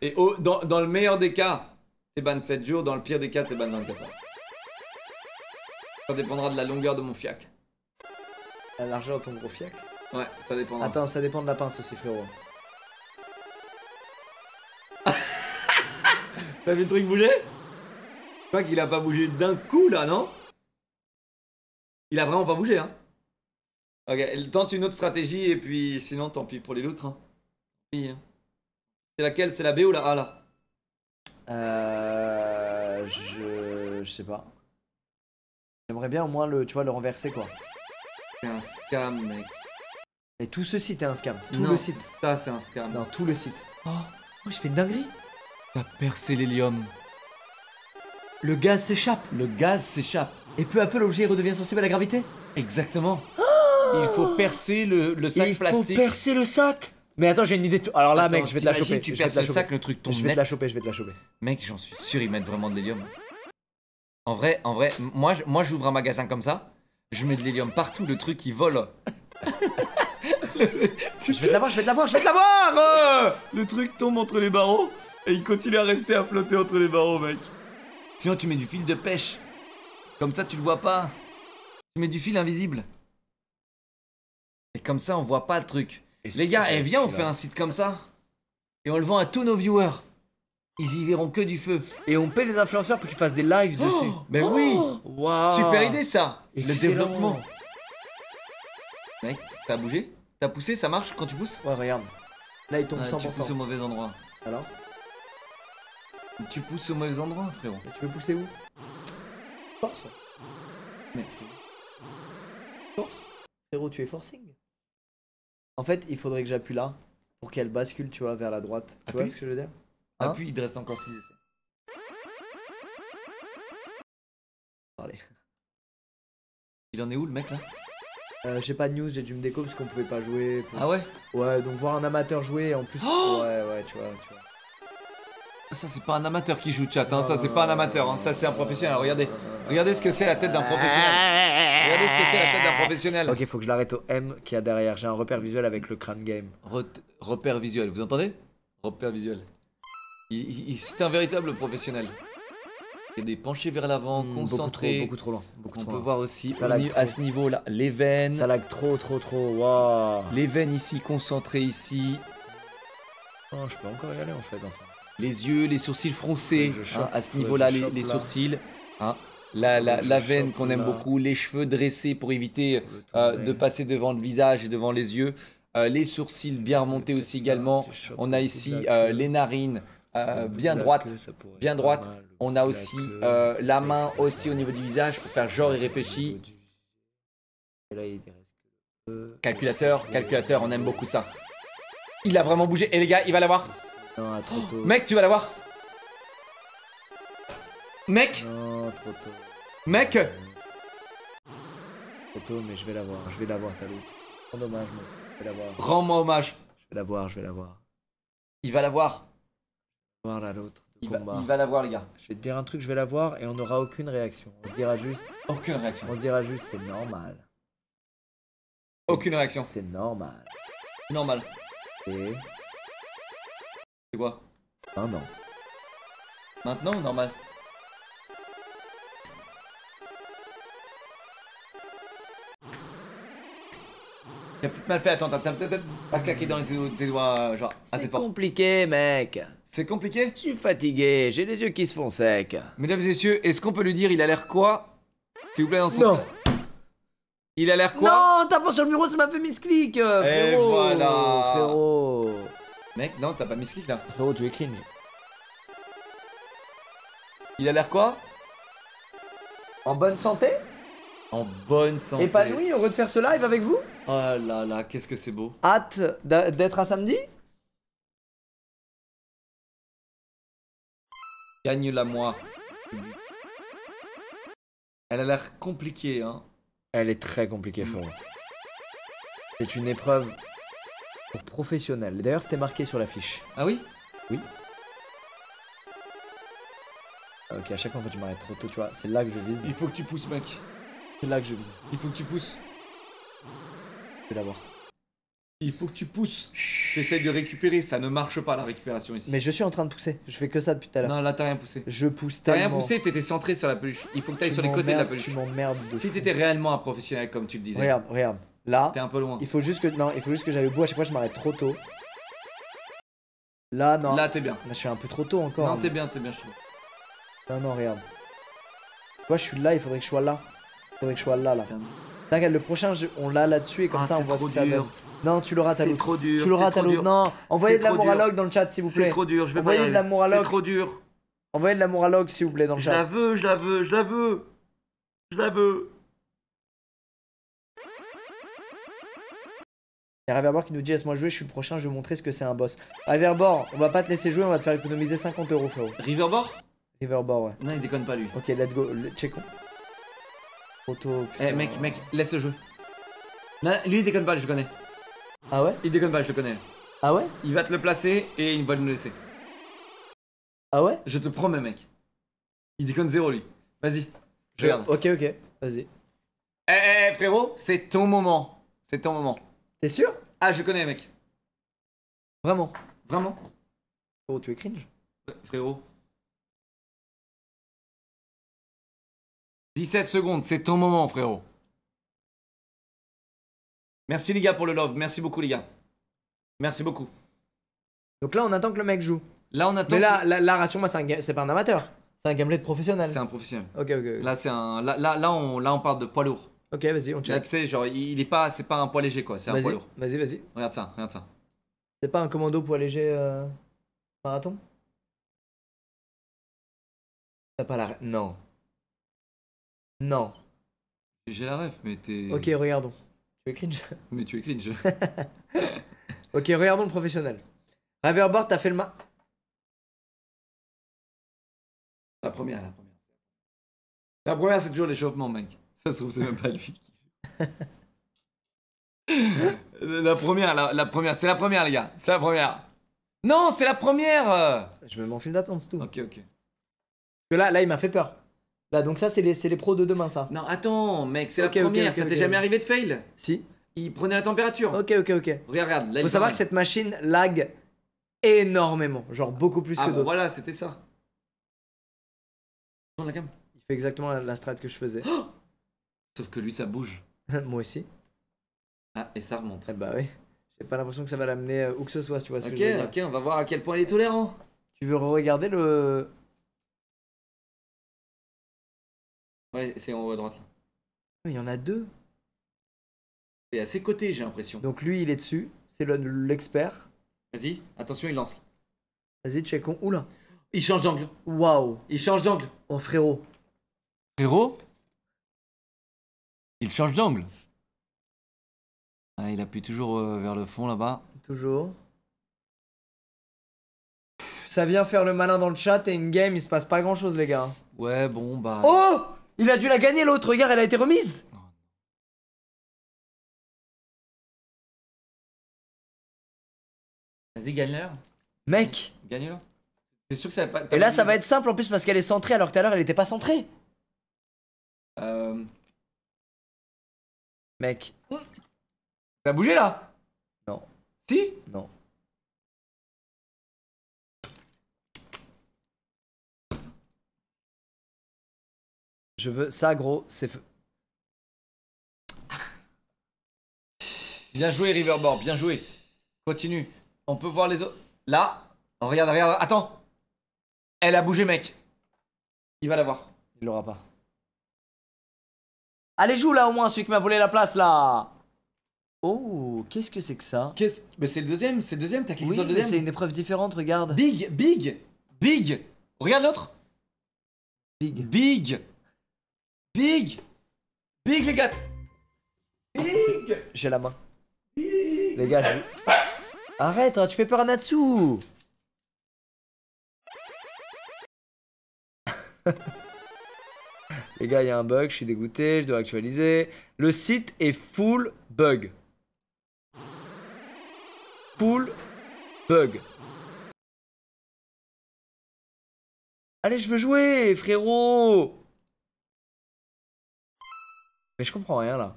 Speaker 2: Et au- dans, dans le meilleur des cas, t'es ban 7 jours. Dans le pire des cas, t'es ban 24 heures. Ça dépendra de la longueur de mon fiac.
Speaker 1: La largeur de ton gros fiac?
Speaker 2: Ouais, ça dépendra.
Speaker 1: Attends, ça dépend de la pince aussi, frérot. [laughs]
Speaker 2: T'as vu le truc bouger? Je crois qu'il a pas bougé d'un coup là, non? Il a vraiment pas bougé, hein Ok, tente une autre stratégie et puis sinon tant pis pour les loutres. Hein. Hein. C'est laquelle? C'est la B ou la A là?
Speaker 1: Euh. Je. Je sais pas. J'aimerais bien au moins le, tu vois, le renverser quoi.
Speaker 2: C'est un scam, mec.
Speaker 1: Et tout ce site est un scam. Tout
Speaker 2: Non,
Speaker 1: le site.
Speaker 2: Ça, c'est un scam.
Speaker 1: Non, tout le site. Oh, oh je fais une dinguerie.
Speaker 2: T'as percé l'hélium.
Speaker 1: Le gaz s'échappe.
Speaker 2: Le gaz s'échappe.
Speaker 1: Et peu à peu, l'objet redevient sensible à la gravité.
Speaker 2: Exactement. Il faut percer le, le sac
Speaker 1: Il
Speaker 2: plastique.
Speaker 1: faut percer le sac. Mais attends, j'ai une idée. de- Alors là,
Speaker 2: Attends,
Speaker 1: mec, je vais te la choper.
Speaker 2: Tu le sac, le truc tombe
Speaker 1: Je vais
Speaker 2: net.
Speaker 1: te la choper, je vais te la choper.
Speaker 2: Mec, j'en suis sûr, ils mettent vraiment de l'hélium. En vrai, en vrai, moi, je- moi j'ouvre un magasin comme ça, je mets de l'hélium partout, le truc il vole. [laughs]
Speaker 1: Je vais te l'avoir, je vais te l'avoir, je vais te l'avoir euh
Speaker 2: Le truc tombe entre les barreaux et il continue à rester à flotter entre les barreaux, mec. Sinon, tu mets du fil de pêche. Comme ça, tu le vois pas. Tu mets du fil invisible. Et comme ça, on voit pas le truc. Les gars, eh, viens, on fait un site comme ça. Et on le vend à tous nos viewers. Ils y verront que du feu.
Speaker 1: Et on paie des influenceurs pour qu'ils fassent des lives dessus.
Speaker 2: mais oui
Speaker 1: Waouh
Speaker 2: Super idée ça Le développement. Mec, ça a bougé T'as poussé, ça marche quand tu pousses
Speaker 1: Ouais, regarde. Là, il tombe
Speaker 2: Ah, Tu
Speaker 1: 100%.
Speaker 2: pousses au mauvais endroit.
Speaker 1: Alors
Speaker 2: Tu pousses au mauvais endroit, frérot.
Speaker 1: Tu veux pousser où? Force.
Speaker 2: Mais-
Speaker 1: Force. Frérot, tu es forcing. En fait, il faudrait que j'appuie là pour qu'elle bascule, tu vois, vers la droite. Tu vois
Speaker 2: Appuie.
Speaker 1: ce que je veux dire? Hein?
Speaker 2: Appuie, il te reste encore 6 essais.
Speaker 1: Parlez.
Speaker 2: Il en est où le mec là?
Speaker 1: Euh, j'ai pas de news, j'ai dû me déco parce qu'on pouvait pas jouer. pour-
Speaker 2: Ah ouais?
Speaker 1: Ouais, donc voir un amateur jouer en plus.
Speaker 2: Oh
Speaker 1: ouais, ouais, tu vois, tu vois.
Speaker 2: Ça c'est pas un amateur qui joue chat, hein. ça c'est pas un amateur, hein. ça c'est un professionnel. Regardez, regardez ce que c'est la tête d'un professionnel. Regardez ce que c'est la tête d'un [laughs] professionnel.
Speaker 1: Ok, faut que je l'arrête au M qu'il y a derrière. J'ai un repère visuel avec le crâne game.
Speaker 2: Re- repère visuel, vous entendez? Repère visuel. Il- il- il- c'est un véritable professionnel. Il y a des penchés vers l'avant,
Speaker 1: Hmm,
Speaker 2: concentrés.
Speaker 1: Beaucoup trop, beaucoup trop loin. Beaucoup
Speaker 2: On
Speaker 1: trop
Speaker 2: peut
Speaker 1: loin.
Speaker 2: voir aussi
Speaker 1: Ça lag
Speaker 2: à ce niveau-là les veines.
Speaker 1: Ça lag trop, trop, trop. Waouh.
Speaker 2: Les veines ici concentrées ici.
Speaker 1: Oh, je peux encore y aller en fait. enfin.
Speaker 2: Les yeux, les sourcils froncés. Hein, à ce niveau-là, les, sourcils. hein. La, la,
Speaker 1: Je
Speaker 2: la veine qu'on aime
Speaker 1: là.
Speaker 2: beaucoup. Les cheveux dressés pour éviter euh, de passer devant le visage et devant les yeux. Euh, les sourcils bien remontés aussi également.
Speaker 1: Chope
Speaker 2: On a ici euh, les narines euh, bien droites. bien
Speaker 1: être
Speaker 2: droite.
Speaker 1: pas mal, le
Speaker 2: On a aussi euh, la main aussi au niveau du visage pour faire genre il réfléchit. Calculateur, calculateur, on aime beaucoup ça. Il a vraiment bougé. Et les gars, il va l'avoir.
Speaker 1: Non, trop tôt.
Speaker 2: Mec, tu vas l'avoir. Mec,
Speaker 1: Non, trop tôt.
Speaker 2: mec.
Speaker 1: Trop tôt, mais je vais l'avoir. Je vais l'avoir, ta l'autre. Trop dommage, mais je vais l'avoir.
Speaker 2: Rends-moi hommage.
Speaker 1: Je vais l'avoir, je vais l'avoir.
Speaker 2: Il va l'avoir.
Speaker 1: Voir la l'autre. de
Speaker 2: Il va, il va l'avoir, les gars.
Speaker 1: Je vais te dire un truc, je vais l'avoir et on n'aura aucune réaction. On se dira juste,
Speaker 2: Aucune réaction.
Speaker 1: on se dira juste, c'est normal.
Speaker 2: Aucune réaction.
Speaker 1: C'est normal.
Speaker 2: Normal.
Speaker 1: C'est
Speaker 2: C'est quoi?
Speaker 1: Un an.
Speaker 2: Maintenant ou normal? T'as peut-être mal fait, attends, t'as pas claqué dans tes, tes doigts, genre, assez
Speaker 1: C'est
Speaker 2: fort.
Speaker 1: compliqué, mec.
Speaker 2: C'est compliqué?
Speaker 1: Je suis fatigué, j'ai les yeux qui se font secs.
Speaker 2: Mesdames et messieurs, est-ce qu'on peut lui dire il a l'air quoi? S'il vous plaît, dans son...
Speaker 1: Non.
Speaker 2: Il a l'air quoi?
Speaker 1: Non, tapant sur le bureau, ça m'a fait misclick, euh,
Speaker 2: Et
Speaker 1: frérot.
Speaker 2: voilà.
Speaker 1: Frérot.
Speaker 2: Mec, non, t'as pas mis ce clic là.
Speaker 1: Frérot, tu es clean.
Speaker 2: Il a l'air quoi?
Speaker 1: En bonne santé?
Speaker 2: En bonne santé.
Speaker 1: Épanoui, heureux de faire ce live avec vous?
Speaker 2: Oh là là, qu'est-ce que c'est beau.
Speaker 1: Hâte d'être à samedi?
Speaker 2: Gagne-la moi. Elle a l'air compliquée, hein.
Speaker 1: Elle est très compliquée, frérot. C'est une épreuve pour professionnels. D'ailleurs, c'était marqué sur l'affiche.
Speaker 2: Ah oui?
Speaker 1: Ah, Ok, à chaque fois que tu m'arrêtes trop tôt, tu vois, c'est là que je vise.
Speaker 2: Il faut que tu pousses, mec.
Speaker 1: C'est là que je vise.
Speaker 2: Il faut que tu pousses.
Speaker 1: Je vais l'avoir.
Speaker 2: Il faut que tu pousses. T'essayes de récupérer, ça ne marche pas la récupération ici.
Speaker 1: Mais je suis en train de pousser. Je fais que ça depuis tout à l'heure.
Speaker 2: Non, là t'as rien poussé.
Speaker 1: Je pousse
Speaker 2: T'as rien poussé, t'étais centré sur la peluche. Il faut que t'ailles sur les côtés de la peluche.
Speaker 1: Tu m'emmerdes de
Speaker 2: Si t'étais réellement un professionnel comme tu le disais,
Speaker 1: Regarde, regarde. Là,
Speaker 2: t'es un peu loin.
Speaker 1: il faut juste que non, il faut juste que j'aille au bout. À chaque fois, je m'arrête trop tôt. Là, non.
Speaker 2: Là t'es bien.
Speaker 1: Là, je suis un peu trop tôt encore.
Speaker 2: Non, t'es bien, t'es bien, je trouve.
Speaker 1: Non, non, regarde. Moi, je suis là. Il faudrait que je sois là. Il faudrait que je sois là, là.
Speaker 2: C'est un-
Speaker 1: T'inquiète, le prochain, je- on l'a là-dessus et comme
Speaker 2: Ah,
Speaker 1: ça, on
Speaker 2: c'est
Speaker 1: voit ce que ça donne. Non, tu l'auras,
Speaker 2: C'est
Speaker 1: Talou.
Speaker 2: trop dur.
Speaker 1: Tu l'auras,
Speaker 2: c'est
Speaker 1: Talou. Non, envoyez
Speaker 2: C'est
Speaker 1: de l'amour
Speaker 2: trop
Speaker 1: à
Speaker 2: dur.
Speaker 1: Log dans le chat, s'il vous
Speaker 2: C'est
Speaker 1: plaît.
Speaker 2: trop dur, je vais
Speaker 1: Envoyez
Speaker 2: pas y
Speaker 1: de l'amour à
Speaker 2: C'est trop dur.
Speaker 1: Envoyez de s'il vous plaît, dans le
Speaker 2: Je la
Speaker 1: chat.
Speaker 2: veux, je la veux, je la veux. Je la veux.
Speaker 1: Il y a qui nous dit laisse-moi jouer, je suis le prochain, je vais vous montrer ce que c'est un boss. Riverbor, on va pas te laisser jouer, on va te faire économiser 50 euros, frérot.
Speaker 2: Riverbor
Speaker 1: Riverbor, ouais.
Speaker 2: Non, il déconne pas lui.
Speaker 1: Ok, let's go, le- checkons. Photo.
Speaker 2: Eh mec, mec, laisse le jeu. Non, lui il déconne pas, je le connais.
Speaker 1: Ah ouais?
Speaker 2: Il déconne pas, je le connais.
Speaker 1: Ah ouais?
Speaker 2: Il va te le placer et il va nous laisser.
Speaker 1: Ah ouais?
Speaker 2: Je te promets, mec. Il déconne zéro lui. Vas-y. Je regarde.
Speaker 1: Ok, ok, vas-y.
Speaker 2: Eh, eh, eh, frérot, c'est ton moment. C'est ton moment.
Speaker 1: T'es sûr?
Speaker 2: Ah, je connais, mec.
Speaker 1: Vraiment?
Speaker 2: Vraiment
Speaker 1: Oh, tu es cringe
Speaker 2: Frérot. 17 secondes, c'est ton moment, frérot. Merci les gars pour le love. Merci beaucoup, les gars. Merci beaucoup.
Speaker 1: Donc là, on attend que le mec joue.
Speaker 2: Là, on attend.
Speaker 1: Mais là, là, là, rassure-moi, c'est un ga- c'est pas un amateur. C'est un gameplay de professionnel.
Speaker 2: C'est un professionnel.
Speaker 1: Ok, ok.
Speaker 2: Là, c'est un. Là, là, là, on, là, on parle de poids lourd.
Speaker 1: Ok, vas-y, on
Speaker 2: Là,
Speaker 1: check.
Speaker 2: tu sais, genre, il est pas. C'est pas un poids léger, quoi. C'est un poids lourd.
Speaker 1: vas-y, vas-y.
Speaker 2: Regarde ça, regarde ça.
Speaker 1: C'est pas un commando poids léger euh, marathon? T'as pas la... Non. Non.
Speaker 2: J'ai la ref, mais t'es.
Speaker 1: Ok, regardons. Tu es cringe? [laughs]
Speaker 2: Mais tu es cringe. [laughs]
Speaker 1: Ok, regardons le professionnel. Riverboard, t'as fait le ma...
Speaker 2: La première, la première. La première, c'est toujours l'échauffement, mec. Ça se trouve, c'est même pas lui qui La première, la, la première, c'est la première, les gars. C'est la première. Non, c'est la première.
Speaker 1: Je me mets en file d'attente, c'est tout.
Speaker 2: Ok, ok.
Speaker 1: Parce que là, là, il m'a fait peur. Là, donc ça, c'est les, c'est les pros de demain, ça.
Speaker 2: Non, attends, mec, c'est la première. ça t'est jamais arrivé de fail
Speaker 1: Si.
Speaker 2: Il prenait la température.
Speaker 1: Ok, ok, ok.
Speaker 2: Regarde, regarde. Là,
Speaker 1: Faut
Speaker 2: il
Speaker 1: savoir que cette machine lag énormément. Genre beaucoup plus
Speaker 2: Ah,
Speaker 1: que
Speaker 2: bah
Speaker 1: d'autres.
Speaker 2: voilà, c'était ça. La cam.
Speaker 1: Il fait exactement la, la strat que je faisais.
Speaker 2: Sauf que lui, ça bouge. [laughs]
Speaker 1: Moi aussi.
Speaker 2: Ah, et ça remonte.
Speaker 1: Eh bah oui. J'ai pas l'impression que ça va l'amener euh, où que ce soit, tu vois ce
Speaker 2: Ok,
Speaker 1: que je veux dire.
Speaker 2: ok, on va voir à quel point il est tolérant.
Speaker 1: Tu veux regarder le...
Speaker 2: Ouais, c'est en haut à droite là.
Speaker 1: Ah, Il y en a deux.
Speaker 2: C'est à ses côtés, j'ai l'impression.
Speaker 1: Donc lui, il est dessus. C'est le- l'expert.
Speaker 2: Vas-y, attention, il lance.
Speaker 1: Vas-y, checkons. Oula.
Speaker 2: Il change d'angle.
Speaker 1: Waouh.
Speaker 2: Il change d'angle.
Speaker 1: Oh frérot.
Speaker 2: Frérot? Il change d'angle. Ah, il appuie toujours euh, vers le fond là-bas.
Speaker 1: Toujours. Ça vient faire le malin dans le chat et une game, il se passe pas grand chose, les gars.
Speaker 2: Ouais, bon, bah.
Speaker 1: Oh Il a dû la gagner l'autre, regarde, elle a été remise.
Speaker 2: Vas-y, gagne-le.
Speaker 1: Mec.
Speaker 2: Gagne-le. C'est sûr que ça va pas.
Speaker 1: Et là, ça va être simple en plus parce qu'elle est centrée alors que tout à l'heure, elle était pas centrée.
Speaker 2: Euh...
Speaker 1: Mec.
Speaker 2: Ça a bougé là?
Speaker 1: Non.
Speaker 2: Si?
Speaker 1: Non. Je veux ça, gros. C'est. f- [laughs]
Speaker 2: Bien joué, Riverboard, bien joué. Continue. On peut voir les autres. Là. Oh, regarde, regarde, attends. Elle a bougé, mec. Il va l'avoir.
Speaker 1: Il l'aura pas. Allez, joue là au moins, celui qui m'a volé la place là. Oh, qu'est-ce que c'est que ça?
Speaker 2: Qu'est-ce? Mais c'est le deuxième, c'est le deuxième, t'as cliqué
Speaker 1: Oui,
Speaker 2: sur le
Speaker 1: mais c'est
Speaker 2: deuxième.
Speaker 1: une épreuve différente, regarde.
Speaker 2: Big, big, big. Regarde l'autre.
Speaker 1: Big.
Speaker 2: Big. Big. Big, les gars Big
Speaker 1: J'ai la main. Les gars, je... Arrête, hein, tu fais peur à Natsu [laughs] Les gars, il y a un bug, je suis dégoûté, je dois actualiser. Le site est full bug. Full bug. Allez, je veux jouer, frérot Mais je comprends rien là.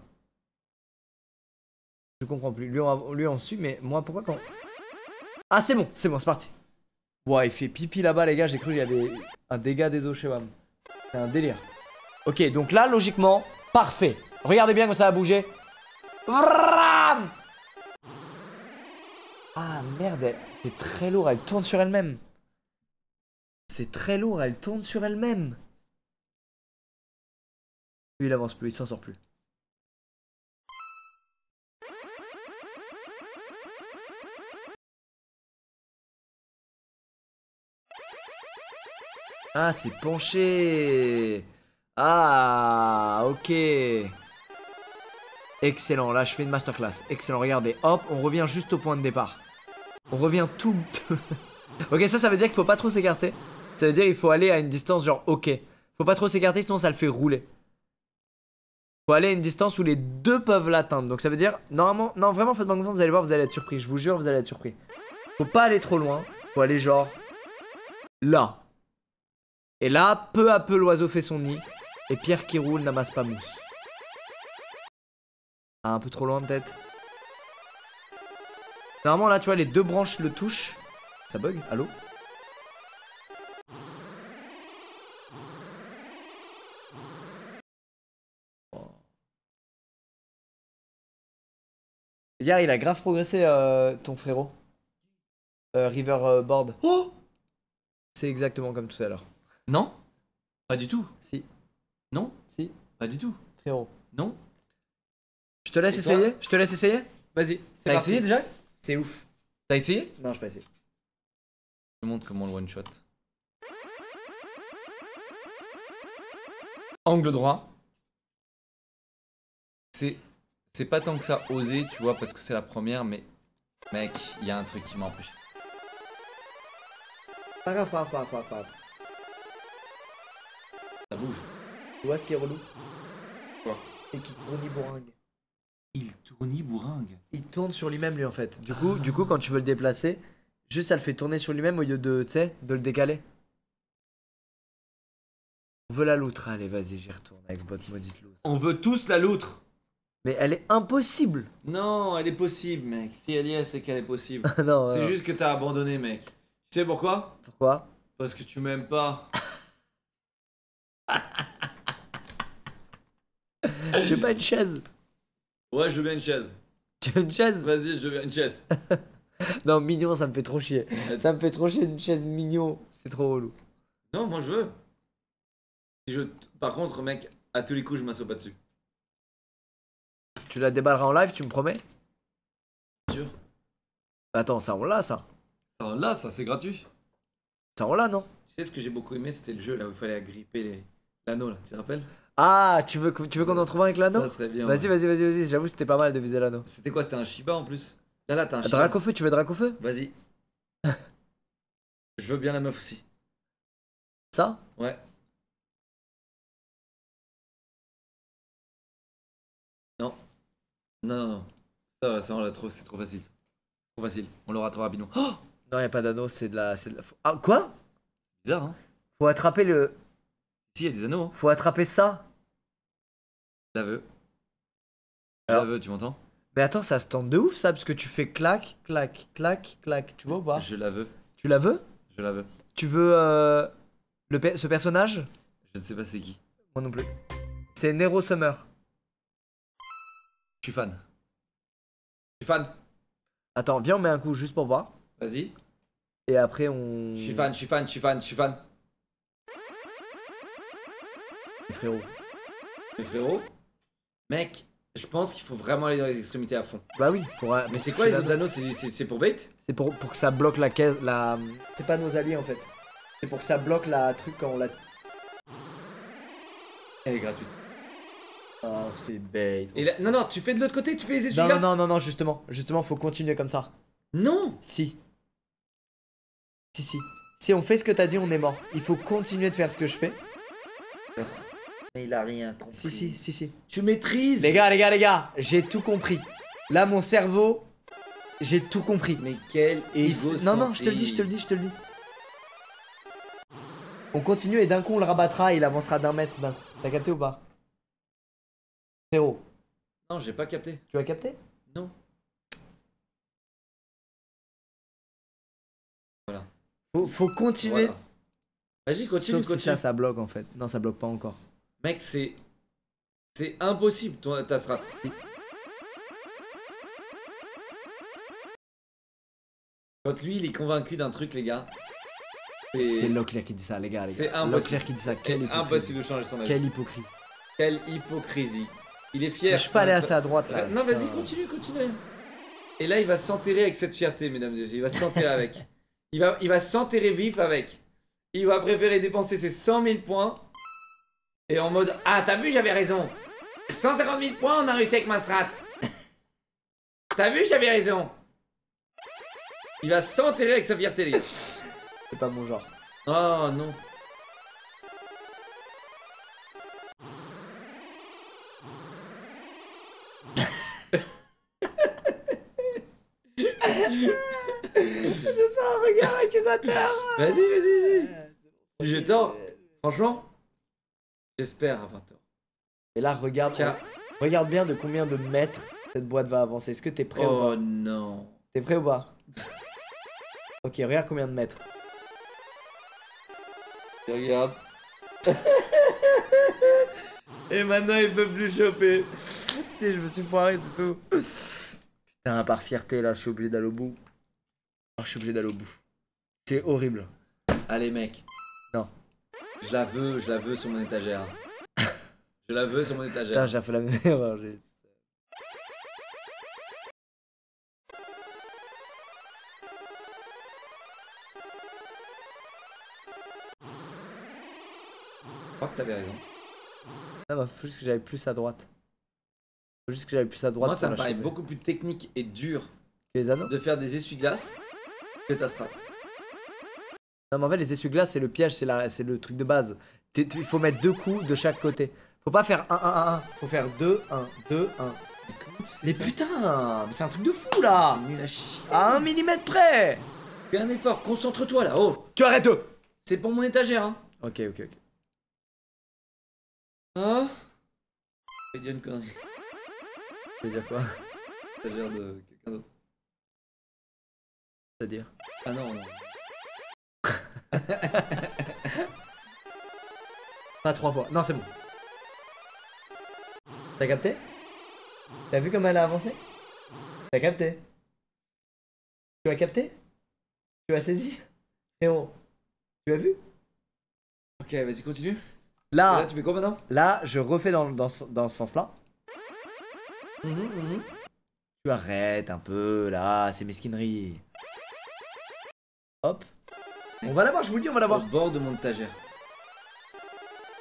Speaker 1: Je comprends plus. Lui on, lui suit, mais moi pourquoi quand... Ah c'est bon, c'est bon, c'est parti. Ouais, il fait pipi là-bas les gars, j'ai cru qu'il y avait un dégât des eaux chez WAM. C'est un délire. Ok, donc là, logiquement, parfait. Regardez bien quand ça a bougé. Ah merde, c'est très lourd, elle tourne sur elle-même. C'est très lourd, elle tourne sur elle-même. Lui il avance plus, il s'en sort plus. Ah, c'est penché. Ah, ok. Excellent, là je fais une masterclass. Excellent, regardez. Hop, on revient juste au point de départ. On revient tout. [laughs] ok, ça, ça veut dire qu'il faut pas trop s'écarter. Ça veut dire qu'il faut aller à une distance genre ok. Faut pas trop s'écarter, sinon ça le fait rouler. Faut aller à une distance où les deux peuvent l'atteindre. Donc ça veut dire, normalement, non, vraiment, faites-moi confiance, vous allez voir, vous allez être surpris. Je vous jure, vous allez être surpris. Faut pas aller trop loin. Faut aller genre là. Et là, peu à peu, l'oiseau fait son nid. Et pierre qui roule n'amasse pas mousse. Ah, un peu trop loin peut-être. Normalement là tu vois les deux branches le touchent. Ça bug Allô? Oh. Hier il a grave progressé euh, ton frérot. Euh, Riverboard.
Speaker 2: Oh
Speaker 1: C'est exactement comme tout à l'heure.
Speaker 2: Non? Pas du tout.
Speaker 1: Si,
Speaker 2: Non
Speaker 1: si,
Speaker 2: Pas du tout.
Speaker 1: frérot.
Speaker 2: Non
Speaker 1: Je te laisse
Speaker 2: Et toi
Speaker 1: essayer Je te laisse essayer Vas-y. c'est
Speaker 2: T'as
Speaker 1: parti.
Speaker 2: essayé déjà?
Speaker 1: C'est ouf.
Speaker 2: T'as essayé?
Speaker 1: Non, je pas essayé.
Speaker 2: Je te montre comment le one shot. Angle droit. C'est c'est pas tant que ça osé, tu vois, parce que c'est la première, mais mec, il y a un truc qui m'a empêché.
Speaker 1: Pas grave, pas grave, pas grave, pas grave.
Speaker 2: Ça bouge.
Speaker 1: Tu vois ce qui est relou?
Speaker 2: Quoi?
Speaker 1: C'est qu'il tourne il bourringue.
Speaker 2: Il tourne bourringue.
Speaker 1: Il tourne sur lui-même lui en fait. Du coup, du coup quand tu veux le déplacer, juste ça le fait tourner sur lui-même au lieu de, tu sais, de le décaler. On veut la loutre, allez vas-y j'y retourne avec votre maudite loutre.
Speaker 2: On veut tous la loutre.
Speaker 1: Mais elle est impossible
Speaker 2: Non, elle est possible, mec. Si elle y est, c'est qu'elle est possible. [laughs]
Speaker 1: Non,
Speaker 2: c'est
Speaker 1: non.
Speaker 2: juste que t'as abandonné, mec. Tu sais pourquoi?
Speaker 1: Pourquoi?
Speaker 2: Parce que tu m'aimes pas. [laughs] [laughs]
Speaker 1: Tu veux pas une chaise?
Speaker 2: Ouais, je veux bien une chaise.
Speaker 1: Tu veux une chaise?
Speaker 2: Vas-y, je veux bien une chaise. [laughs]
Speaker 1: Non, mignon, ça me fait trop chier. Ça me fait trop chier d'une chaise mignon. C'est trop relou.
Speaker 2: Non, moi je veux. Je... Par contre, mec, à tous les coups, je m'assois pas dessus.
Speaker 1: Tu la déballeras en live, tu me promets?
Speaker 2: Sûr
Speaker 1: Attends, ça on l'a ça.
Speaker 2: Ça, Là, ça c'est gratuit.
Speaker 1: Ça on l'a non?
Speaker 2: Tu sais ce que j'ai beaucoup aimé, c'était le jeu là où il fallait agripper les... l'anneau là. Tu te rappelles?
Speaker 1: Ah, tu veux, tu veux qu'on en trouve un avec l'anneau
Speaker 2: Ça serait bien.
Speaker 1: Vas-y,
Speaker 2: ouais.
Speaker 1: vas-y, vas-y, vas-y. J'avoue, c'était pas mal de viser l'anneau.
Speaker 2: C'était quoi C'était un Shiba en plus? Là, là, t'as un Shiba.
Speaker 1: Dracofeu, tu veux Dracofeu?
Speaker 2: Vas-y. [laughs] je veux bien la meuf aussi.
Speaker 1: Ça?
Speaker 2: Ouais. Non. Non, non, non. Ça, ça on l'a trop, c'est trop facile. ça. Trop facile. On l'aura trop rapidement. Oh
Speaker 1: Non, y a pas d'anneau, c'est de la. c'est de la- Ah, quoi?
Speaker 2: Bizarre, hein
Speaker 1: Faut attraper le.
Speaker 2: Si, il y a des anneaux, hein.
Speaker 1: Faut attraper ça
Speaker 2: Je la veux. Je
Speaker 1: Alors-
Speaker 2: la veux, tu m'entends?
Speaker 1: Mais attends, ça se tente de ouf ça, parce que tu fais clac, clac, clac, clac. Tu vois ou pas?
Speaker 2: Je la veux.
Speaker 1: Tu la veux?
Speaker 2: Je la veux.
Speaker 1: Tu veux euh, le pe- ce personnage?
Speaker 2: Je ne sais pas c'est qui.
Speaker 1: Moi non plus. C'est Nero Summer.
Speaker 2: Je suis fan. Je suis fan.
Speaker 1: Attends, viens, on met un coup juste pour voir.
Speaker 2: Vas-y.
Speaker 1: Et après, on.
Speaker 2: Je suis fan, je suis fan, je suis fan, je suis fan.
Speaker 1: Mais Frérot.
Speaker 2: Mais frérot, mec, je pense qu'il faut vraiment aller dans les extrémités à fond.
Speaker 1: Bah oui, pour. un-
Speaker 2: Mais c'est quoi les autres anneaux C'est- C'est c'est pour bait?
Speaker 1: C'est pour, pour que ça bloque la caisse. La... C'est pas nos alliés en fait. C'est pour que ça bloque la truc quand on la.
Speaker 2: Elle est gratuite.
Speaker 1: Oh, on se fait bait.
Speaker 2: Et là- non, non, tu fais de l'autre côté, tu fais les essuie-glaces.
Speaker 1: non, non, non, non, justement. Justement, faut continuer comme ça.
Speaker 2: Non
Speaker 1: Si. Si, si. Si on fait ce que t'as dit, on est mort. Il faut continuer de faire ce que je fais.
Speaker 2: Mais il a rien compris.
Speaker 1: Si, si, si, si.
Speaker 2: Tu maîtrises.
Speaker 1: Les gars, les gars, les gars, j'ai tout compris. Là, mon cerveau, j'ai tout compris.
Speaker 2: Mais quel égo.
Speaker 1: Non, non, je te le dis, je te le dis, je te le dis. On continue et d'un coup, on le rabattra et il avancera d'un mètre d'un coup. T'as capté ou pas? Frérot,
Speaker 2: Non, j'ai pas capté.
Speaker 1: tu as capté?
Speaker 2: Non. Voilà.
Speaker 1: Faut, faut continuer.
Speaker 2: Voilà. Vas-y, continue,
Speaker 1: Sauf si
Speaker 2: continue.
Speaker 1: ça, ça bloque en fait. Non, ça bloque pas encore.
Speaker 2: Mec, c'est. C'est impossible, toi, ta strat.
Speaker 1: Si.
Speaker 2: Quand lui, il est convaincu d'un truc, les gars.
Speaker 1: C'est Leclerc qui dit ça, les gars. les
Speaker 2: C'est
Speaker 1: gars.
Speaker 2: impossible.
Speaker 1: Qui dit ça. Quelle hypocrisie.
Speaker 2: impossible de changer son avis.
Speaker 1: Quelle hypocrisie.
Speaker 2: Quelle hypocrisie. Il est fier.
Speaker 1: Mais je suis pas allé assez à droite là.
Speaker 2: Non, vas-y, continue, continue. Et là, il va s'enterrer avec cette fierté, mesdames et messieurs. Il va s'enterrer avec. Il va, il va s'enterrer vif avec. Il va préférer dépenser ses 100 000 points. Et en mode Ah, t'as vu, j'avais raison. 150 000 points, on a réussi avec ma strat. [laughs] T'as vu, j'avais raison. Il va s'enterrer avec sa fierté, les gars.
Speaker 1: C'est pas mon genre.
Speaker 2: Oh non. [laughs]
Speaker 1: Je sens un regard accusateur.
Speaker 2: Vas-y, vas-y, vas-y. Si j'ai tort, franchement, j'espère avoir tort.
Speaker 1: Et là, regarde, regarde bien de combien de mètres cette boîte va avancer. Est-ce que t'es prêt ou
Speaker 2: Oh
Speaker 1: pas
Speaker 2: non.
Speaker 1: T'es prêt ou pas Ok, regarde combien de mètres.
Speaker 2: Regarde. [laughs] Et maintenant, il peut plus choper.
Speaker 1: si, je me suis foiré, c'est tout. Putain, par fierté, là, je suis obligé d'aller au bout. Je suis obligé d'aller au bout. C'est horrible.
Speaker 2: Allez, mec.
Speaker 1: Non.
Speaker 2: Je la veux, je la veux sur mon étagère. je la veux sur mon
Speaker 1: Putain,
Speaker 2: étagère.
Speaker 1: j'ai fait la même erreur. j'ai-
Speaker 2: Je crois que t'avais raison.
Speaker 1: Ça m'a faut juste que j'aille plus à droite. Faut juste que j'aille plus à droite.
Speaker 2: Moi, ça me paraît beaucoup plus technique et dur
Speaker 1: Que Les anneaux
Speaker 2: de faire des essuie-glaces que ta strat.
Speaker 1: Non, mais en fait, les essuie-glaces, c'est le piège, c'est la... c'est le truc de base. Il faut mettre deux coups de chaque côté. Faut pas faire 1, 1, 1, 1. Faut faire 2, 1, 2, 1.
Speaker 2: Mais
Speaker 1: putain, mais c'est un truc de fou là
Speaker 2: nul à
Speaker 1: un millimètre près
Speaker 2: Fais un effort, concentre-toi là. Oh,
Speaker 1: Tu arrêtes
Speaker 2: c'est pour mon étagère, hein.
Speaker 1: Ok, ok, ok.
Speaker 2: Hein Je vais dire une connerie.
Speaker 1: Tu veux dire quoi
Speaker 2: Étagère de quelqu'un d'autre.
Speaker 1: C'est-à-dire
Speaker 2: Ah non, non. [laughs]
Speaker 1: Pas trois fois. Non, c'est bon. T'as capté? T'as vu comment elle a avancé? T'as capté? Tu as capté? Tu as saisi? Héros, tu as vu?
Speaker 2: Ok, vas-y, continue.
Speaker 1: Là,
Speaker 2: là, tu fais quoi maintenant?
Speaker 1: Là, je refais dans, dans, ce- dans ce sens-là.
Speaker 2: Mhm,
Speaker 1: Tu arrêtes un peu, là, c'est mesquinerie. Hop. On va l'avoir, je vous le dis, on va
Speaker 2: Au
Speaker 1: l'avoir.
Speaker 2: bord de mon étagère.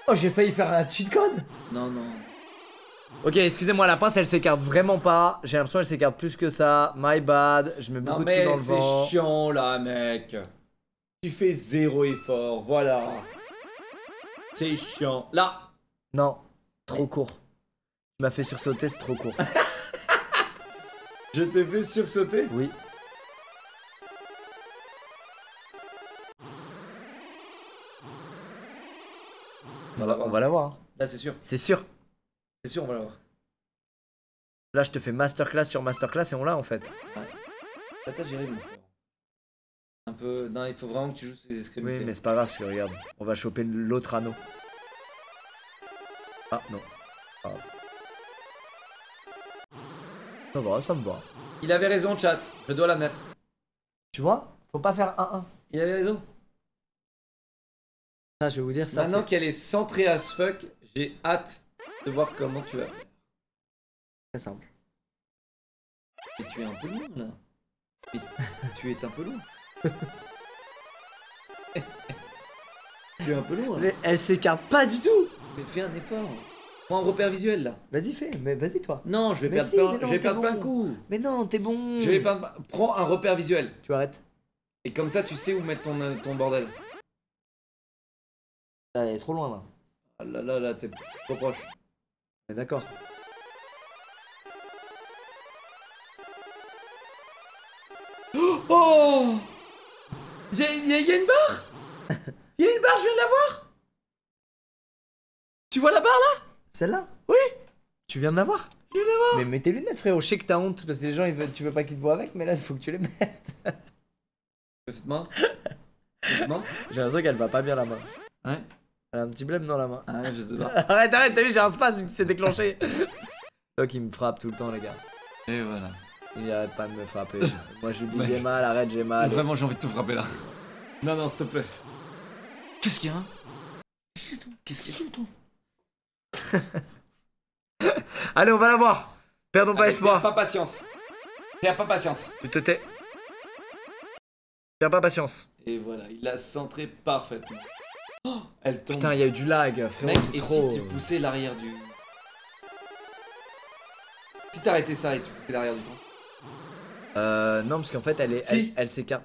Speaker 1: Oh, j'ai failli faire un cheat code
Speaker 2: Non, non.
Speaker 1: Ok, excusez-moi, la pince elle s'écarte vraiment pas. J'ai l'impression qu'elle s'écarte plus que ça. My bad, je mets beaucoup
Speaker 2: Non,
Speaker 1: de tout
Speaker 2: mais
Speaker 1: dans le vent.
Speaker 2: c'est chiant là, mec. Tu fais zéro effort, voilà. C'est chiant. Là,
Speaker 1: Non, trop court. Tu m'as fait sursauter, c'est trop court. [laughs]
Speaker 2: je t'ai fait sursauter?
Speaker 1: Oui. On va, l'avoir.
Speaker 2: Là, c'est sûr.
Speaker 1: C'est sûr.
Speaker 2: C'est sûr, on va l'avoir.
Speaker 1: Là, je te fais masterclass sur masterclass et on l'a en fait.
Speaker 2: Mon frère. Un peu. Non, il faut vraiment que tu joues sur les extrémités.
Speaker 1: Oui, mais c'est pas grave parce que regarde, on va choper l'autre anneau. Ah non. Grave. Ça va, ça me va.
Speaker 2: Il avait raison, chat. Je dois la mettre.
Speaker 1: Tu vois? Faut pas faire 1-1.
Speaker 2: Il avait raison.
Speaker 1: Ça, je vais vous dire ça.
Speaker 2: Maintenant qu'elle est centrée as fuck, j'ai hâte de voir comment tu vas faire.
Speaker 1: très simple.
Speaker 2: Et tu es un peu loin là. Tu es un peu loin. [laughs] tu es un peu loin. là.
Speaker 1: Mais elle s'écarte pas du tout
Speaker 2: Mais fais un effort. Prends un repère visuel là.
Speaker 1: Vas-y, fais, mais vas-y, toi.
Speaker 2: Non, je vais
Speaker 1: Mais
Speaker 2: perdre,
Speaker 1: si,
Speaker 2: plein,
Speaker 1: mais non,
Speaker 2: je vais perdre plein de coups.
Speaker 1: Mais non, t'es bon.
Speaker 2: Je vais perdre. Prends un repère visuel.
Speaker 1: Tu arrêtes
Speaker 2: Et comme ça, tu sais où mettre ton, euh, ton bordel.
Speaker 1: Elle est trop loin là.
Speaker 2: Ah là là là, t'es trop proche.
Speaker 1: D'accord.
Speaker 2: Oh Il y, a- une barre [laughs] Il y a une barre, je viens de la voir Tu vois la barre là?
Speaker 1: Celle-là?
Speaker 2: Oui
Speaker 1: Tu viens de la voir?
Speaker 2: Je viens de la voir
Speaker 1: Mais mets tes lunettes, frérot. Je sais que t'as honte parce que les gens, ils veulent, tu veux pas qu'ils te voient avec, mais là, il faut que tu les mettes. [laughs]
Speaker 2: Cette main [laughs] Cette main
Speaker 1: J'ai l'impression qu'elle va pas bien la main.
Speaker 2: Ouais.
Speaker 1: Elle a un petit blême dans la main.
Speaker 2: Ah, je sais pas. [laughs]
Speaker 1: arrête, arrête, t'as vu, j'ai un spasme qui s'est déclenché. [laughs] Donc il me frappe tout le temps, les gars.
Speaker 2: Et voilà.
Speaker 1: Il arrête pas de me frapper. [laughs] Moi, je lui dis j'ai mal, arrête, j'ai mal.
Speaker 2: Vraiment, j'ai envie de te frapper là. Non, non, s'il te plaît. Qu'est-ce qu'il y a hein Qu'est-ce qu'il y a toi
Speaker 1: Allez, on va la voir. Perdons pas espoir.
Speaker 2: Perds pas patience. Perds pas patience.
Speaker 1: Tu te tais. Perds pas patience.
Speaker 2: Et voilà, il a centré parfaitement. Oh, elle tombe.
Speaker 1: Putain, il y a eu du lag, frérot, c'est
Speaker 2: et
Speaker 1: trop.
Speaker 2: si tu poussais l'arrière du. Si t'arrêtais ça et tu poussais l'arrière du train
Speaker 1: Euh, non, parce qu'en fait, elle est,
Speaker 2: Si.
Speaker 1: elle, elle s'écarte.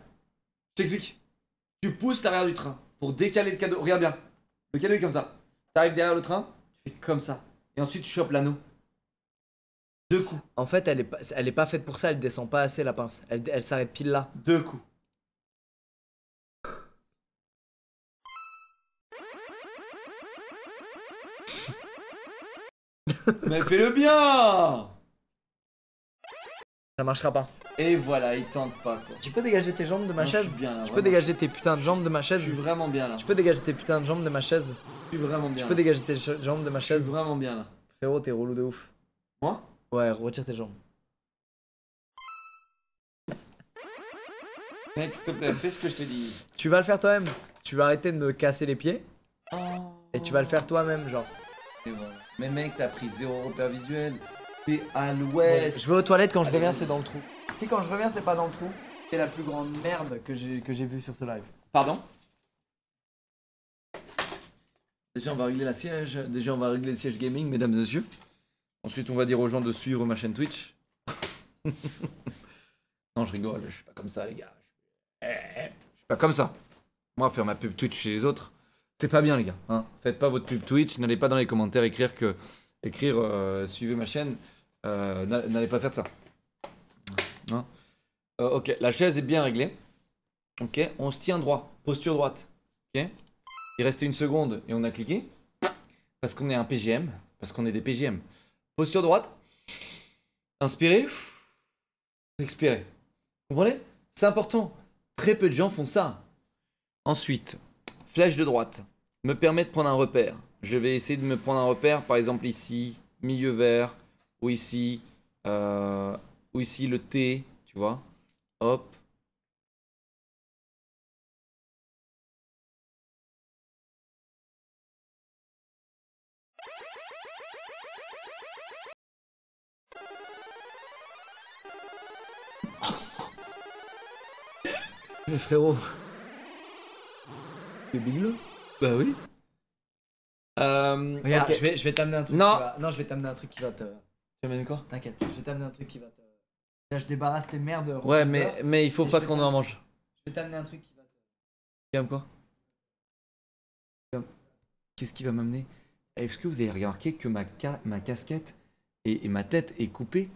Speaker 2: Je t'explique. Tu pousses l'arrière du train pour décaler le cadeau. Regarde bien. Le cadeau est comme ça. T'arrives derrière le train, tu fais comme ça. Et ensuite tu chopes l'anneau. Deux coups.
Speaker 1: En fait, elle est, pas, elle est pas faite pour ça, elle descend pas assez la pince. Elle, elle s'arrête pile là.
Speaker 2: Deux coups. [laughs] Mais fais-le bien
Speaker 1: Ça marchera pas.
Speaker 2: Et voilà, il tente pas quoi.
Speaker 1: Tu peux dégager tes jambes de ma
Speaker 2: Non, je
Speaker 1: chaise
Speaker 2: suis bien là,
Speaker 1: Tu peux dégager tes putains de jambes de ma
Speaker 2: Je
Speaker 1: chaise
Speaker 2: suis vraiment bien là.
Speaker 1: Tu peux dégager tes putains de jambes de ma chaise
Speaker 2: Je suis vraiment bien.
Speaker 1: Tu
Speaker 2: là.
Speaker 1: peux dégager tes jambes de ma
Speaker 2: Je suis
Speaker 1: chaise
Speaker 2: vraiment bien là.
Speaker 1: Frérot, t'es relou de ouf.
Speaker 2: Moi?
Speaker 1: Ouais, retire tes jambes.
Speaker 2: Mec, s'il te plaît, fais ce que je t'ai dit.
Speaker 1: Tu vas le faire toi-même. Tu vas arrêter de me casser les pieds
Speaker 2: Oh.
Speaker 1: et tu vas le faire toi-même, genre.
Speaker 2: Voilà. Mais mec, t'as pris zéro repère visuel. T'es à l'ouest.
Speaker 1: Je vais aux toilettes quand je
Speaker 2: Allez,
Speaker 1: reviens, c'est dans le trou. Si quand je reviens, c'est pas dans le trou, c'est la plus grande merde que j'ai que j'ai vue sur ce live.
Speaker 2: Pardon? Déjà, on va régler la siège. Déjà, on va régler le siège gaming, mesdames et messieurs. Ensuite, on va dire aux gens de suivre ma chaîne Twitch. [laughs] non, je rigole. Je suis pas comme ça, les gars. Je suis pas comme ça. Moi, faire ma pub Twitch chez les autres, c'est pas bien, les gars. Hein. Faites pas votre pub Twitch. N'allez pas dans les commentaires écrire que écrire euh, suivez ma chaîne. Euh, n'a- N'allez pas faire ça. Hein. Euh, ok, la chaise est bien réglée. Ok, on se tient droit, posture droite. Ok, il restait une seconde et on a cliqué. Parce qu'on est un PGM, parce qu'on est des PGM. Posture droite. Inspirez. Expirez. Vous comprenez? C'est important. Très peu de gens font ça. Ensuite, flèche de droite me permet de prendre un repère. Je vais essayer de me prendre un repère, par exemple ici, milieu vert, ou ici, euh, ou ici le T, tu vois. Hop.
Speaker 1: Mais [laughs] frérot. Bigleux
Speaker 2: Bah oui. Euh,
Speaker 1: Regarde, je vais, je vais t'amener un truc
Speaker 2: Non.
Speaker 1: qui va... Non, je vais t'amener un truc qui va te...
Speaker 2: Quoi?
Speaker 1: T'inquiète, je vais t'amener un truc qui va te... Là, je débarrasse tes merdes.
Speaker 2: Ouais, mais, mais il faut pas qu'on en mange.
Speaker 1: Je vais t'amener un truc qui va te...
Speaker 2: Comme quoi? Qu'est-ce qui va m'amener? Est-ce que vous avez remarqué que ma, ca- ma casquette et, et ma tête est coupée?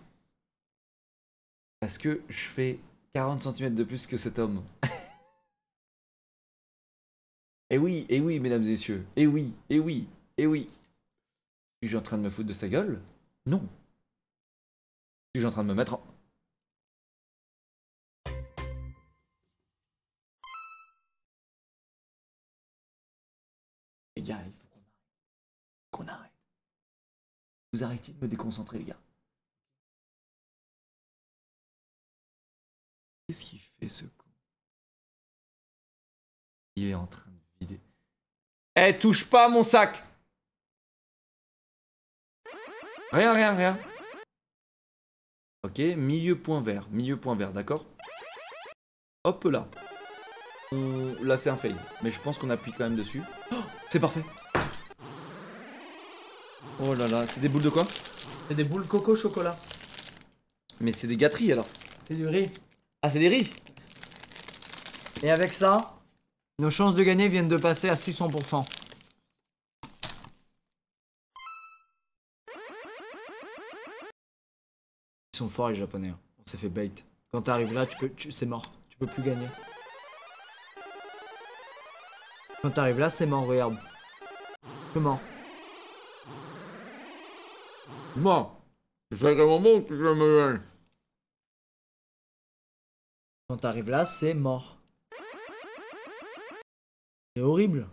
Speaker 2: Parce que je fais 40 cm de plus que cet homme. [laughs] et oui, et oui, mesdames et messieurs. Et oui, et oui, et oui. Suis-je en train de me foutre de sa gueule? Non. Suis-je en train de me mettre en... Les gars, il faut qu'on arrête. Qu'on arrête. Vous arrêtez de me déconcentrer, les gars. Qu'est-ce qu'il fait, ce con? Il est en train Eh, touche pas à mon sac Rien, rien, rien. Ok, milieu point vert. Milieu point vert, d'accord? Hop là. On- Là, c'est un fail. Mais je pense qu'on appuie quand même dessus. Oh, c'est parfait. Oh là là, c'est des boules de quoi?
Speaker 1: C'est des boules coco chocolat.
Speaker 2: Mais c'est des gâteries alors.
Speaker 1: C'est du riz.
Speaker 2: Ah, c'est des riz?
Speaker 1: Et avec ça, nos chances de gagner viennent de passer à 600%. Ils sont forts les japonais. hein. On s'est fait bait. Quand t'arrives là, tu peux, tu- c'est mort. Tu peux plus gagner. Quand t'arrives là, c'est mort, regarde. C'est mort.
Speaker 2: C'est sacrément bon que vas me.
Speaker 1: Quand t'arrives là, c'est mort. C'est horrible.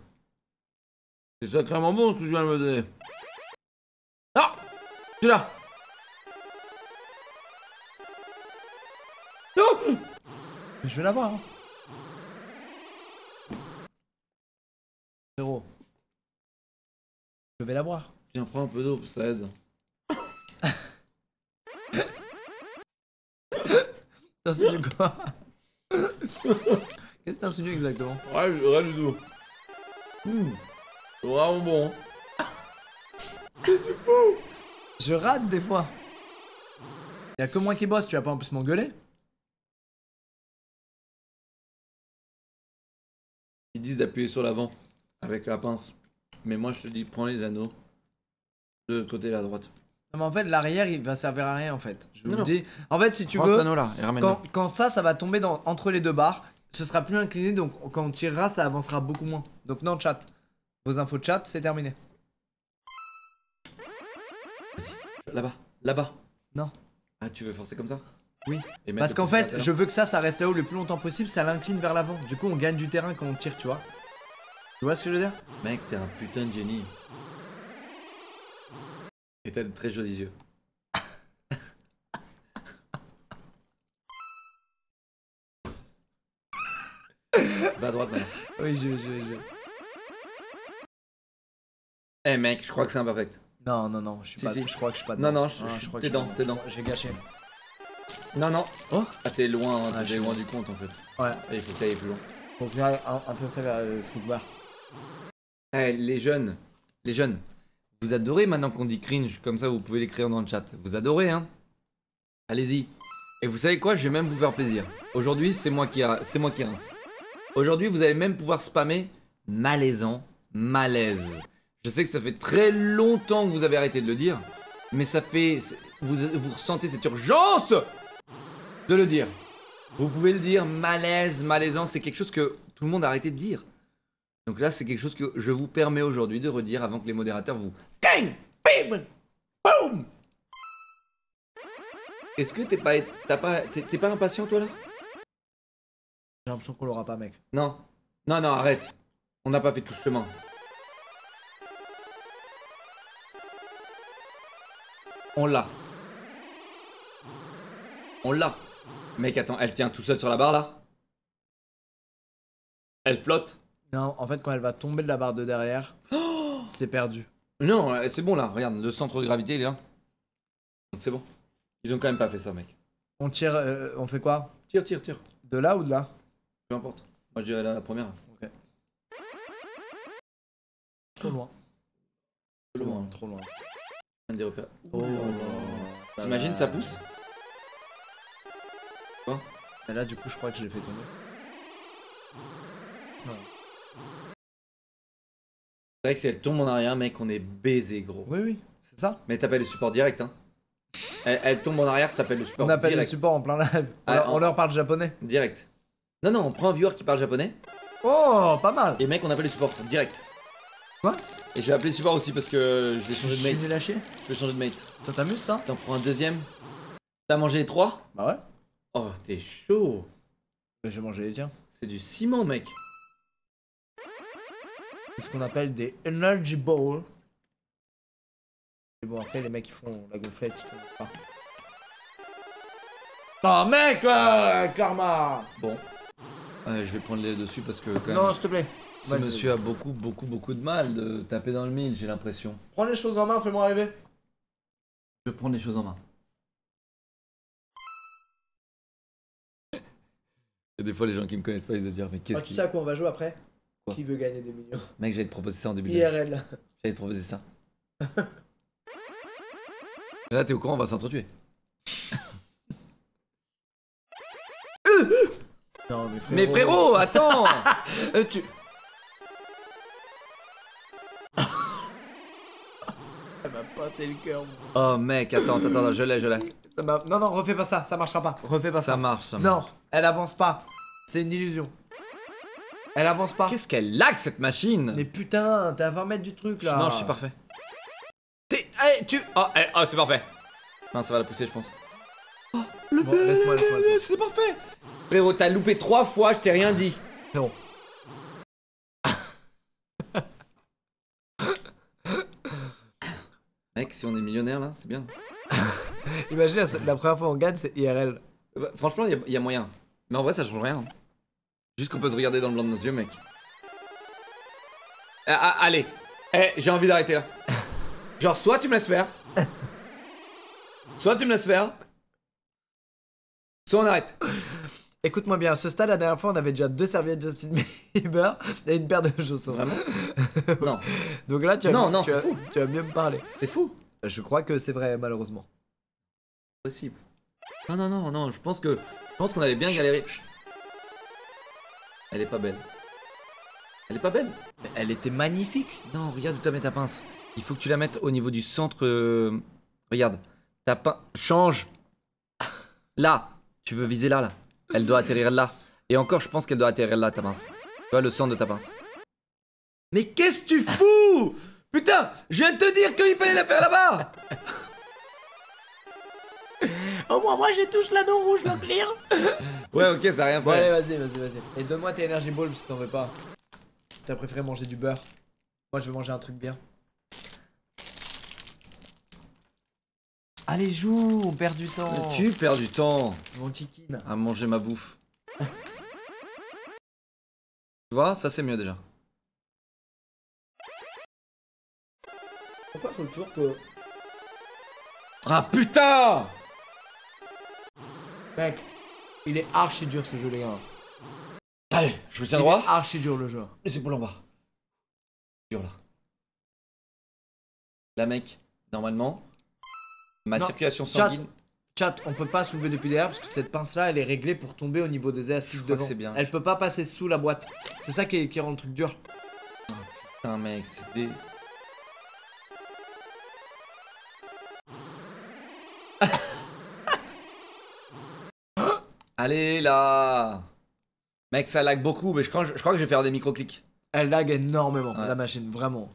Speaker 2: C'est sacrément bon ce que tu viens de me donner. Non Tu là Non
Speaker 1: Mais je vais l'avoir. Hein. Frérot. Je vais la boire.
Speaker 2: Tiens, prends un peu d'eau, ça aide. [laughs]
Speaker 1: T'insinues quoi? Qu'est-ce que t'insinues exactement?
Speaker 2: Ouais, rien du tout. Hmm. Vraiment bon.
Speaker 1: Je rate des fois. Y'a que moi qui bosse, tu vas pas en plus m'engueuler
Speaker 2: Ils disent d'appuyer sur l'avant avec la pince. Mais moi, je te dis, prends les anneaux de côté à la droite.
Speaker 1: Non mais en fait l'arrière il va servir à rien en fait. Je vous
Speaker 2: Non,
Speaker 1: le
Speaker 2: non.
Speaker 1: dis. En fait si tu
Speaker 2: prends
Speaker 1: veux,
Speaker 2: cet et ramène-le.
Speaker 1: quand, quand ça ça va tomber dans, entre les deux barres, ce sera plus incliné donc quand on tirera ça avancera beaucoup moins. Donc non chat. Vos infos de chat c'est terminé.
Speaker 2: Là-bas, là-bas.
Speaker 1: Non.
Speaker 2: Ah, tu veux forcer comme ça?
Speaker 1: Oui.
Speaker 2: Et
Speaker 1: Parce qu'en fait, je veux que ça, ça reste là-haut le plus longtemps possible, ça l'incline vers l'avant. Du coup, on gagne du terrain quand on tire, tu vois. Tu vois ce que je veux dire?
Speaker 2: Mec, t'es un putain de génie. Et t'as de très jolis yeux. À droite.
Speaker 1: Oui, je, je, je.
Speaker 2: Eh mec, je crois que c'est imperfect.
Speaker 1: Non, non, non, je suis
Speaker 2: Si,
Speaker 1: pas.
Speaker 2: si.
Speaker 1: Je crois que je suis pas
Speaker 2: Non,
Speaker 1: dedans.
Speaker 2: non, je- je-
Speaker 1: crois
Speaker 2: t'es
Speaker 1: que je-
Speaker 2: dedans, t'es dedans.
Speaker 1: J'ai gâché.
Speaker 2: Non, non.
Speaker 1: Oh
Speaker 2: Ah, t'es loin, hein,
Speaker 1: Ah, je
Speaker 2: t'es loin du compte en fait.
Speaker 1: Ouais.
Speaker 2: Et il faut que t'ailles plus loin.
Speaker 1: Je vais aller un, un peu près vers le truc vert.
Speaker 2: Eh, les jeunes, les jeunes, vous adorez maintenant qu'on dit cringe, comme ça vous pouvez l'écrire dans le chat. Vous adorez, hein Allez-y. Et vous savez quoi Je vais même vous faire plaisir. Aujourd'hui, c'est moi qui, c'est moi qui rince. Aujourd'hui, vous allez même pouvoir spammer malaisant, malaise. Je sais que ça fait très longtemps que vous avez arrêté de le dire, mais ça fait, vous, ressentez cette urgence de le dire. Vous pouvez le dire, malaise, malaisant, c'est quelque chose que tout le monde a arrêté de dire. Donc là, c'est quelque chose que je vous permets aujourd'hui de redire avant que les modérateurs vous. Gang Bim Boum Est-ce que t'es pas, t'es pas impatient toi là?
Speaker 1: J'ai l'impression qu'on l'aura pas, mec.
Speaker 2: Non. Non, non, arrête. On n'a pas fait tout ce chemin. On l'a. On l'a. Mec, attends, elle tient tout seule sur la barre là? Elle flotte?
Speaker 1: Non, en fait, quand elle va tomber de la barre de derrière, c'est perdu.
Speaker 2: Non, euh, c'est bon là, regarde, le centre de gravité il est là. Donc c'est bon. Ils ont quand même pas fait ça, mec.
Speaker 1: On tire, euh, on fait quoi?
Speaker 2: Tire, tire, tire.
Speaker 1: De là ou de là?
Speaker 2: Peu importe. Moi je dirais là la première.
Speaker 1: Trop loin.
Speaker 2: Trop loin.
Speaker 1: Trop loin.
Speaker 2: Un des repères.
Speaker 1: Oh là là.
Speaker 2: T'imagines, ça pousse?
Speaker 1: Et là, du coup, je crois que je l'ai fait tomber.
Speaker 2: C'est vrai que si elle tombe en arrière, mec, on est baisé, gros.
Speaker 1: Oui, oui, c'est ça.
Speaker 2: Mais t'appelles le support direct, hein. Elle, elle tombe en arrière, t'appelles le support
Speaker 1: On appelle le
Speaker 2: direct.
Speaker 1: support en plein live. On,
Speaker 2: Ah,
Speaker 1: leur, on
Speaker 2: en-
Speaker 1: leur parle japonais.
Speaker 2: Direct. Non, non, on prend un viewer qui parle japonais.
Speaker 1: Oh, pas mal.
Speaker 2: Et mec, on appelle le support direct.
Speaker 1: Quoi?
Speaker 2: Et je vais appeler le support aussi parce que je vais
Speaker 1: Je
Speaker 2: changer de mate.
Speaker 1: à chier.
Speaker 2: Je vais changer de mate.
Speaker 1: Ça t'amuse ça?
Speaker 2: T'en prends un deuxième. T'as mangé les trois?
Speaker 1: Bah ouais.
Speaker 2: Oh, t'es chaud.
Speaker 1: Je vais manger les tiens.
Speaker 2: C'est du ciment, mec.
Speaker 1: C'est ce qu'on appelle des energy balls. Et bon, après, les mecs, ils font la gonflette, ils connaissent pas. Oh, mec, là, Karma
Speaker 2: Bon. Je vais prendre les dessus parce que quand même.
Speaker 1: Non, s'il te plaît.
Speaker 2: Ce monsieur a beaucoup, beaucoup, beaucoup de mal de taper dans le mille, j'ai l'impression.
Speaker 1: Prends les choses en main, fais-moi rêver.
Speaker 2: Je vais prendre les choses en main. [laughs] Et des fois, les gens qui me connaissent pas, ils se disent Mais qu'est-ce
Speaker 1: Ah, tu sais à quoi on va jouer après
Speaker 2: Quoi
Speaker 1: Qui veut gagner des millions
Speaker 2: Mec, j'allais te proposer ça en début de
Speaker 1: IRL.
Speaker 2: J'allais te proposer ça. [laughs] Là, t'es au courant, on va s'entretuer. [laughs]
Speaker 1: Non, mais frérot.
Speaker 2: Mais frérot, attends [laughs]
Speaker 1: Euh, tu. Ça m'a passé le cœur.
Speaker 2: Oh mec, attends, attends, attends, je l'ai, je l'ai.
Speaker 1: Non, non, refais pas ça, ça marchera pas. Refais pas ça.
Speaker 2: Ça marche, ça marche.
Speaker 1: Non, elle avance pas. C'est une illusion. Elle avance pas.
Speaker 2: Qu'est-ce qu'elle lag cette machine?
Speaker 1: Mais putain, t'es à 20 mètres du truc là.
Speaker 2: Non, je suis parfait. T'es. Eh, tu. Oh, eh, oh, c'est parfait. Non, ça va la pousser, je pense. Oh, le
Speaker 1: Bon, laisse-moi, laisse-moi, laisse-moi.
Speaker 2: C'est parfait. Frérot, t'as loupé trois fois, je t'ai rien dit.
Speaker 1: Frérot. [laughs]
Speaker 2: Mec, si on est millionnaire là, c'est bien. [laughs]
Speaker 1: Imagine la, la première fois on gagne, c'est IRL.
Speaker 2: Bah, franchement, il y, a moyen. Mais en vrai, ça change rien. hein. Juste qu'on peut se regarder dans le blanc de nos yeux, mec. Ah, ah, allez. Eh, j'ai envie d'arrêter là. [laughs] Genre, soit tu me laisses faire. Soit tu me laisses faire. Soit on arrête.
Speaker 1: Écoute-moi bien, à ce stade, la dernière fois, on avait déjà deux serviettes Justin Bieber et une paire de chaussons.
Speaker 2: Vraiment [laughs] Non,
Speaker 1: Donc là, tu vas,
Speaker 2: Non, non,
Speaker 1: tu
Speaker 2: fou.
Speaker 1: Tu vas mieux me parler.
Speaker 2: c'est fou.
Speaker 1: Je crois que c'est vrai, malheureusement.
Speaker 2: Possible. Non, non, non, non, je pense que. Je pense qu'on avait bien galéré. Elle est pas belle. Elle est pas belle.
Speaker 1: Mais elle était magnifique.
Speaker 2: Non, regarde où t'as mis ta pince. Il faut que tu la mettes au niveau du centre. euh, Regarde. Ta pince. Change. Là. Tu veux viser là, là. Elle doit atterrir là. Et encore, je pense qu'elle doit atterrir là, ta pince. Tu vois le centre de ta pince. Mais qu'est-ce que tu fous? Putain, je viens de te dire qu'il fallait la faire là-bas
Speaker 1: Au moins, moi, je touche l'anneau rouge, le clear.
Speaker 2: Ouais, ok, ça a rien
Speaker 1: Bon, allez,
Speaker 2: fait.
Speaker 1: vas-y, vas-y, vas-y. Et donne-moi tes Energy Balls parce que t'en veux pas. T'as préféré manger du beurre. Moi, je vais manger un truc bien. Allez, joue, on perd du temps.
Speaker 2: Tu perds du temps
Speaker 1: Mon kikine.
Speaker 2: à manger ma bouffe. tu vois, ça c'est mieux déjà.
Speaker 1: Pourquoi faut toujours que.
Speaker 2: Ah putain
Speaker 1: Mec, il est archi dur ce jeu, les gars.
Speaker 2: Allez, je me tiens
Speaker 1: Il
Speaker 2: droit.
Speaker 1: est archi dur le jeu.
Speaker 2: Les épaules en bas. Dur là. Là mec, normalement, ma
Speaker 1: Non,
Speaker 2: circulation sanguine.
Speaker 1: Chat, on peut pas soulever depuis derrière parce que cette pince là elle est réglée pour tomber au niveau des élastiques devant.
Speaker 2: c'est bien.
Speaker 1: Elle peut pas passer sous la boîte. C'est ça qui, qui rend le truc dur.
Speaker 2: Putain mec, c'est des... [laughs] Allez là Mec, ça lag beaucoup, mais je crois, je crois que je vais faire des micro-clics.
Speaker 1: Elle lag énormément
Speaker 2: Ouais.
Speaker 1: la machine, vraiment.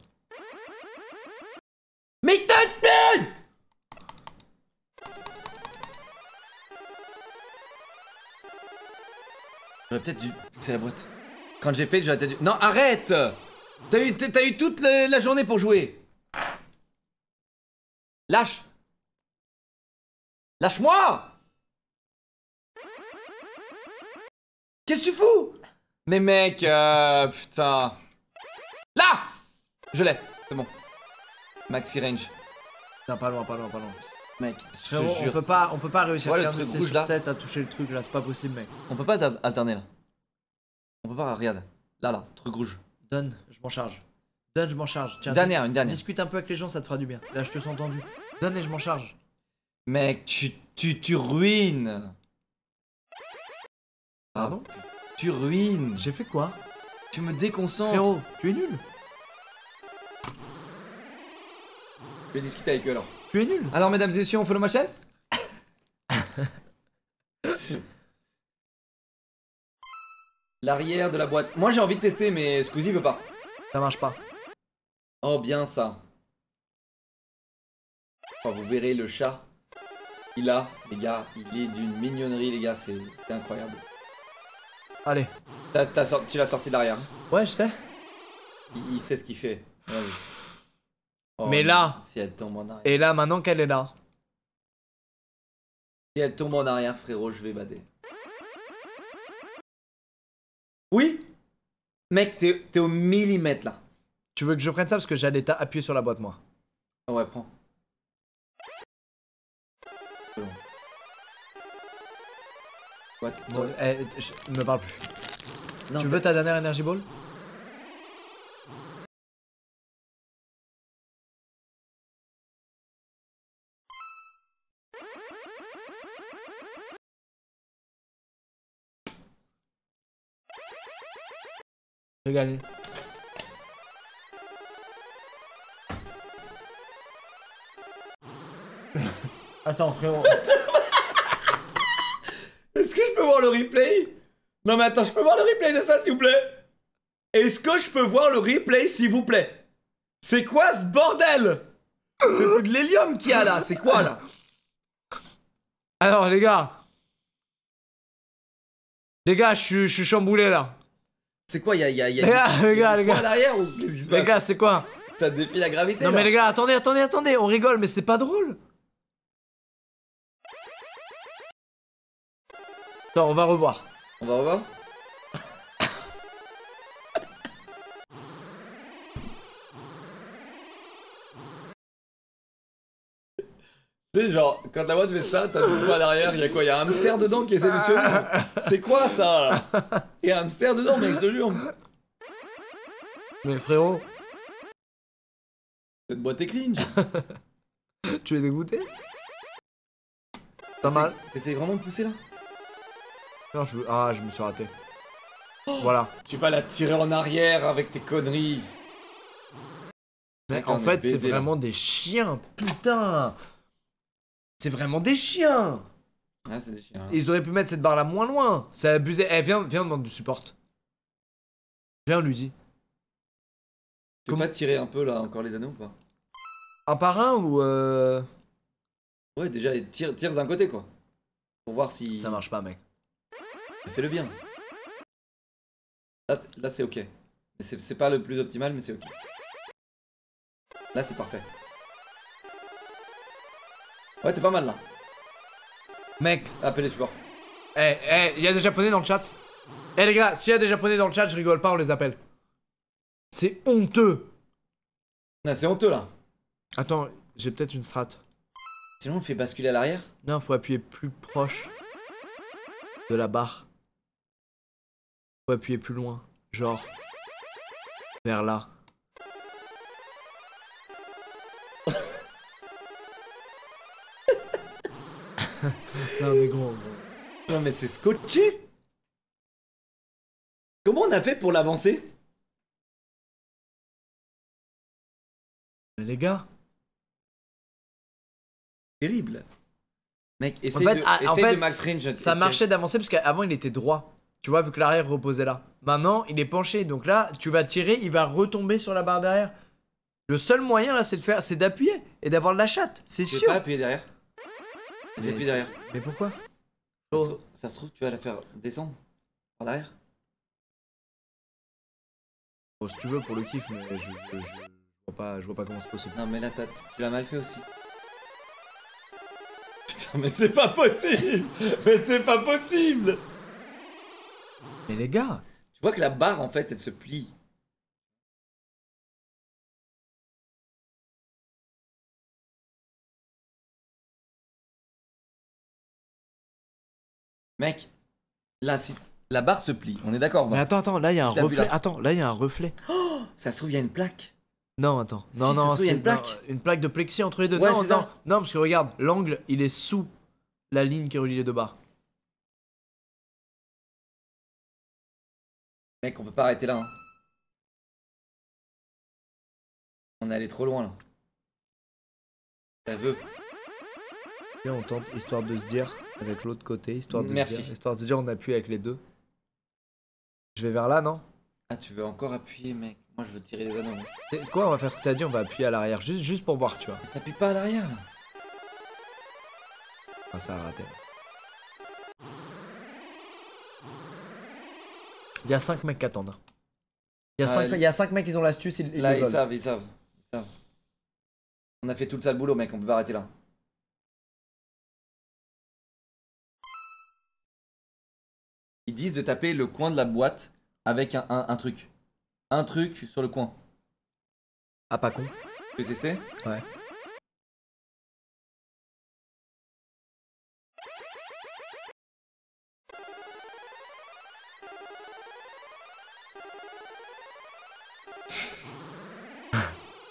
Speaker 2: J'aurais peut-être dû pousser la boîte. Quand j'ai fait, j'aurais peut-être dû... Non, arrête T'as eu, eu toute la, journée pour jouer. Lâche Lâche-moi Qu'est-ce que tu fous? Mais mec, euh, putain. Là Je l'ai, c'est bon. Maxi range.
Speaker 1: Non, pas loin, pas loin, pas loin.
Speaker 2: Mec, je te
Speaker 1: Frérot, on
Speaker 2: jure,
Speaker 1: peut pas, on peut pas réussir
Speaker 2: vois le
Speaker 1: à
Speaker 2: truc
Speaker 1: 15
Speaker 2: rouge,
Speaker 1: sur
Speaker 2: là
Speaker 1: 7 à toucher le truc là, c'est pas possible, mec.
Speaker 2: On peut pas alterner là. On peut pas, regarde. Là, là, truc rouge.
Speaker 1: Donne, je m'en charge. Donne, je m'en charge. Tiens,
Speaker 2: Dernière, une dernière.
Speaker 1: discute un peu avec les gens, ça te fera du bien. Là, je te sens tendu. Donne et je m'en charge.
Speaker 2: Mec, tu, tu, tu ruines. Ah,
Speaker 1: Pardon?
Speaker 2: Tu ruines.
Speaker 1: J'ai fait quoi?
Speaker 2: Tu me déconcentres.
Speaker 1: Frérot, tu es nul.
Speaker 2: Je vais discuter avec eux alors.
Speaker 1: Tu es nul.
Speaker 2: Alors, mesdames et messieurs, on follow ma chaîne? [laughs] L'arrière de la boîte. Moi, j'ai envie de tester, mais Squeezie veut pas.
Speaker 1: Ça marche pas.
Speaker 2: Oh, bien ça. Oh, vous verrez le chat qu'il a, les gars. Il est d'une mignonnerie, les gars. C'est incroyable.
Speaker 1: Allez.
Speaker 2: Sorti- tu l'as sorti de l'arrière. hein?
Speaker 1: Ouais, je sais.
Speaker 2: il, il sait ce qu'il fait. Ouais, oui. Oh,
Speaker 1: Mais là-
Speaker 2: Si elle tombe en arrière.
Speaker 1: Et là, maintenant qu'elle est là.
Speaker 2: Si elle tombe en arrière, frérot, je vais bader. Oui? Mec, t'es au millimètre là.
Speaker 1: Tu veux que je prenne ça parce que j'allais t'a- appuyer sur la boîte, moi.
Speaker 2: Ouais, prends. What?
Speaker 1: Bon,
Speaker 2: Toi-
Speaker 1: eh, je- me parle plus.
Speaker 2: Non,
Speaker 1: tu veux ta dernière Energy Ball? Gagné. [laughs] Attends, frérot. [laughs]
Speaker 2: Est-ce que je peux voir le replay? Non mais attends, je peux voir le replay de ça s'il vous plaît? Est-ce que je peux voir le replay s'il vous plaît? C'est quoi ce bordel? C'est de l'hélium qu'il y a là, c'est quoi là?
Speaker 1: Alors, les gars. Les gars, je suis chamboulé là.
Speaker 2: C'est quoi, il y a, y a, y a
Speaker 1: Les gars, les gars, les
Speaker 2: ou qu'est-ce qui se
Speaker 1: Les
Speaker 2: passe
Speaker 1: gars, c'est quoi
Speaker 2: Ça défie la gravité
Speaker 1: Non
Speaker 2: là.
Speaker 1: mais les gars, attendez, attendez, attendez, on rigole, mais c'est pas drôle. Attends, on va revoir.
Speaker 2: On va revoir sais, genre, quand la boîte fait ça, t'as deux doigts derrière, il y a quoi Il y a un hamster dedans qui essaie de se. C'est quoi ça Il y a un hamster dedans, mec, je te jure.
Speaker 1: Mais frérot,
Speaker 2: Cette boîte est cringe. [laughs]
Speaker 1: tu es dégoûté? Pas mal.
Speaker 2: T'essayes- vraiment de pousser là?
Speaker 1: Non, je... Ah, je me suis raté. Voilà.
Speaker 2: Tu vas la tirer en arrière avec tes conneries. Mec,
Speaker 1: en fait, c'est vraiment des chiens, putain C'est vraiment des chiens
Speaker 2: Ouais, c'est des chiens.
Speaker 1: Ils auraient pu mettre cette barre là moins loin. C'est abusé. Eh, viens, viens, demande du support. Viens, lui dis.
Speaker 2: Tu peux pas tirer un peu là encore les anneaux ou pas?
Speaker 1: Un par un ou euh...
Speaker 2: Ouais, déjà, tire, tire d'un côté quoi. Pour voir si.
Speaker 1: Ça marche pas, mec.
Speaker 2: Fais-le bien. Là, c'est ok. C'est pas le plus optimal, mais c'est ok. Là, c'est parfait. Ouais, t'es pas mal là.
Speaker 1: Mec,
Speaker 2: Appelle les supports.
Speaker 1: eh, eh, il y a des japonais dans le chat. Eh les gars, s'il y a des japonais dans le chat, je rigole pas, on les appelle. C'est honteux.
Speaker 2: Non, c'est honteux là.
Speaker 1: Attends, j'ai peut-être une strat.
Speaker 2: Sinon, on fait basculer à l'arrière.
Speaker 1: Non, faut appuyer plus proche de la barre. Faut appuyer plus loin. Genre. Vers là. Non mais gros, gros.
Speaker 2: Non, mais c'est scotché. Comment on a fait pour l'avancer?
Speaker 1: Mais les gars.
Speaker 2: Terrible. Mec, essaye,
Speaker 1: fait,
Speaker 2: de,
Speaker 1: ah, en fait,
Speaker 2: de max range.
Speaker 1: Ça marchait d'avancer parce qu'avant il était droit. Tu vois, vu que l'arrière reposait là. Maintenant, il est penché. Donc là, tu vas tirer, il va retomber sur la barre derrière. Le seul moyen là, c'est de faire, c'est d'appuyer et d'avoir de la chatte. C'est
Speaker 2: Tu veux
Speaker 1: sûr.
Speaker 2: pas appuyer derrière?
Speaker 1: Mais
Speaker 2: derrière.
Speaker 1: Pourquoi?
Speaker 2: Ça se,
Speaker 1: Oh.
Speaker 2: trouve- ça se trouve, tu vas la faire descendre par derrière.
Speaker 1: Bon, si tu veux pour le kiff, mais je, je, je- je vois pas, je vois pas comment c'est possible.
Speaker 2: Non, mais là, t'as- tu l'as mal fait aussi. [laughs] Putain, mais c'est pas possible Mais c'est pas possible
Speaker 1: Mais les gars,
Speaker 2: Tu vois que la barre, en fait, elle se plie. Mec, là, si la barre se plie, on est d'accord
Speaker 1: mais attends, attends, là il y a un reflet. Attends, là il y a un reflet.
Speaker 2: Ça se trouve, il y a une plaque.
Speaker 1: Non, attends. Non,
Speaker 2: ça se
Speaker 1: non, c'est
Speaker 2: une plaque.
Speaker 1: non, une plaque de plexi entre les deux.
Speaker 2: Ouais,
Speaker 1: non, non,
Speaker 2: ça.
Speaker 1: non, parce que regarde, l'angle, il est sous la ligne qui relie les deux barres.
Speaker 2: Mec, on peut pas arrêter là. hein. On est allé trop loin là. Elle veut.
Speaker 1: Et on tente, histoire de se dire, avec l'autre côté, histoire de
Speaker 2: Merci.
Speaker 1: dire, histoire de dire, on appuie avec les deux. Je vais vers là, non?
Speaker 2: Ah, tu veux encore appuyer, mec? Moi, je veux tirer les anneaux.
Speaker 1: C'est quoi On va faire ce que t'as dit, on va appuyer à l'arrière, juste, juste pour voir, tu vois.
Speaker 2: Mais T'appuies pas à l'arrière là.
Speaker 1: Ah, ça a raté. Il y a 5 mecs qui attendent. Il y a
Speaker 2: Ah,
Speaker 1: 5
Speaker 2: il-
Speaker 1: il y a cinq mecs qui ont l'astuce, ils, ils
Speaker 2: Là, ils savent, ils savent. Ils savent. On a fait tout le sale boulot, mec. On peut pas arrêter là. Disent de taper le coin de la boîte avec un, un- un truc. Un truc sur le coin.
Speaker 1: Ah, pas con.
Speaker 2: Tu veux tester?
Speaker 1: Ouais.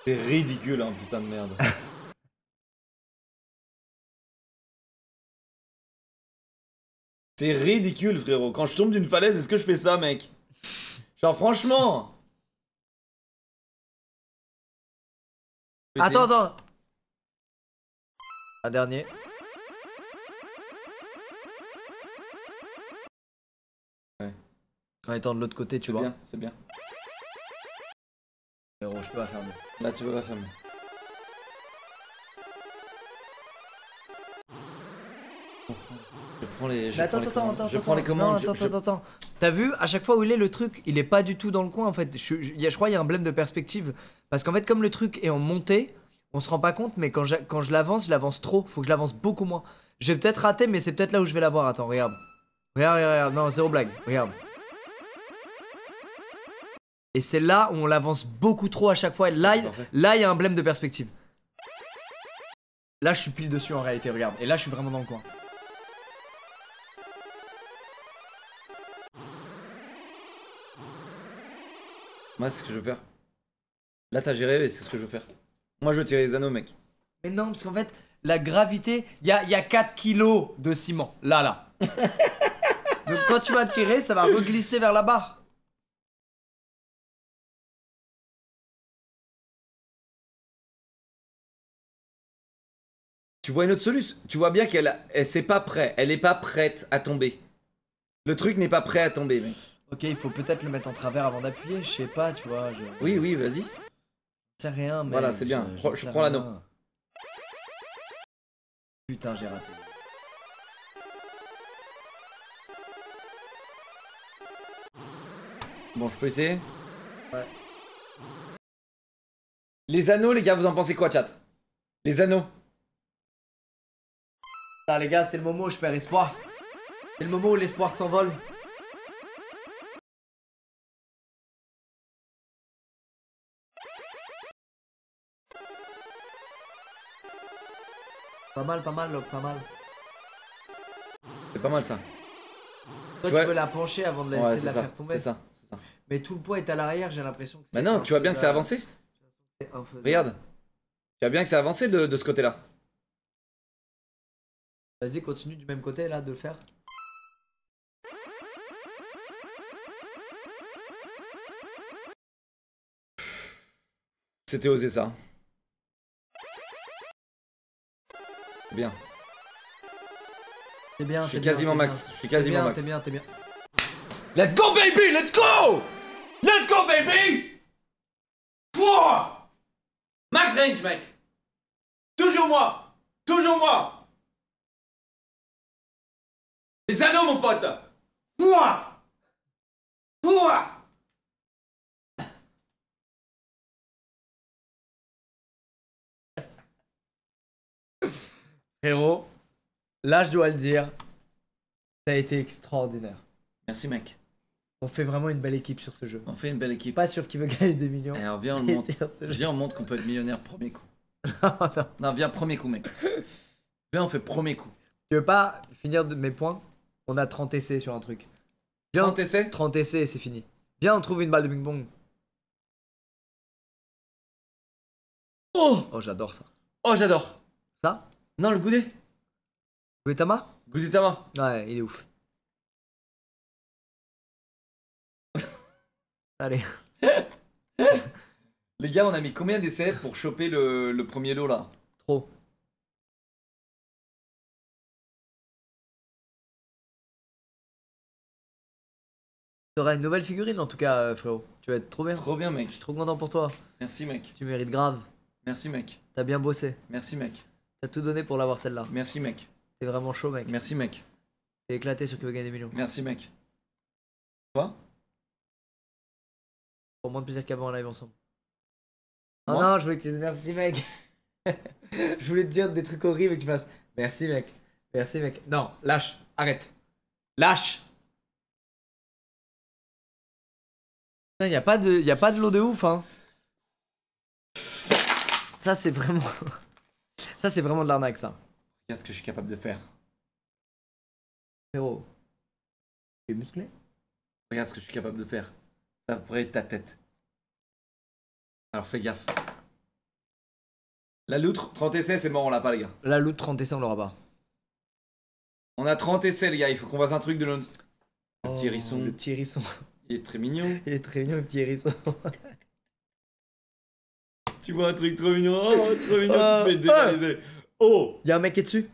Speaker 2: C'est ridicule, hein, putain de merde. [laughs] C'est ridicule, frérot. Quand je tombe d'une falaise, est-ce que je fais ça, mec? Genre, franchement.
Speaker 1: Attends, attends. Un dernier.
Speaker 2: Ouais.
Speaker 1: En étant de l'autre côté, tu
Speaker 2: C'est
Speaker 1: vois.
Speaker 2: bien, c'est bien.
Speaker 1: Frérot, je peux pas faire mieux.
Speaker 2: Là, tu peux pas faire mieux. Prends les, je
Speaker 1: Mais
Speaker 2: prends
Speaker 1: attends,
Speaker 2: les
Speaker 1: attends,
Speaker 2: commandes.
Speaker 1: attends,
Speaker 2: je
Speaker 1: attends,
Speaker 2: prends les
Speaker 1: non,
Speaker 2: commandes. je-
Speaker 1: attends,
Speaker 2: je-
Speaker 1: attends, attends. T'as vu, à chaque fois où il est le truc, il est pas du tout dans le coin en fait. Je, je, il y a- je crois qu'il y a un blème de perspective. Parce qu'en fait, comme le truc est en montée, on se rend pas compte, mais quand je, quand je l'avance, je l'avance trop. Faut que je l'avance beaucoup moins. Je vais peut-être rater, mais c'est peut-être là où je vais l'avoir. Attends, regarde. Regarde, regarde, regarde. Non, zéro blague. Regarde. Et c'est là où on l'avance beaucoup trop à chaque fois. Et là, là, il y a un blème de perspective. Là, je suis pile dessus en réalité, regarde. Et là, je suis vraiment dans le coin.
Speaker 2: Moi, c'est ce que je veux faire. Là, t'as géré et c'est ce que je veux faire. Moi, je veux tirer les anneaux, mec.
Speaker 1: Mais non, parce qu'en fait, la gravité, il y a, y a 4 kilos de ciment. Là, là. [laughs] Donc quand tu vas tirer, ça va reglisser vers la barre.
Speaker 2: Tu vois une autre solution. Tu vois bien qu'elle elle, c'est pas prêt. Elle est pas prête à tomber. Le truc n'est pas prêt à tomber, mec.
Speaker 1: Ok, il faut peut-être le mettre en travers avant d'appuyer, je sais pas, tu vois. Je...
Speaker 2: Oui, oui, vas-y.
Speaker 1: C'est rien, mais.
Speaker 2: Voilà, c'est bien. Prends- je prends l'anneau.
Speaker 1: Putain, j'ai raté.
Speaker 2: Bon, je peux essayer
Speaker 1: Ouais.
Speaker 2: Les anneaux, les gars, vous en pensez quoi, chat? Les anneaux.
Speaker 1: Ah, les gars, c'est le moment où je perds espoir. C'est le moment où l'espoir s'envole. Pas mal, pas mal, Locke, pas mal.
Speaker 2: C'est pas mal ça.
Speaker 1: Toi, tu
Speaker 2: vois-
Speaker 1: veux la pencher avant de la
Speaker 2: Ouais, c'est
Speaker 1: la
Speaker 2: ça.
Speaker 1: faire tomber.
Speaker 2: C'est ça.
Speaker 1: Mais tout le poids est à l'arrière, j'ai l'impression que c'est.
Speaker 2: Bah non, tu vois bien que c'est avancé. Regarde. Tu vois bien que c'est avancé de, de ce côté-là.
Speaker 1: Vas-y, continue du même côté là de le faire.
Speaker 2: C'était osé ça. Bien.
Speaker 1: T'es bien,
Speaker 2: Je suis quasiment max. Je suis quasiment
Speaker 1: bien,
Speaker 2: max.
Speaker 1: T'es bien, t'es bien.
Speaker 2: Let's go baby, let's go! Let's go baby! Pouah Max range mec. Toujours moi. Toujours moi. Les anneaux mon pote. Pouah Pouah
Speaker 1: Frérot, là je dois le dire, ça a été extraordinaire.
Speaker 2: Merci mec.
Speaker 1: On fait vraiment une belle équipe sur ce jeu.
Speaker 2: On fait une belle équipe.
Speaker 1: Pas sûr qui veut gagner des millions.
Speaker 2: Alors viens on [laughs] montre. Viens on montre qu'on peut être millionnaire premier coup. [laughs]
Speaker 1: Non, non.
Speaker 2: Non viens premier coup mec. Viens on fait premier coup.
Speaker 1: Tu veux pas finir de mes points? On a 30 essais sur un truc. Viens,
Speaker 2: 30 essais?
Speaker 1: 30 essais et c'est fini. Viens, on trouve une balle de ping-pong.
Speaker 2: Oh
Speaker 1: Oh, j'adore ça.
Speaker 2: Oh j'adore
Speaker 1: Ça?
Speaker 2: Non le goûter
Speaker 1: Guetama
Speaker 2: Gudetama
Speaker 1: Ouais, il est ouf. [laughs] Allez. [laughs]
Speaker 2: Les gars on a mis combien d'essais pour choper le, le premier lot là?
Speaker 1: Trop. T'auras une nouvelle figurine en tout cas, euh, frérot. Tu vas être trop bien.
Speaker 2: Trop bien
Speaker 1: Je
Speaker 2: mec.
Speaker 1: suis trop content pour toi.
Speaker 2: Merci mec.
Speaker 1: Tu mérites grave.
Speaker 2: Merci mec.
Speaker 1: T'as bien bossé.
Speaker 2: Merci mec.
Speaker 1: T'as tout donné pour l'avoir celle-là.
Speaker 2: Merci mec.
Speaker 1: T'es vraiment chaud, mec.
Speaker 2: Merci mec.
Speaker 1: T'es éclaté sur qui veut gagner des millions.
Speaker 2: Merci mec. Quoi
Speaker 1: Pour moins de plaisir qu'avant en live ensemble. Oh
Speaker 2: Moi
Speaker 1: non, je voulais que tu dises merci, mec. [laughs] je voulais te dire des trucs horribles et que tu fasses merci, mec. Merci, mec. Non, lâche. Arrête. Lâche. Il y a pas de, y a pas de l'eau de ouf, hein. Ça, c'est vraiment. [laughs] ça, c'est vraiment de l'arnaque, ça.
Speaker 2: Regarde ce que je suis capable de faire.
Speaker 1: Frérot. Tu es musclé?
Speaker 2: Regarde ce que je suis capable de faire. Ça pourrait être ta tête. Alors fais gaffe. La loutre, 30 essais, c'est mort, on l'a pas les gars.
Speaker 1: La loot 30 essais, on l'aura pas.
Speaker 2: On a 30 essais les gars, il faut qu'on fasse un truc de notre... Le petit
Speaker 1: Oh,
Speaker 2: hérisson.
Speaker 1: Le petit hérisson.
Speaker 2: Il est très mignon. [laughs]
Speaker 1: Il est très mignon, le petit hérisson. [laughs]
Speaker 2: Tu vois un truc trop mignon. Oh, trop mignon,
Speaker 1: Oh,
Speaker 2: tu te fais dévaliser. Oh
Speaker 1: Il y a un mec qui est dessus.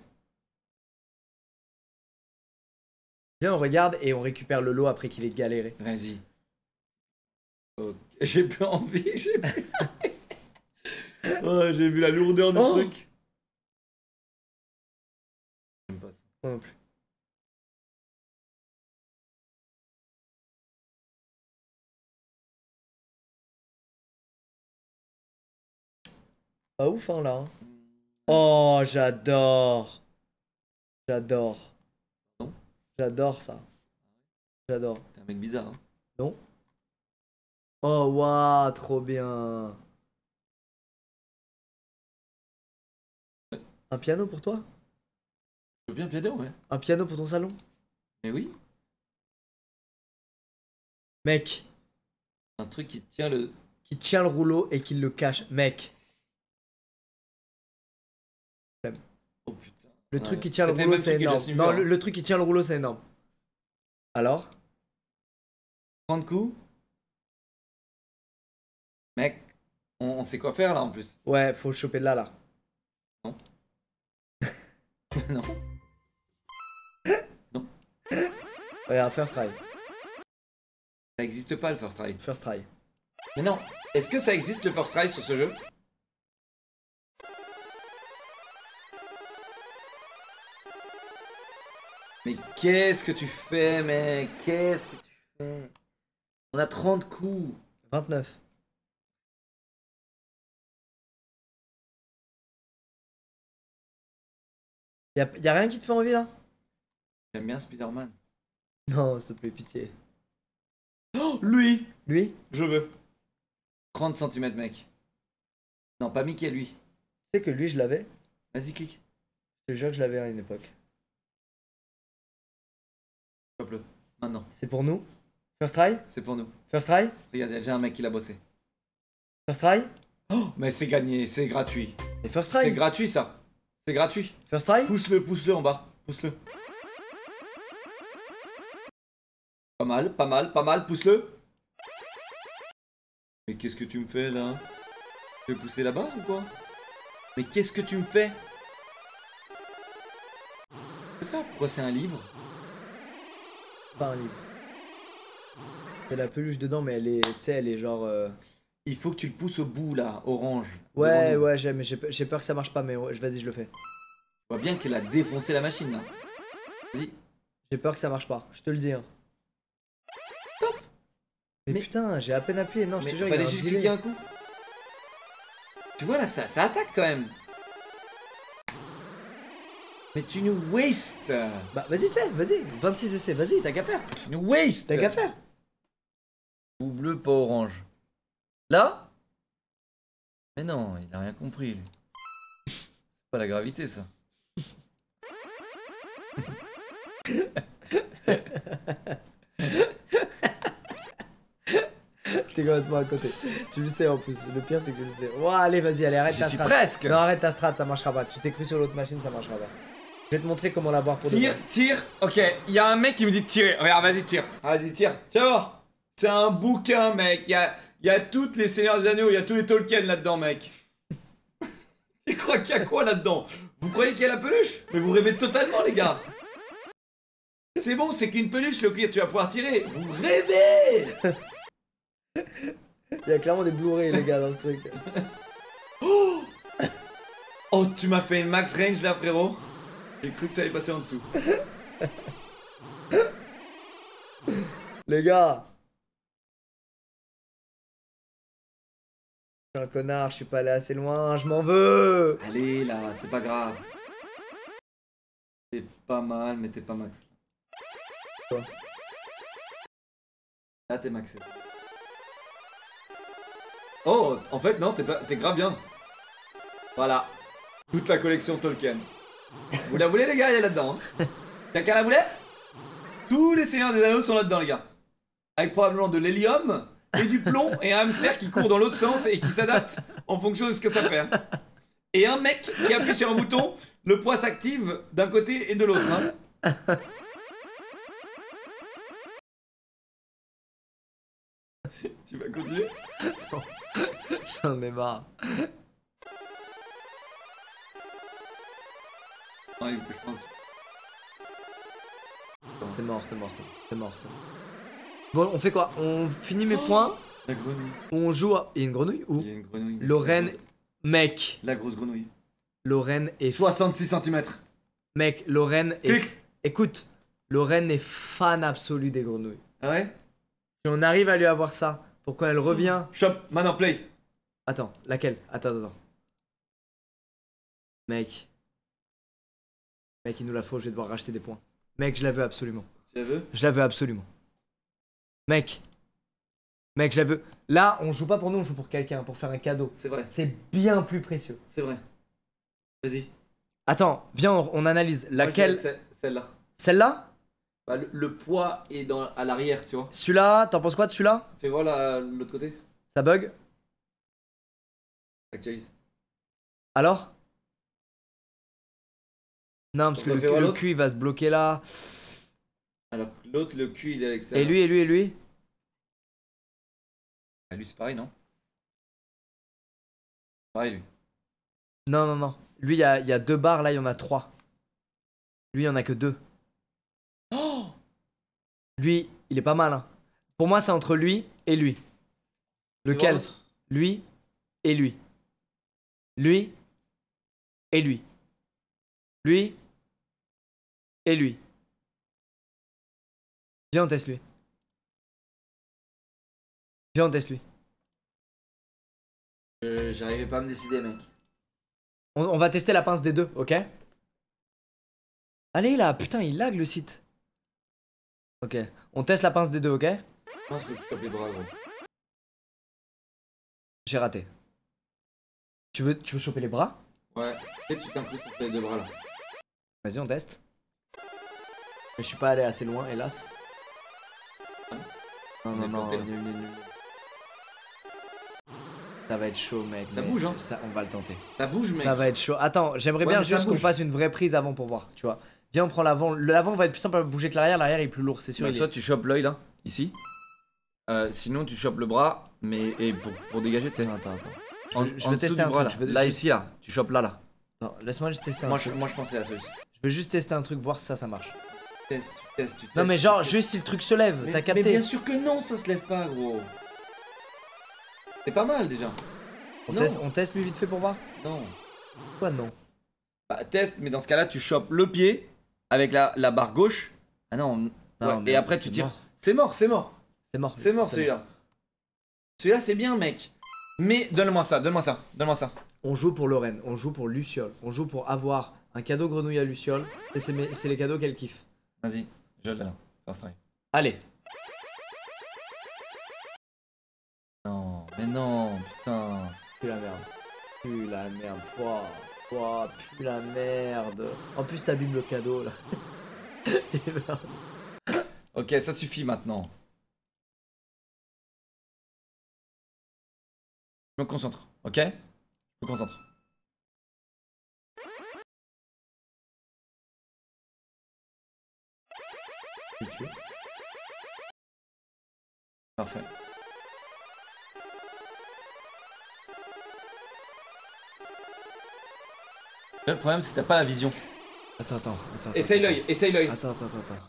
Speaker 1: Viens, on regarde et on récupère le lot après qu'il ait galéré.
Speaker 2: Vas-y. J'ai plus envie, j'ai plus [laughs] Oh, j'ai vu la lourdeur du
Speaker 1: Oh.
Speaker 2: truc. J'aime pas ça.
Speaker 1: Moi non plus. Pas ouf, hein, là. hein. Oh, j'adore. J'adore.
Speaker 2: Non
Speaker 1: J'adore ça. J'adore.
Speaker 2: T'es un mec bizarre, hein.
Speaker 1: Non Oh, waouh, trop bien. Un piano pour toi?
Speaker 2: Je veux bien piano, ouais.
Speaker 1: Un piano pour ton salon?
Speaker 2: Mais oui,
Speaker 1: Mec,
Speaker 2: un truc qui tient le.
Speaker 1: qui tient le rouleau et qui le cache. Mec,
Speaker 2: Oh putain.
Speaker 1: le
Speaker 2: Ouais.
Speaker 1: truc qui tient le rouleau, c'est énorme. Non, le, le truc qui tient le rouleau, c'est énorme. Alors?
Speaker 2: 30 coups? Mec, on, on sait quoi faire là en plus.
Speaker 1: Ouais, faut choper là, là.
Speaker 2: non. [laughs]
Speaker 1: Regarde, first try.
Speaker 2: Ça existe pas le first try.
Speaker 1: First try.
Speaker 2: Mais non, est-ce que ça existe le first try sur ce jeu? Mais qu'est-ce que tu fais, mec? Qu'est-ce que tu fais? On a 30 coups.
Speaker 1: 29. Y'a y a rien qui te fait envie là?
Speaker 2: J'aime bien Spider-Man.
Speaker 1: Non, s'il te plaît, pitié.
Speaker 2: Oh, lui
Speaker 1: Lui?
Speaker 2: Je veux. 30 cm, mec. Non, pas Mickey, lui.
Speaker 1: Tu sais que lui, je l'avais
Speaker 2: Vas-y, clique.
Speaker 1: Je te jure que je l'avais à une époque.
Speaker 2: Maintenant.
Speaker 1: C'est pour nous First try
Speaker 2: C'est pour nous.
Speaker 1: First try
Speaker 2: Regarde, il y a déjà un mec qui l'a bossé.
Speaker 1: First try
Speaker 2: Oh, mais c'est gagné, c'est gratuit.
Speaker 1: Et first
Speaker 2: C'est
Speaker 1: try
Speaker 2: gratuit, ça. C'est gratuit.
Speaker 1: First try
Speaker 2: Pousse-le, pousse-le en bas. Pousse-le. Pas mal, pas mal, pas mal. Pousse-le. Mais qu'est-ce que tu me fais là? Tu veux pousser la barre ou quoi? Mais qu'est-ce que tu me fais? C'est ça Pourquoi c'est un livre?
Speaker 1: Pas un livre. C'est la peluche dedans, mais elle est, tu sais, elle est genre. euh,
Speaker 2: Il faut que tu le pousses au bout là, orange.
Speaker 1: Ouais,
Speaker 2: devant nous.
Speaker 1: ouais, j'aime, mais j'ai pe- j'ai peur que ça marche pas, mais ouais, vas-y, je le fais.
Speaker 2: Je vois bien qu'elle a défoncé la machine là. Vas-y.
Speaker 1: J'ai peur que ça marche pas, je te le dis. Hein.
Speaker 2: Top
Speaker 1: Mais,
Speaker 2: Mais-
Speaker 1: putain, j'ai à peine appuyé, non, je
Speaker 2: Mais
Speaker 1: te jure, il y a
Speaker 2: fallait
Speaker 1: un
Speaker 2: juste
Speaker 1: delay.
Speaker 2: cliquer un coup. Tu vois là, ça, ça attaque quand même. Mais tu nous wastes.
Speaker 1: Bah, vas-y, fais, vas-y, 26 essais, vas-y, t'as qu'à faire.
Speaker 2: Tu nous wastes.
Speaker 1: T'as qu'à faire.
Speaker 2: Ou bleu, pas orange. Là? Mais non, il a rien compris lui. C'est pas la gravité ça.
Speaker 1: T'es complètement à côté. Tu le sais en plus, le pire c'est que tu le sais. Ouah, allez, vas-y, allez, arrête
Speaker 2: J'y
Speaker 1: ta
Speaker 2: suis
Speaker 1: strat.
Speaker 2: presque.
Speaker 1: Non, arrête ta strat, ça marchera pas. Tu t'es cru sur l'autre machine, ça marchera pas. Je vais te montrer comment l'avoir pour
Speaker 2: Tire, tire. Ok, il y a un mec qui me dit de tirer. Regarde, vas-y, tire. Vas-y, tire. Tu vas voir. C'est un bouquin, mec. Il y a, il y a toutes les Seigneurs des Anneaux, il y a tous les Tolkien là-dedans, mec. [laughs] tu crois qu'il y a quoi là-dedans? Vous croyez qu'il y a la peluche? Mais vous rêvez totalement, les gars. C'est bon, c'est qu'une peluche, le cuir, tu vas pouvoir tirer. Vous rêvez [laughs]
Speaker 1: Il y a clairement des Blu-ray, les gars, dans ce truc.
Speaker 2: Oh, tu m'as fait une max range là, frérot. J'ai cru que ça allait passer en dessous. [laughs]
Speaker 1: Les gars Je suis un connard, je suis pas allé assez loin, je m'en veux
Speaker 2: Allez là, c'est pas grave. C'est pas mal, mais t'es pas max.
Speaker 1: Quoi?
Speaker 2: Là, t'es maxé. Oh, en fait, non, t'es pas- t'es grave bien. Voilà. Toute la collection Tolkien. Vous la voulez, les gars Elle est là-dedans. hein. Quelqu'un la voulait? Tous les Seigneurs des Anneaux sont là-dedans, les gars. Avec probablement de l'hélium et du plomb et un hamster qui court dans l'autre sens et qui s'adapte en fonction de ce que ça fait. hein. Et un mec qui appuie sur un bouton, le poids s'active d'un côté et de l'autre. hein. Tu vas continuer? [laughs]
Speaker 1: J'en ai marre.
Speaker 2: Ouais, je pense.
Speaker 1: C'est mort, c'est mort, c'est mort, c'est mort. Bon, on fait quoi? On finit mes points?
Speaker 2: La grenouille.
Speaker 1: On joue à... Il y a une grenouille Où
Speaker 2: Il y a une grenouille.
Speaker 1: Lorraine... Mec,
Speaker 2: la grosse grenouille.
Speaker 1: Lorraine est...
Speaker 2: 66 cm.
Speaker 1: Mec, Lorraine est...
Speaker 2: Clic.
Speaker 1: Écoute, Lorraine est fan absolue des grenouilles.
Speaker 2: Ah ouais?
Speaker 1: Si on arrive à lui avoir ça, pour quand elle revient... [gasps]
Speaker 2: Shop, maintenant play.
Speaker 1: Attends, laquelle? Attends, attends. Mec. Mec, il nous la faut, je vais devoir racheter des points. Mec, je la veux absolument.
Speaker 2: Tu la veux?
Speaker 1: Je la veux absolument. Mec. Mec, je la veux. Là, on joue pas pour nous, on joue pour quelqu'un, pour faire un cadeau.
Speaker 2: C'est vrai,
Speaker 1: C'est bien plus précieux.
Speaker 2: c'est vrai. Vas-y.
Speaker 1: Attends, viens, on, on analyse. Laquelle
Speaker 2: Celle-là.
Speaker 1: Celle-là?
Speaker 2: Bah, le, le poids est dans, à l'arrière, tu vois.
Speaker 1: Celui-là T'en penses quoi de celui-là?
Speaker 2: Fais voir la- l'autre côté.
Speaker 1: Ça bug?
Speaker 2: Actualise.
Speaker 1: Alors? Non, parce
Speaker 2: On
Speaker 1: que le, cul il va se bloquer là.
Speaker 2: Alors, l'autre, le cul, il est à l'extérieur.
Speaker 1: Et lui, et lui, et lui?
Speaker 2: Ah, lui, c'est pareil, non? Pareil, lui.
Speaker 1: Non, non, non. Lui, il y a, il y a deux barres, là, il y en a trois. Lui, il y en a que deux.
Speaker 2: Oh
Speaker 1: Lui, il est pas mal. Hein. Pour moi, c'est entre lui et lui. Lequel? Lui et lui. Lui et lui. Lui et lui. Viens, on teste lui. Viens, on teste lui.
Speaker 2: Euh, J'arrivais pas à me décider, mec.
Speaker 1: On, on va tester la pince des deux, ok? Allez là, putain, il lag le site. Ok, on teste la pince des deux, ok?
Speaker 2: Je pense que je chope les bras, gros.
Speaker 1: J'ai raté. Tu veux, tu veux choper les bras?
Speaker 2: Ouais. Tu sais, tu entre les deux bras, là.
Speaker 1: Vas-y, on teste. Mais je suis pas allé assez loin, hélas. Non,
Speaker 2: On
Speaker 1: non, non,
Speaker 2: planté, là.
Speaker 1: nul, nul, nul. Ça va être chaud, mec.
Speaker 2: Ça
Speaker 1: mais
Speaker 2: bouge, hein.
Speaker 1: Ça, on va le tenter.
Speaker 2: Ça bouge, mec.
Speaker 1: Ça va être chaud. Attends, j'aimerais
Speaker 2: Ouais,
Speaker 1: bien
Speaker 2: mais
Speaker 1: juste qu'on fasse une vraie prise avant pour voir, tu vois. Viens, on prend l'avant. L'avant va être plus simple à bouger que l'arrière. L'arrière est plus lourd, c'est sûr. Est-
Speaker 2: soit tu chopes l'œil, là, ici. Euh, sinon, tu chopes le bras, mais et pour, pour dégager, tu sais.
Speaker 1: Attends, attends. Je
Speaker 2: En-
Speaker 1: je veux tester un
Speaker 2: bras,
Speaker 1: truc. Je veux,
Speaker 2: Là,
Speaker 1: juste-
Speaker 2: ici, là. Tu chopes là, là.
Speaker 1: Laisse-moi juste tester un
Speaker 2: Moi
Speaker 1: truc.
Speaker 2: je, moi, je pensais à aussi.
Speaker 1: Je veux juste tester un truc, voir si ça, ça marche.
Speaker 2: Tu testes, tu testes, tu testes.
Speaker 1: Non, mais genre,
Speaker 2: testes.
Speaker 1: juste si le truc se lève,
Speaker 2: Mais-
Speaker 1: t'as
Speaker 2: Mais
Speaker 1: capté.
Speaker 2: bien sûr que non, ça se lève pas, gros. C'est pas mal déjà.
Speaker 1: on, teste, on teste lui vite fait pour voir
Speaker 2: Non.
Speaker 1: Quoi, non
Speaker 2: Bah, teste, mais dans ce cas-là, tu chopes le pied avec la, la barre gauche. Ah non.
Speaker 1: Non,
Speaker 2: ouais,
Speaker 1: mais
Speaker 2: et après, tu tires.
Speaker 1: mort.
Speaker 2: C'est mort, c'est mort.
Speaker 1: C'est mort.
Speaker 2: C'est mort celui-là. Celui-là, c'est bien, mec. Mais donne-moi ça, donne-moi ça, donne-moi ça.
Speaker 1: On joue pour Lorraine, on joue pour Luciole, on joue pour avoir un cadeau grenouille à Luciole. C'est les cadeaux qu'elle kiffe.
Speaker 2: Vas-y, je l'ai là.
Speaker 1: Allez,
Speaker 2: Non, mais non, putain.
Speaker 1: pue la merde. Pue la merde. Pouah, pouah, pue la merde. En plus, t'abîmes le cadeau là. [laughs]
Speaker 2: Ok, ça suffit maintenant. Je me concentre, ok? Je me concentre. Parfait. Là, Le problème, c'est que t'as pas la vision.
Speaker 1: Attends, attends, attends.
Speaker 2: Essaye l'œil, essaye l'œil,
Speaker 1: Attends, attends, attends, attends.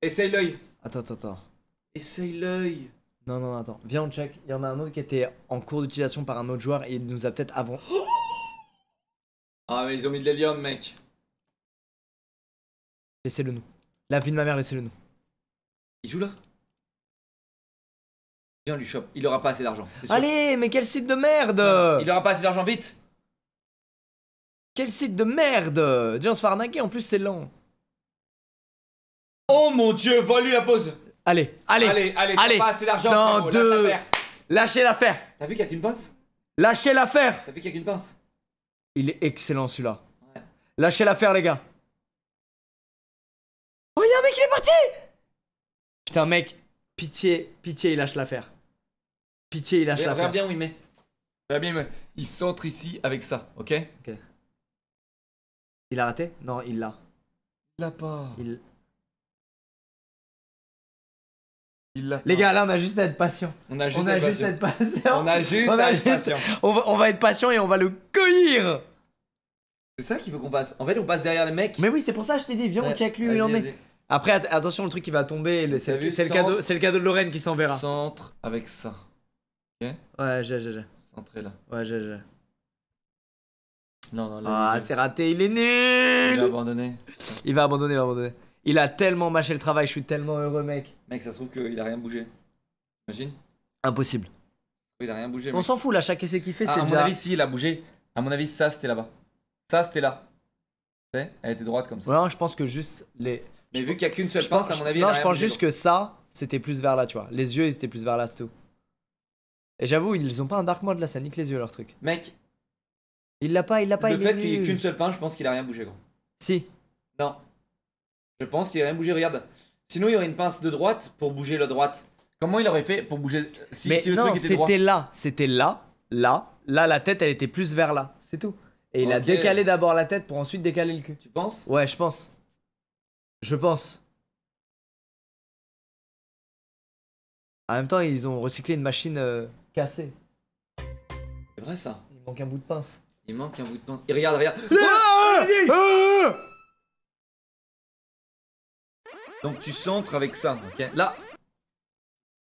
Speaker 2: essaye l'œil.
Speaker 1: Attends, attends, attends.
Speaker 2: Essaye l'œil.
Speaker 1: Non, non, attends. Viens, on check. Il y en a un autre qui était en cours d'utilisation par un autre joueur et il nous a peut-être avant. [gasps]
Speaker 2: Ah, mais ils ont mis de l'hélium, mec.
Speaker 1: Laissez-le nous. La vie de ma mère, laissez-le nous.
Speaker 2: Il joue là? Viens, lui chope. Il aura pas assez d'argent.
Speaker 1: Allez, mais quel site de merde
Speaker 2: Il aura pas assez d'argent, vite
Speaker 1: Quel site de merde Déjà, on se fait arnaquer, en plus, c'est lent.
Speaker 2: Oh mon dieu, vole-lui la pause
Speaker 1: Allez, allez,
Speaker 2: Allez, allez,
Speaker 1: allez.
Speaker 2: pas assez d'argent, frérot,
Speaker 1: deux. lâchez l'affaire
Speaker 2: T'as vu qu'il y a qu'une pince?
Speaker 1: Lâchez l'affaire
Speaker 2: T'as vu qu'il y a qu'une pince?
Speaker 1: Il est excellent celui-là.
Speaker 2: Ouais.
Speaker 1: Lâchez l'affaire, les gars. Oh, y'a un mec, il est parti Putain, mec, pitié, pitié, il lâche l'affaire. Pitié, il lâche
Speaker 2: Regarde
Speaker 1: l'affaire.
Speaker 2: bien où il met. Regarde bien il centre ici avec ça, ok?
Speaker 1: Il a raté? Non, il l'a.
Speaker 2: Il l'a pas.
Speaker 1: Il...
Speaker 2: Il l'a.
Speaker 1: Les gars, là, on a juste à être patient.
Speaker 2: on a juste
Speaker 1: On a
Speaker 2: à être
Speaker 1: juste à être patient.
Speaker 2: On a juste
Speaker 1: On a
Speaker 2: à être
Speaker 1: juste-
Speaker 2: patient.
Speaker 1: On va, on va être patient et on va le cueillir.
Speaker 2: C'est ça qu'il faut qu'on passe. En fait, on passe derrière les mecs.
Speaker 1: Mais oui, c'est pour ça que je t'ai dit, viens, on check lui où il en est. Après, att- attention, le truc qui va tomber, c'est le, cadeau- le cadeau de Lorraine qui s'enverra.
Speaker 2: Centre avec ça.
Speaker 1: Ouais, j'ai, j'ai, j'ai.
Speaker 2: Centré là.
Speaker 1: Ouais, j'ai, j'ai.
Speaker 2: Non, non, là.
Speaker 1: Ah,
Speaker 2: il-
Speaker 1: c'est raté, il est
Speaker 2: il a
Speaker 1: nul.
Speaker 2: abandonné.
Speaker 1: Il va abandonner, il va abandonner. Il a tellement mâché le travail, je suis tellement heureux, mec.
Speaker 2: Mec, ça se trouve qu'il a rien bougé. Imagine
Speaker 1: Impossible.
Speaker 2: Il a rien bougé.
Speaker 1: On s'en fout, là, chaque essai qu'il fait,
Speaker 2: Ah,
Speaker 1: c'est
Speaker 2: à mon
Speaker 1: déjà.
Speaker 2: avis, si, il a bougé. À mon avis, ça, c'était là-bas. Ça, c'était là. Tu sais, elle était droite comme ça.
Speaker 1: Ouais, je pense que juste les.
Speaker 2: Mais vu qu'il n'y a qu'une seule
Speaker 1: Je
Speaker 2: pince, à mon avis,
Speaker 1: non, je pense juste que ça, c'était plus vers là, tu vois. Les yeux, ils étaient plus vers là, c'est tout. Et j'avoue, ils ont pas un dark mode là, ça nique les yeux leur truc.
Speaker 2: Mec,
Speaker 1: Il l'a pas, il l'a pas,
Speaker 2: le
Speaker 1: il
Speaker 2: fait qu'il y ait qu'une seule pince, je pense qu'il a rien bougé, gros.
Speaker 1: Si.
Speaker 2: Non. Je pense qu'il a rien bougé, regarde. Sinon, il y aurait une pince de droite pour bouger la droite. Comment il aurait fait pour bouger si,
Speaker 1: Mais
Speaker 2: si le
Speaker 1: non,
Speaker 2: truc était droit?
Speaker 1: c'était là, c'était là, là. Là, la tête, elle était plus vers là, c'est tout. Et il a décalé d'abord la tête pour ensuite décaler le cul.
Speaker 2: Tu penses?
Speaker 1: Ouais, je pense. Je pense. En même temps, ils ont recyclé une machine euh, cassée.
Speaker 2: C'est vrai ça.
Speaker 1: Il manque un bout de pince.
Speaker 2: Il manque un bout de pince. Et regarde, regarde. Donc tu centres avec ça, ok Là.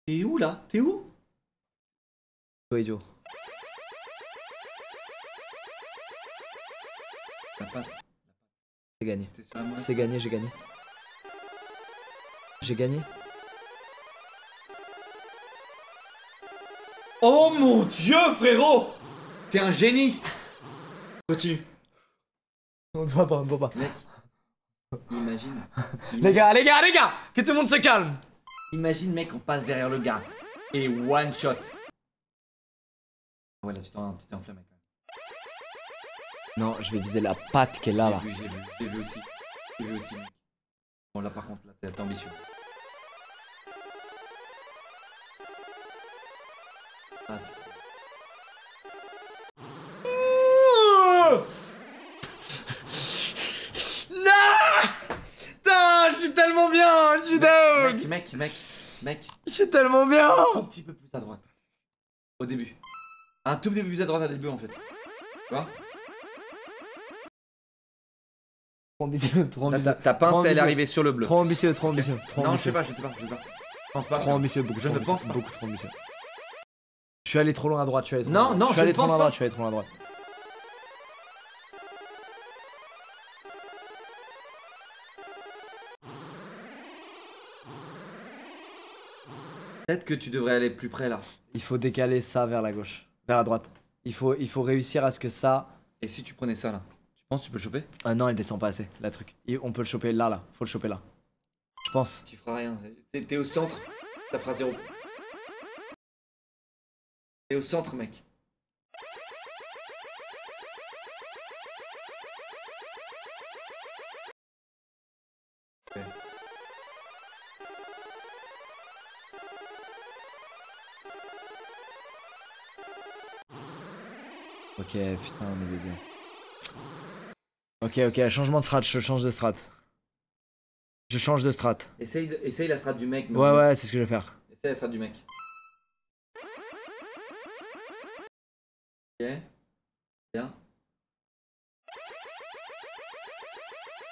Speaker 2: T'es où là? T'es où?
Speaker 1: Toi, idiot.
Speaker 2: La patte.
Speaker 1: C'est gagné. C'est gagné, j'ai gagné. J'ai gagné.
Speaker 2: Oh mon dieu, frérot T'es un génie Continue.
Speaker 1: On ne voit pas, on ne voit pas.
Speaker 2: Mec, imagine. [laughs]
Speaker 1: Les gars, les gars, les gars Que tout le monde se calme
Speaker 2: Imagine, mec, on passe derrière le gars. Et one shot. Ouais, là, tu t'es enflammé quand même.
Speaker 1: Non, je vais viser la patte qui est là, là.
Speaker 2: J'ai vu, j'ai vu, j'ai vu aussi. J'ai vu aussi, mec. Bon, là, par contre, là, t'es ambitieux.
Speaker 1: Ah, c'est trop. [laughs] Putain, je suis tellement bien, je suis dingue
Speaker 2: Mec, mec, mec, mec,
Speaker 1: Je suis tellement bien
Speaker 2: un tout petit peu plus à droite. Au début. Un tout petit peu plus à droite au début, en fait. Tu vois?
Speaker 1: Trop ambitieux, trop ambitieux.
Speaker 2: ta, pince, elle est arrivée sur le bleu.
Speaker 1: Trop ambitieux, trop ambitieux. Trop
Speaker 2: non, je sais pas, je sais pas, je sais pas. Je pense pas.
Speaker 1: Trop ambitieux, beaucoup
Speaker 2: Je
Speaker 1: trop
Speaker 2: ne pense pas.
Speaker 1: Beaucoup trop ambitieux. Je suis allé trop loin à droite, je suis allé trop
Speaker 2: Non,
Speaker 1: loin
Speaker 2: non,
Speaker 1: je suis allé trop loin à droite, je suis allé trop loin à droite.
Speaker 2: Peut-être que tu devrais aller plus près là.
Speaker 1: Il faut décaler ça vers la gauche, vers la droite. Il faut, il faut réussir à ce que ça.
Speaker 2: Et si tu prenais ça là? Tu penses que tu peux le choper
Speaker 1: Ah non, elle descend pas assez, la truc. On peut le choper là, là. Faut le choper là. Je pense.
Speaker 2: Tu feras rien. T'es- au centre, ça fera zéro. T'es au centre, mec. Ok.
Speaker 1: Ok, putain, on est baisé. Ok, ok, changement de strat, je change de strat. Je change de strat.
Speaker 2: Essaye, de- essaye la strat du mec.
Speaker 1: Ouais, ouais, c'est ce que je vais faire.
Speaker 2: Essaye la strat du mec. Ok. Bien.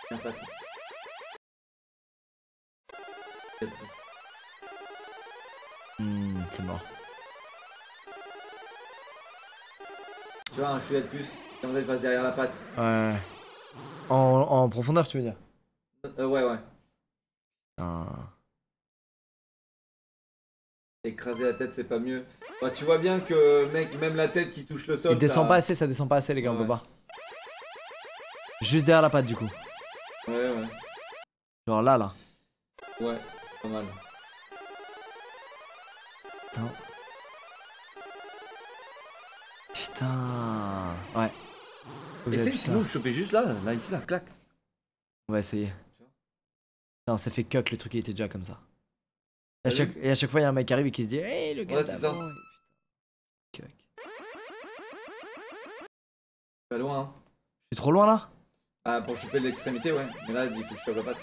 Speaker 2: Pas.
Speaker 1: Hmm, c'est mort.
Speaker 2: Tu vois, un chouïa de plus. Comme ça, il passe derrière la patte.
Speaker 1: Ouais. En, en profondeur, tu veux dire?
Speaker 2: Euh, ouais, ouais.
Speaker 1: Ah.
Speaker 2: Écraser la tête, c'est pas mieux. Bah, tu vois bien que, mec, même la tête qui touche le sol.
Speaker 1: Il descend
Speaker 2: ça-
Speaker 1: pas assez, ça descend pas assez, les gars, on
Speaker 2: Ouais.
Speaker 1: peut pas. Juste derrière la patte, du coup.
Speaker 2: Ouais, ouais.
Speaker 1: Genre là, là.
Speaker 2: Ouais, c'est pas mal.
Speaker 1: Putain. Putain.
Speaker 2: Essaye sinon de choper juste là, là, ici, là, clac.
Speaker 1: On va essayer. Non, ça fait cuck, le truc il était déjà comme ça. Et à, chaque, et à chaque fois, il y a un mec qui arrive et qui se dit Hey, le gars
Speaker 2: Ouais, c'est ça.
Speaker 1: Et Putain. Cuck.
Speaker 2: Pas loin, hein.
Speaker 1: Je suis trop loin là?
Speaker 2: Ah, pour choper l'extrémité, ouais. Mais là, il faut que je chope la patte.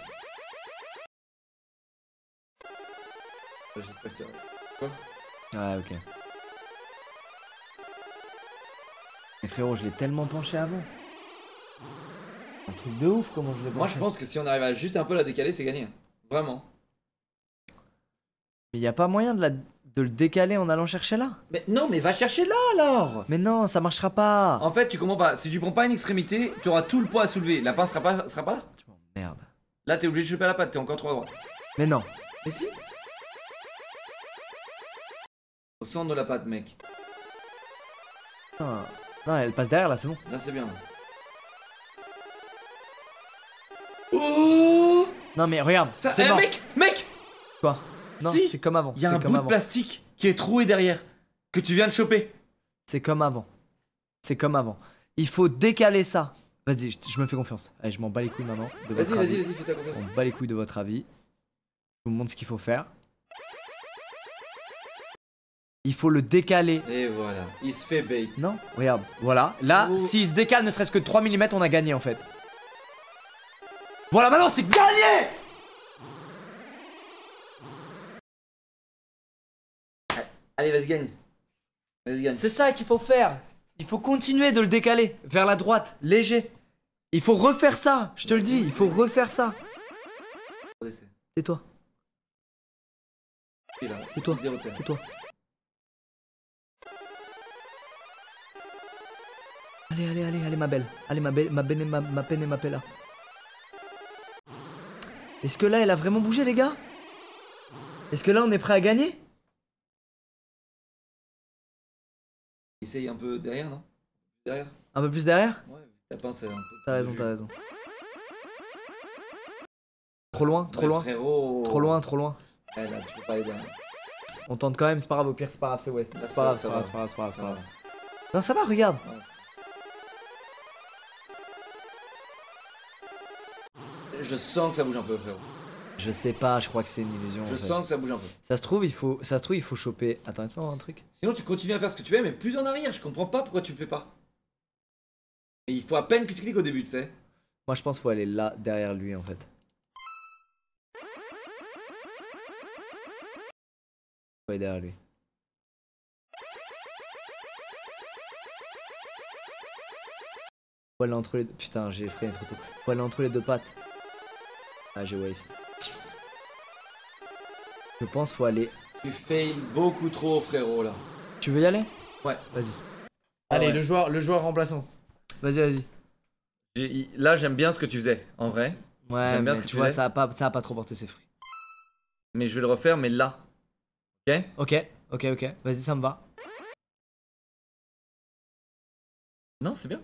Speaker 2: J'espère que
Speaker 1: Ouais, ok. Mais frérot, je l'ai tellement penché avant. Un truc de ouf, comment je l'ai penché.
Speaker 2: Moi, je pense que si on arrive à juste un peu la décaler, c'est gagné. Vraiment.
Speaker 1: Mais y a pas moyen de, la... de le décaler en allant chercher là
Speaker 2: Mais non, mais va chercher là alors
Speaker 1: Mais non, ça marchera pas
Speaker 2: En fait, tu comprends pas. Si tu prends pas une extrémité, tu auras tout le poids à soulever. La pince sera pas, sera pas là.
Speaker 1: Tu m'emmerdes.
Speaker 2: Là, t'es obligé de choper à la patte, t'es encore trop à droite.
Speaker 1: Mais non.
Speaker 2: Mais si Au centre de la patte, mec.
Speaker 1: Non, non, elle passe derrière là, c'est bon.
Speaker 2: Là, c'est bien. Oh
Speaker 1: Non mais regarde,
Speaker 2: Ça,
Speaker 1: c'est
Speaker 2: eh,
Speaker 1: mort.
Speaker 2: mec, mec
Speaker 1: Quoi? Non,
Speaker 2: Si.
Speaker 1: c'est comme avant.
Speaker 2: Il y a un bout de plastique qui est troué derrière, que tu viens de choper.
Speaker 1: C'est comme avant. C'est comme avant. Il faut décaler ça. Vas-y, je, je me fais confiance. Allez, je m'en bats les couilles maintenant. De
Speaker 2: Vas-y, vas-y, vas-y, fais ta confiance.
Speaker 1: On bat les couilles de votre avis. Je vous montre ce qu'il faut faire. Il faut le décaler.
Speaker 2: Et voilà, il se fait bait.
Speaker 1: Non Regarde, voilà. Là,
Speaker 2: Oh.
Speaker 1: s'il se décale ne serait-ce que de 3 mm, on a gagné en fait. Voilà, maintenant c'est gagné
Speaker 2: Allez, vas-y, gagne. Vas-y, gagne.
Speaker 1: C'est ça qu'il faut faire. Il faut continuer de le décaler vers la droite, léger. Il faut refaire ça, je te le dis, il faut refaire ça. Tais-toi, Tais-toi, tais-toi. Allez, allez, allez, allez, ma belle. Allez, ma belle, ma benne, ma, ma peine et ma pella. Est-ce que là, elle a vraiment bougé, les gars? Est-ce que là, on est prêt à gagner?
Speaker 2: Essaye un peu derrière, non? Derrière
Speaker 1: Un peu plus derrière?
Speaker 2: Ouais, ta pince un peu.
Speaker 1: T'as raison, t'as raison. Trop loin, trop
Speaker 2: Ouais,
Speaker 1: loin,
Speaker 2: Frérot.
Speaker 1: trop loin, trop loin.
Speaker 2: Ouais, là, tu peux pas aller derrière.
Speaker 1: On tente quand même, c'est pas grave, au pire, c'est pas grave, c'est West. C'est pas grave, c'est pas grave, c'est pas grave, c'est pas grave. Non, ça va, regarde.
Speaker 2: Ouais, Je sens que ça bouge un peu, frérot.
Speaker 1: Je sais pas, je crois que c'est une illusion.
Speaker 2: Je
Speaker 1: en fait.
Speaker 2: sens que ça bouge un peu.
Speaker 1: Ça se trouve, il faut, ça se trouve, il faut choper. Attends, laisse-moi voir un truc.
Speaker 2: Sinon, tu continues à faire ce que tu fais, mais plus en arrière. Je comprends pas pourquoi tu le fais pas. Et il faut à peine que tu cliques au début, tu sais.
Speaker 1: Moi, je pense qu'il faut aller là, derrière lui, en fait. Faut aller derrière lui. Faut aller entre les deux. Putain, j'ai freiné trop tôt. Faut aller entre les deux pattes. Ah, j'ai waste. Je pense faut aller.
Speaker 2: Tu fails beaucoup trop, frérot, là.
Speaker 1: Tu veux y aller?
Speaker 2: Ouais.
Speaker 1: Vas-y.
Speaker 2: Ah
Speaker 1: Allez,
Speaker 2: ouais.
Speaker 1: le joueur, le joueur remplaçant. Vas-y, vas-y.
Speaker 2: Là, j'aime bien ce que tu faisais, en vrai.
Speaker 1: Ouais,
Speaker 2: J'aime bien ce que
Speaker 1: tu
Speaker 2: tu
Speaker 1: vois,
Speaker 2: faisais.
Speaker 1: ça a pas, ça a pas trop porté ses fruits.
Speaker 2: Mais je vais le refaire, mais là. Ok?
Speaker 1: Ok, ok, ok. Vas-y, ça me va.
Speaker 2: Non, c'est bien.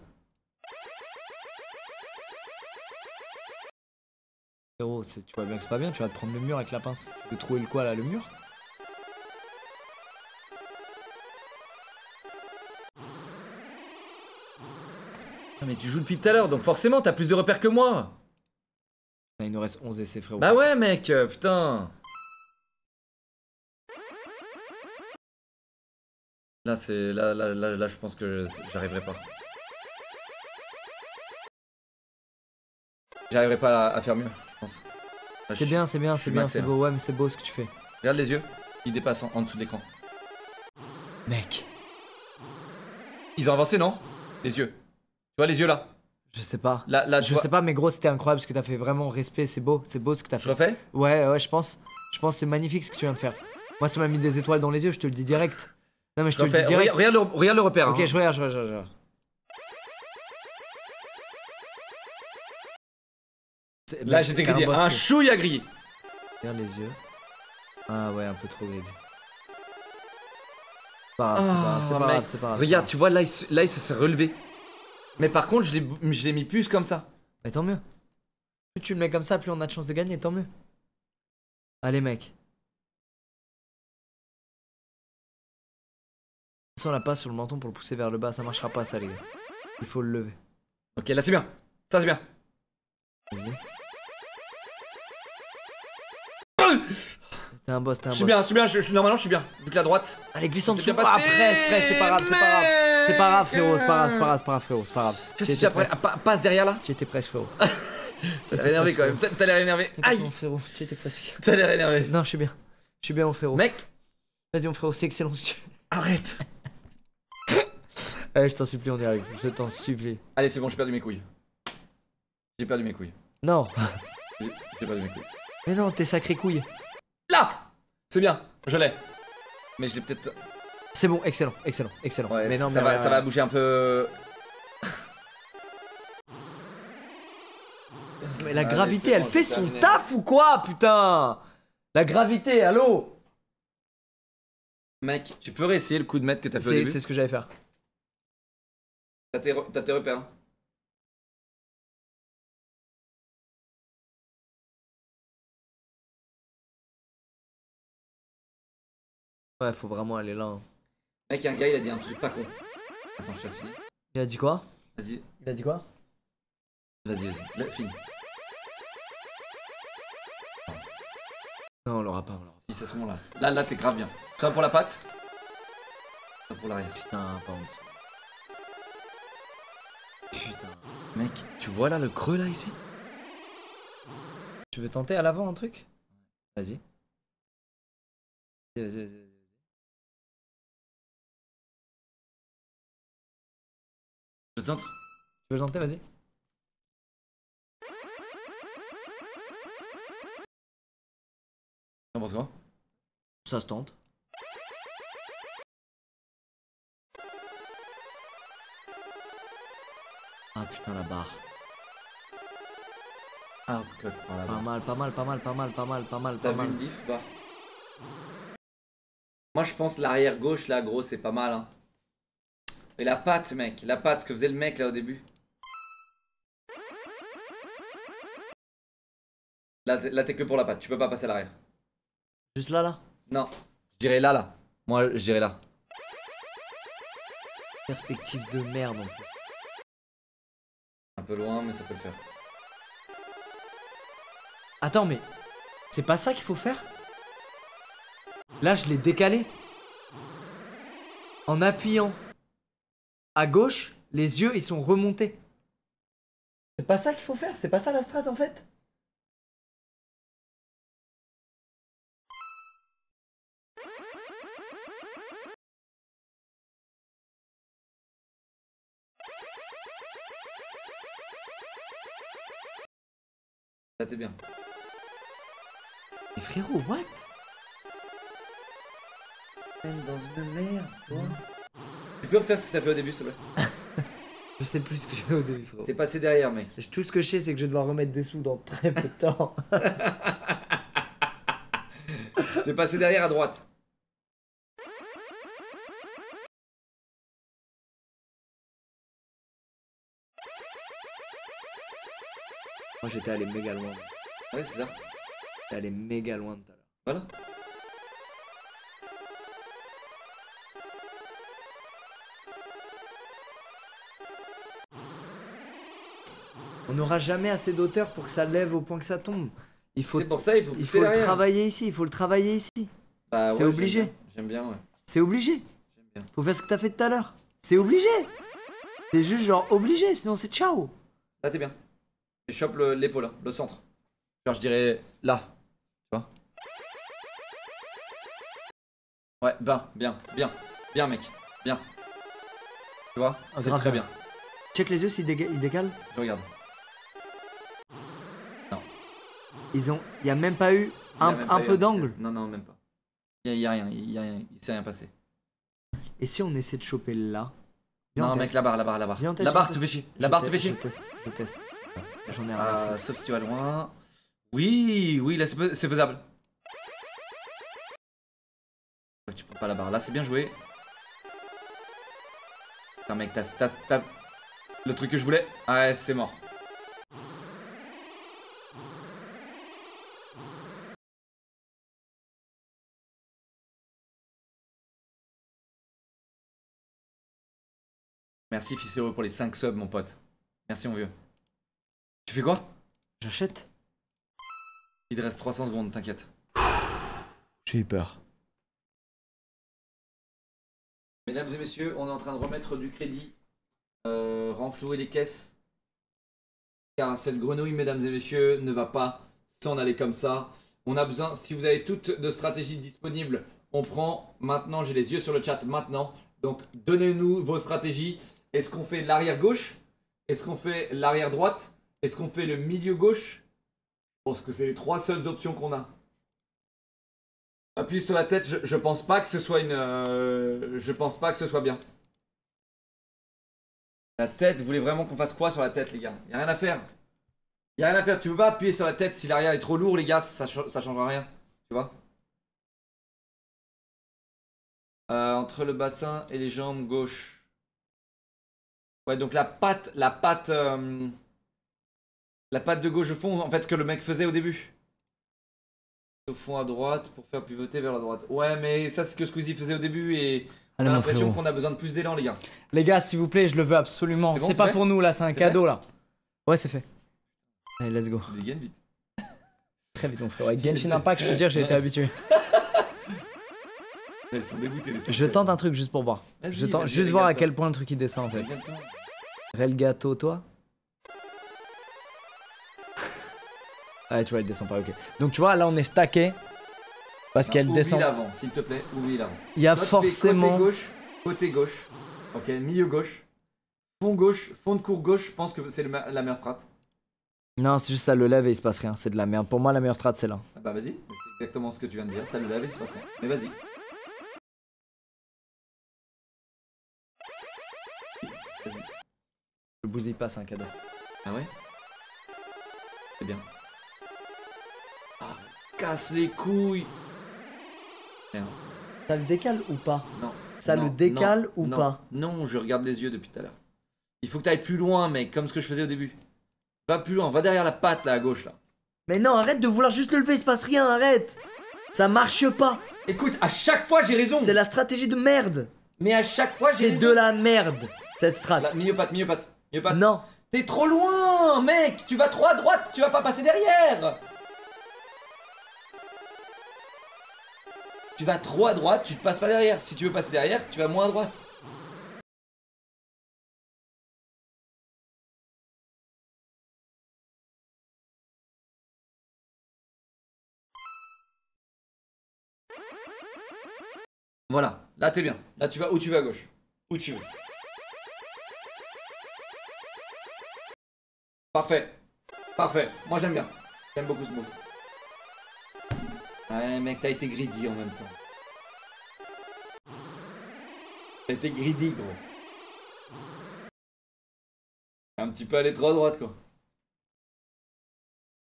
Speaker 1: Frérot, c'est- tu vois bien que c'est pas bien, tu vas te prendre le mur avec la pince. Tu veux trouver le quoi là, le mur?
Speaker 2: Ah, mais tu joues depuis tout à l'heure, donc forcément, t'as plus de repères que moi.
Speaker 1: Il nous reste 11 essais, frérot.
Speaker 2: Bah ouais, mec, euh, putain. Là, c'est. Là, là, là, là, je pense que j'arriverai pas. J'arriverai pas à, à faire mieux, pense. Là,
Speaker 1: C'est
Speaker 2: je-
Speaker 1: bien, c'est bien, c'est bien, c'est beau. Ouais, mais c'est beau ce que tu fais.
Speaker 2: Regarde les yeux, ils dépassent en, en dessous de l'écran.
Speaker 1: Mec,
Speaker 2: Ils ont avancé, non? Les yeux. Tu vois les yeux là?
Speaker 1: Je sais pas.
Speaker 2: Là, là,
Speaker 1: Je
Speaker 2: vois-
Speaker 1: sais pas, mais gros, c'était incroyable ce que t'as fait. Vraiment, respect, c'est beau, c'est beau ce que t'as
Speaker 2: Je
Speaker 1: fait.
Speaker 2: refais?
Speaker 1: Ouais, ouais, je pense. Je pense c'est magnifique ce que tu viens de faire. Moi, ça m'a mis des étoiles dans les yeux, je te le dis direct. Non, mais je
Speaker 2: Je
Speaker 1: te le dis direct.
Speaker 2: Regarde, regarde le, regarde le repère.
Speaker 1: Ok,
Speaker 2: hein.
Speaker 1: je regarde, je regarde, je regarde.
Speaker 2: Là, j'étais grillé. Un à griller.
Speaker 1: Regarde les yeux. Ah ouais, un peu trop. C'est pas grave, c'est pas grave, c'est pas grave, grave.
Speaker 2: Regarde, tu vois, là, il, se- là, il se s'est relevé. Mais par contre, je l'ai bou- je l'ai mis plus comme ça.
Speaker 1: Mais tant mieux. Plus tu le mets comme ça, plus on a de chance de gagner, tant mieux. Allez, mec. De toute façon, on l'a pas sur le menton pour le pousser vers le bas, ça marchera pas, ça, les gars. Il faut le lever.
Speaker 2: Ok, là, c'est bien. Ça, c'est bien.
Speaker 1: Vas-y. T'es un boss, t'es un
Speaker 2: Je suis
Speaker 1: boss.
Speaker 2: bien, je suis bien. je- je- normalement, je suis bien. Vu que la droite.
Speaker 1: Allez, glisse en dessous. Ah, presse, presse, c'est pas grave, c'est pas grave. C'est pas grave, frérot, c'est pas grave, c'est pas grave, c'est pas grave, frérot, c'est pas grave.
Speaker 2: Tu après, ah, pa- passe derrière là.
Speaker 1: Tu étais presque, [laughs] frérot.
Speaker 2: T'as l'air énervé quand même. T'as l'air énervé. Aïe,
Speaker 1: frérot, tu étais presque.
Speaker 2: t'as l'air énervé.
Speaker 1: Non, je suis bien. Je suis bien, mon frérot.
Speaker 2: Mec,
Speaker 1: Vas-y, mon frérot, c'est excellent.
Speaker 2: arrête.
Speaker 1: Allez, [laughs] je t'en supplie, on y arrive. Je t'en supplie.
Speaker 2: Allez, c'est bon, j'ai perdu mes couilles. J'ai perdu mes couilles.
Speaker 1: Non,
Speaker 2: j'ai perdu mes couilles.
Speaker 1: Mais non, t'es sacré couille.
Speaker 2: Là C'est bien, je l'ai. Mais je l'ai peut-être.
Speaker 1: C'est bon, excellent, excellent, excellent.
Speaker 2: Ouais,
Speaker 1: mais non,
Speaker 2: ça,
Speaker 1: mais
Speaker 2: va, ça va bouger un peu. [laughs]
Speaker 1: Mais la gravité, elle
Speaker 2: bon,
Speaker 1: fait son
Speaker 2: terminé.
Speaker 1: taf ou quoi, putain? La gravité, allô?
Speaker 2: Mec, tu peux réessayer le coup de maître que t'as fait au
Speaker 1: C'est
Speaker 2: début?
Speaker 1: c'est ce que j'allais faire.
Speaker 2: T'as tes, re- t'as tes repères.
Speaker 1: Ouais, faut vraiment aller là. hein.
Speaker 2: Mec, y'a un gars, il a dit un truc pas con. Attends, je te laisse finir.
Speaker 1: Il a dit quoi?
Speaker 2: Vas-y,
Speaker 1: Il a dit quoi?
Speaker 2: Vas-y, vas-y. Là, Fini.
Speaker 1: Non, on l'aura pas, on l'aura pas.
Speaker 2: Si, c'est ce moment-là. Là, là, t'es grave bien. Soit pour la patte, soit pour l'arrière.
Speaker 1: Putain, pas en dessous. Putain.
Speaker 2: Mec, tu vois là le creux là ici?
Speaker 1: Tu veux tenter à l'avant un truc? Vas-y. Vas-y, vas-y, vas-y.
Speaker 2: Je tente.
Speaker 1: Tu veux le tenter, vas-y.
Speaker 2: T'en penses quoi?
Speaker 1: Ça se tente. Ah putain la barre.
Speaker 2: Hardcut par
Speaker 1: Pas mal, pas mal, pas mal, pas mal, pas mal, pas mal,
Speaker 2: T'as
Speaker 1: pas
Speaker 2: vu
Speaker 1: mal.
Speaker 2: une diff ou pas? Moi je pense l'arrière gauche là gros c'est pas mal hein. Et la patte mec, la patte, ce que faisait le mec là au début. Là t'es là, t'es que pour la patte, tu peux pas passer à l'arrière.
Speaker 1: Juste là, là?
Speaker 2: Non, je dirais là là. Moi je dirais là.
Speaker 1: Perspective de merde en plus.
Speaker 2: Un peu loin mais ça peut le faire.
Speaker 1: Attends, mais c'est pas ça qu'il faut faire? Là, je l'ai décalé? En appuyant à gauche, les yeux ils sont remontés. C'est pas ça qu'il faut faire, c'est pas ça la strat en fait.
Speaker 2: Là t'es bien.
Speaker 1: Mais frérot, what? Dans une merde, toi.
Speaker 2: Tu peux refaire ce que t'as fait au début s'il te plaît [laughs]
Speaker 1: Je sais plus ce que j'ai fait au début, frérot.
Speaker 2: T'es passé derrière mec.
Speaker 1: Tout ce que je sais, c'est que je vais devoir remettre des sous dans très peu de temps. [laughs]
Speaker 2: T'es passé derrière à droite.
Speaker 1: Moi, j'étais allé méga loin.
Speaker 2: Ouais c'est ça.
Speaker 1: J'étais allé méga loin tout à l'heure.
Speaker 2: Voilà.
Speaker 1: On n'aura jamais assez d'auteur pour que ça lève au point que ça tombe. Il faut,
Speaker 2: C'est pour ça il faut
Speaker 1: il
Speaker 2: pousser
Speaker 1: faut le travailler ici, il faut le travailler ici.
Speaker 2: Bah,
Speaker 1: c'est
Speaker 2: ouais,
Speaker 1: obligé.
Speaker 2: j'aime bien. Ouais.
Speaker 1: C'est obligé.
Speaker 2: Bien.
Speaker 1: Faut faire ce que t'as fait tout à l'heure. C'est obligé. C'est juste genre obligé, sinon c'est ciao.
Speaker 2: Là, t'es bien. Et chope le- l'épaule, hein, le centre. Genre, je dirais là. Tu vois? Ouais, ben, bien, bien, bien, mec. Bien. Tu vois?
Speaker 1: Ah,
Speaker 2: C'est très
Speaker 1: bien. Check les yeux déga- ils décalent.
Speaker 2: Je regarde.
Speaker 1: Ils ont. Il y a même pas eu un, un
Speaker 2: eu
Speaker 1: peu d'angle.
Speaker 2: Non, non, même pas. Il y, a- a rien, il y a rien, il s'est rien passé.
Speaker 1: Et si on essaie de choper là? Viens,
Speaker 2: non,
Speaker 1: on
Speaker 2: mec, la barre, la barre, la barre.
Speaker 1: Viens,
Speaker 2: La barre te fait chier. La barre te fait chier.
Speaker 1: Je teste, je teste. J'en ai rien à
Speaker 2: Ah,
Speaker 1: foutre.
Speaker 2: sauf si tu vas loin. Oui, oui, là c'est fais- faisable. Tu prends pas la barre. Là c'est bien joué. Putain mec, t'as- Le truc que je voulais. Ah ouais, c'est mort. Merci Ficeo pour les 5 subs mon pote. Merci mon vieux. Tu fais quoi?
Speaker 1: J'achète
Speaker 2: Il te reste 300 secondes, t'inquiète.
Speaker 1: J'ai eu peur.
Speaker 2: Mesdames et messieurs, on est en train de remettre du crédit, euh, renflouer les caisses. Car cette grenouille, mesdames et messieurs, ne va pas s'en aller comme ça. On a besoin, si vous avez toutes de stratégies disponibles, on prend maintenant, j'ai les yeux sur le chat maintenant. Donc donnez-nous vos stratégies. Est-ce qu'on fait l'arrière gauche? Est-ce qu'on fait l'arrière droite? Est-ce qu'on fait le milieu gauche? Je pense que c'est les trois seules options qu'on a. Appuyer sur la tête, je, pense pas que ce soit une. euh, je pense pas que ce soit bien. La tête, vous voulez vraiment qu'on fasse quoi sur la tête, les gars? Y a rien à faire. Y a rien à faire. Tu peux pas appuyer sur la tête si l'arrière est trop lourd, les gars, ça, ça changera rien. Tu vois? Euh, Entre le bassin et les jambes gauche. Ouais, donc la patte, la patte, euh, la patte de gauche au fond, en fait, ce que le mec faisait au début. Au fond à droite pour faire pivoter vers la droite. Ouais, mais ça, c'est ce que Squeezie faisait au début et on
Speaker 1: Allez,
Speaker 2: a
Speaker 1: mon
Speaker 2: l'impression qu'on a besoin de plus d'élan, les gars.
Speaker 1: Les gars, s'il vous plaît, je le veux absolument.
Speaker 2: C'est bon,
Speaker 1: pas pour nous là, c'est un cadeau là. Ouais, c'est fait. Allez, let's go.
Speaker 2: Tu dégaines vite. [laughs]
Speaker 1: Très vite, mon frérot. Avec Genshin [laughs] Impact, je peux dire, j'ai été habitué. [laughs]
Speaker 2: Ils sont dégoûtés, les
Speaker 1: Je tente un truc juste pour voir. Je tente juste voir à quel point le truc il descend en fait.
Speaker 2: Régale-toi.
Speaker 1: Rel gâteau, toi? [laughs] Ah, tu vois, elle descend pas, ok. Donc, tu vois, là, on est stacké. Parce
Speaker 2: Non,
Speaker 1: qu'elle
Speaker 2: oublie
Speaker 1: descend.
Speaker 2: l'avant, s'il te plaît, oublie l'avant.
Speaker 1: Il y a forcément.
Speaker 2: Côté gauche, côté gauche. Ok, milieu gauche. Fond gauche, fond de cours gauche, je pense que c'est la meilleure strat.
Speaker 1: Non, c'est juste ça le lève et il se passe rien. C'est de la merde. Pour moi, la meilleure strat, c'est là.
Speaker 2: Ah bah vas-y, c'est exactement ce que tu viens de dire. Ça le lave et il se passe rien. Mais. Vas-y.
Speaker 1: Le bousille pas, c'est un cadeau.
Speaker 2: Ah ouais? C'est bien. Ah, casse les couilles Merde.
Speaker 1: Ça le décale ou pas?
Speaker 2: Non.
Speaker 1: Ça
Speaker 2: non,
Speaker 1: le décale
Speaker 2: non,
Speaker 1: ou
Speaker 2: non,
Speaker 1: pas?
Speaker 2: Non, je regarde les yeux depuis tout à l'heure. Il faut que tu ailles plus loin, mec, comme ce que je faisais au début. Va plus loin, va derrière la patte là à gauche là.
Speaker 1: Mais non, arrête de vouloir juste le lever, il se passe rien, arrête Ça marche pas
Speaker 2: Écoute, à chaque fois j'ai raison.
Speaker 1: C'est la stratégie de merde
Speaker 2: Mais à chaque fois j'ai
Speaker 1: C'est
Speaker 2: raison.
Speaker 1: de la merde, cette strat.
Speaker 2: Là, milieu patte, milieu patte,
Speaker 1: Non
Speaker 2: T'es trop loin, mec. Tu vas trop à droite, tu vas pas passer derrière. Tu vas trop à droite, tu te passes pas derrière. Si tu veux passer derrière, tu vas moins à droite. Voilà, là t'es bien. Là tu vas où tu vas à gauche. Où tu veux. Parfait. Parfait. Moi j'aime bien. J'aime beaucoup ce move. Ouais mec, t'as été greedy en même temps. T'as été greedy gros. Un petit peu aller trop à droite quoi.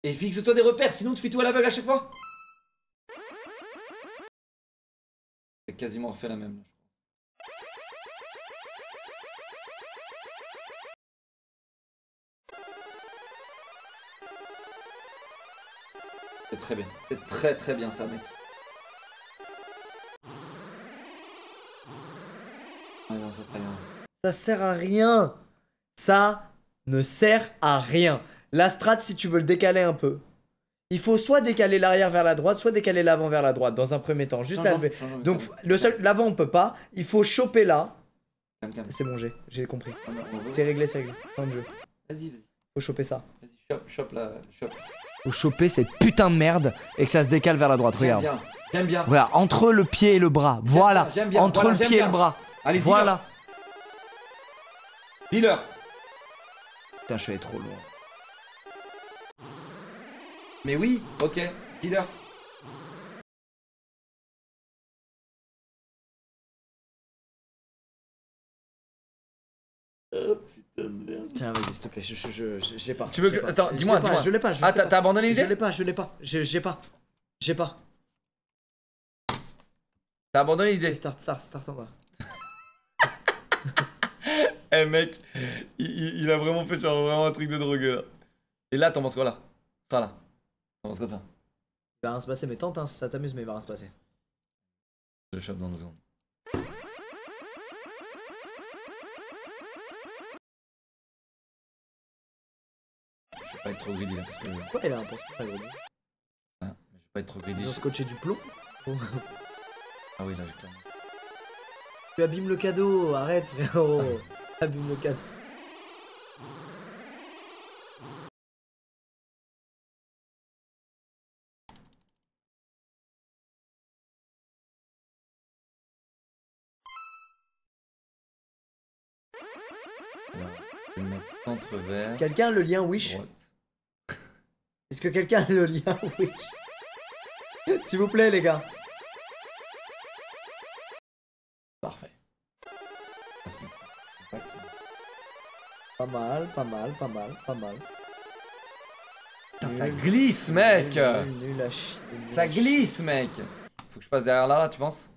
Speaker 2: Et fixe-toi des repères, sinon tu fais tout à l'aveugle à chaque fois. J'ai quasiment refait la même. Très bien. C'est très très bien ça, mec. Ah non, ça, ça rien.
Speaker 1: Ça sert à rien Ça ne sert à rien. La strat, si tu veux le décaler un peu, il faut soit décaler l'arrière vers la droite, soit décaler l'avant vers la droite dans un premier temps, juste à lever. Donc le seul, l'avant on peut pas, il faut choper là.
Speaker 2: calme, calme.
Speaker 1: C'est bon, j'ai, j'ai compris. C'est réglé, c'est réglé. Fin de jeu.
Speaker 2: Vas-y, vas-y.
Speaker 1: Faut choper ça.
Speaker 2: Vas-y, chope, chope là, chope.
Speaker 1: Choper cette putain de merde et que ça se décale vers la droite. Regarde.
Speaker 2: bien, j'aime bien.
Speaker 1: Regarde, entre le pied et le bras. Voilà.
Speaker 2: bien, j'aime bien,
Speaker 1: Entre
Speaker 2: voilà,
Speaker 1: le pied et le bras.
Speaker 2: Allez,
Speaker 1: Voilà.
Speaker 2: Dealer.
Speaker 1: Putain, je suis allé trop loin.
Speaker 2: Mais oui, ok, dealer.
Speaker 1: Tiens, vas-y, s'il te plaît, je, je, je, je- j'ai pas.
Speaker 2: Tu veux que-
Speaker 1: pas.
Speaker 2: attends,
Speaker 1: Je
Speaker 2: dis-moi,
Speaker 1: l'ai pas,
Speaker 2: dis-moi.
Speaker 1: Je l'ai pas, je
Speaker 2: Ah, t'as abandonné
Speaker 1: Je
Speaker 2: l'idée
Speaker 1: l'ai pas, je l'ai pas. J'ai j'ai pas. J'ai pas.
Speaker 2: T'as abandonné l'idée
Speaker 1: Start, start, start en bas. [laughs]
Speaker 2: Eh mec, il, il- a vraiment fait genre vraiment un truc de drogue là. Et là, t'en penses quoi là? Ça là. T'en penses quoi de ça?
Speaker 1: Il va rien se passer, mais tente, hein, ça t'amuse, mais il va rien se passer.
Speaker 2: Je le chope dans deux secondes. vais pas être trop greedy là parce que.
Speaker 1: Quoi, elle a un penchant pas gros
Speaker 2: ah, hein Je vais pas être trop greedy.
Speaker 1: Ils ont scotché du plomb?
Speaker 2: Ah oui, là, j'ai clairement.
Speaker 1: Tu abîmes le cadeau, arrête frérot [laughs] Abîme le cadeau.
Speaker 2: Alors, je vais mettre centre vert.
Speaker 1: Quelqu'un le lien Wish?
Speaker 2: droite.
Speaker 1: Est-ce que quelqu'un a le lien [laughs] Wish? S'il vous plaît, les gars.
Speaker 2: Parfait.
Speaker 1: Pas mal, pas mal, pas mal, pas mal.
Speaker 2: Putain, ça glisse, mec
Speaker 1: Nul, nul à chier, nul
Speaker 2: Ça glisse, mec Faut que je passe derrière là, là, tu penses?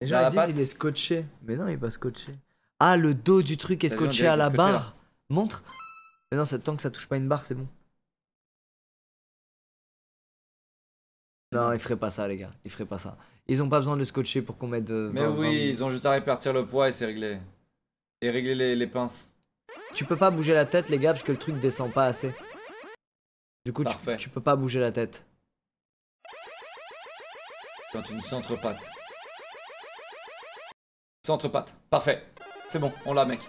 Speaker 1: Les gens
Speaker 2: Dans la
Speaker 1: ils disent
Speaker 2: patte.
Speaker 1: il est scotché. Mais non, il est pas scotché. Ah, le dos du truc est scotché à la barre. Montre. Mais non, tant que ça touche pas une barre, c'est bon. Non, ils feraient pas ça, les gars. Ils feraient pas ça. Ils ont pas besoin de le scotcher pour qu'on mette. euh,
Speaker 2: Mais
Speaker 1: 20, 20
Speaker 2: oui, ils ont juste à répartir le poids et c'est réglé. Et régler les, les pinces.
Speaker 1: Tu peux pas bouger la tête, les gars, parce que le truc descend pas assez. Du coup, tu, peux pas bouger la tête.
Speaker 2: Quand une centre-patte. Centre-patte. Parfait. C'est bon, on l'a, mec.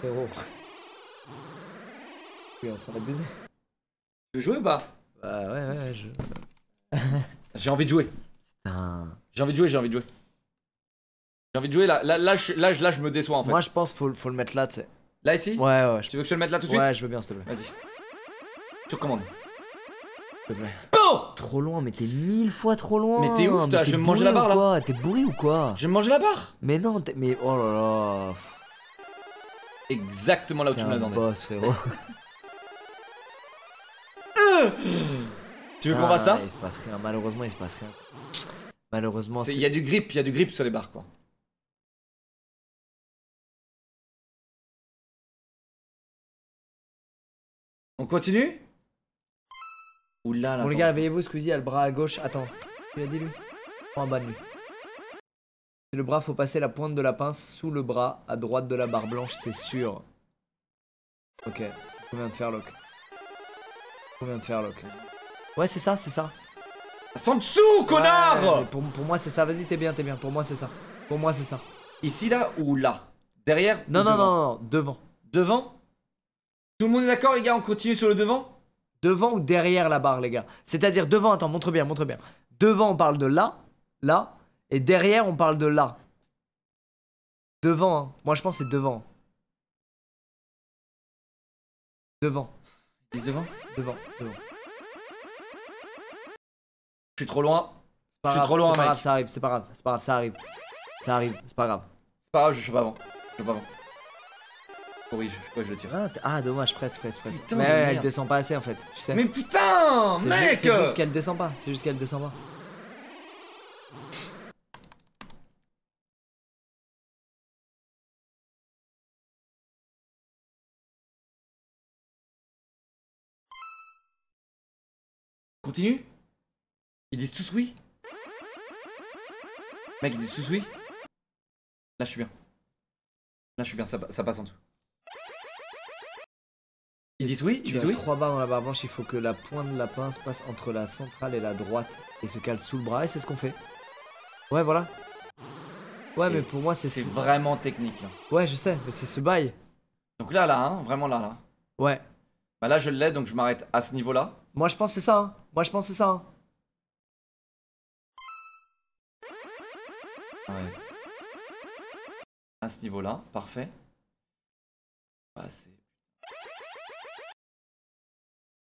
Speaker 1: Frérot. Tu es en train d'abuser.
Speaker 2: Tu veux jouer ou pas?
Speaker 1: Bah ouais, ouais, je. [laughs]
Speaker 2: J'ai envie de jouer.
Speaker 1: Putain.
Speaker 2: J'ai envie de jouer, j'ai envie de jouer. J'ai envie de jouer, là, là, là, je, là, je- là, je me déçois en fait.
Speaker 1: Moi, je pense faut, faut le mettre là, tu sais.
Speaker 2: Là, ici?
Speaker 1: Ouais, ouais, je...
Speaker 2: Tu veux que je te le mette là tout de suite?
Speaker 1: ouais, je veux bien, s'il te plaît.
Speaker 2: Vas-y. Tu recommandes.
Speaker 1: S'il te plaît.
Speaker 2: Bon
Speaker 1: Trop loin, mais t'es mille fois trop loin.
Speaker 2: Mais t'es ouf, toi, je vais me manger la barre,
Speaker 1: quoi? T'es bourré ou quoi?
Speaker 2: Je vais me manger la barre
Speaker 1: Mais non, t'es- mais oh là là.
Speaker 2: Exactement là où tu me l'as
Speaker 1: boss, frérot. [gasps]
Speaker 2: Tu veux qu'on fasse ça
Speaker 1: Il se passe rien, malheureusement, il se passe rien. Malheureusement.
Speaker 2: Il y a du grip, il y a du grip sur les barres quoi. On continue Oula là.
Speaker 1: Bon, les
Speaker 2: attends,
Speaker 1: gars, réveillez-vous, Squeezie a le bras à gauche. Attends, tu l'as dit lui Prends en bas de lui. C'est le bras, faut passer la pointe de la pince sous le bras, à droite de la barre blanche, c'est sûr. Ok, c'est ce qu'on vient de faire, Locke. Qu'on vient de faire, Locke. Ouais, c'est ça, c'est ça.
Speaker 2: C'est en dessous, connard
Speaker 1: pour, pour moi, c'est ça. Vas-y, t'es bien, t'es bien. Pour moi, c'est ça. Pour moi, c'est ça.
Speaker 2: Ici là ou là? Derrière
Speaker 1: Non,
Speaker 2: ou
Speaker 1: non,
Speaker 2: devant?
Speaker 1: non, non, devant.
Speaker 2: Devant? Tout le monde est d'accord les gars, on continue sur le devant?
Speaker 1: Devant ou derrière la barre, les gars? C'est-à-dire devant, attends, montre bien, montre bien. Devant, on parle de là, là, et derrière, on parle de là. Devant, hein. moi je pense que c'est devant. Devant,
Speaker 2: Devant?
Speaker 1: Devant, devant.
Speaker 2: Je suis trop loin. Je suis trop loin,
Speaker 1: c'est pas
Speaker 2: mec.
Speaker 1: grave, ça arrive, c'est pas grave, c'est pas grave, ça arrive. Ça arrive, c'est pas grave.
Speaker 2: C'est pas grave, je suis pas avant. Je suis pas avant. Corrige, je le tire.
Speaker 1: Ah, ah, dommage, presque, presque, presque.
Speaker 2: Putain
Speaker 1: Mais elle descend pas assez en fait, tu sais.
Speaker 2: Mais putain, mec
Speaker 1: C'est juste qu'elle descend pas, c'est juste qu'elle descend pas.
Speaker 2: Continue? Ils disent tous oui Mec, ils disent tous oui Là, je suis bien. Là, je suis bien, ça, pa- ça passe en dessous. Ils disent oui Ils disent oui
Speaker 1: trois barres dans la barre blanche, il faut que la pointe de la pince passe entre la centrale et la droite et se cale sous le bras, et c'est ce qu'on fait. Ouais, voilà. Ouais,
Speaker 2: Et
Speaker 1: mais pour moi, c'est
Speaker 2: C'est vraiment technique là.
Speaker 1: Ouais, je sais, mais c'est ce bail.
Speaker 2: Donc là, là, hein, vraiment là, là.
Speaker 1: Ouais.
Speaker 2: Bah là, je l'ai, donc je m'arrête à ce niveau-là.
Speaker 1: Moi, je pense que c'est ça. Hein. Moi, je pense que c'est ça. Hein.
Speaker 2: Ouais. À ce niveau-là, parfait. Bah, c'est.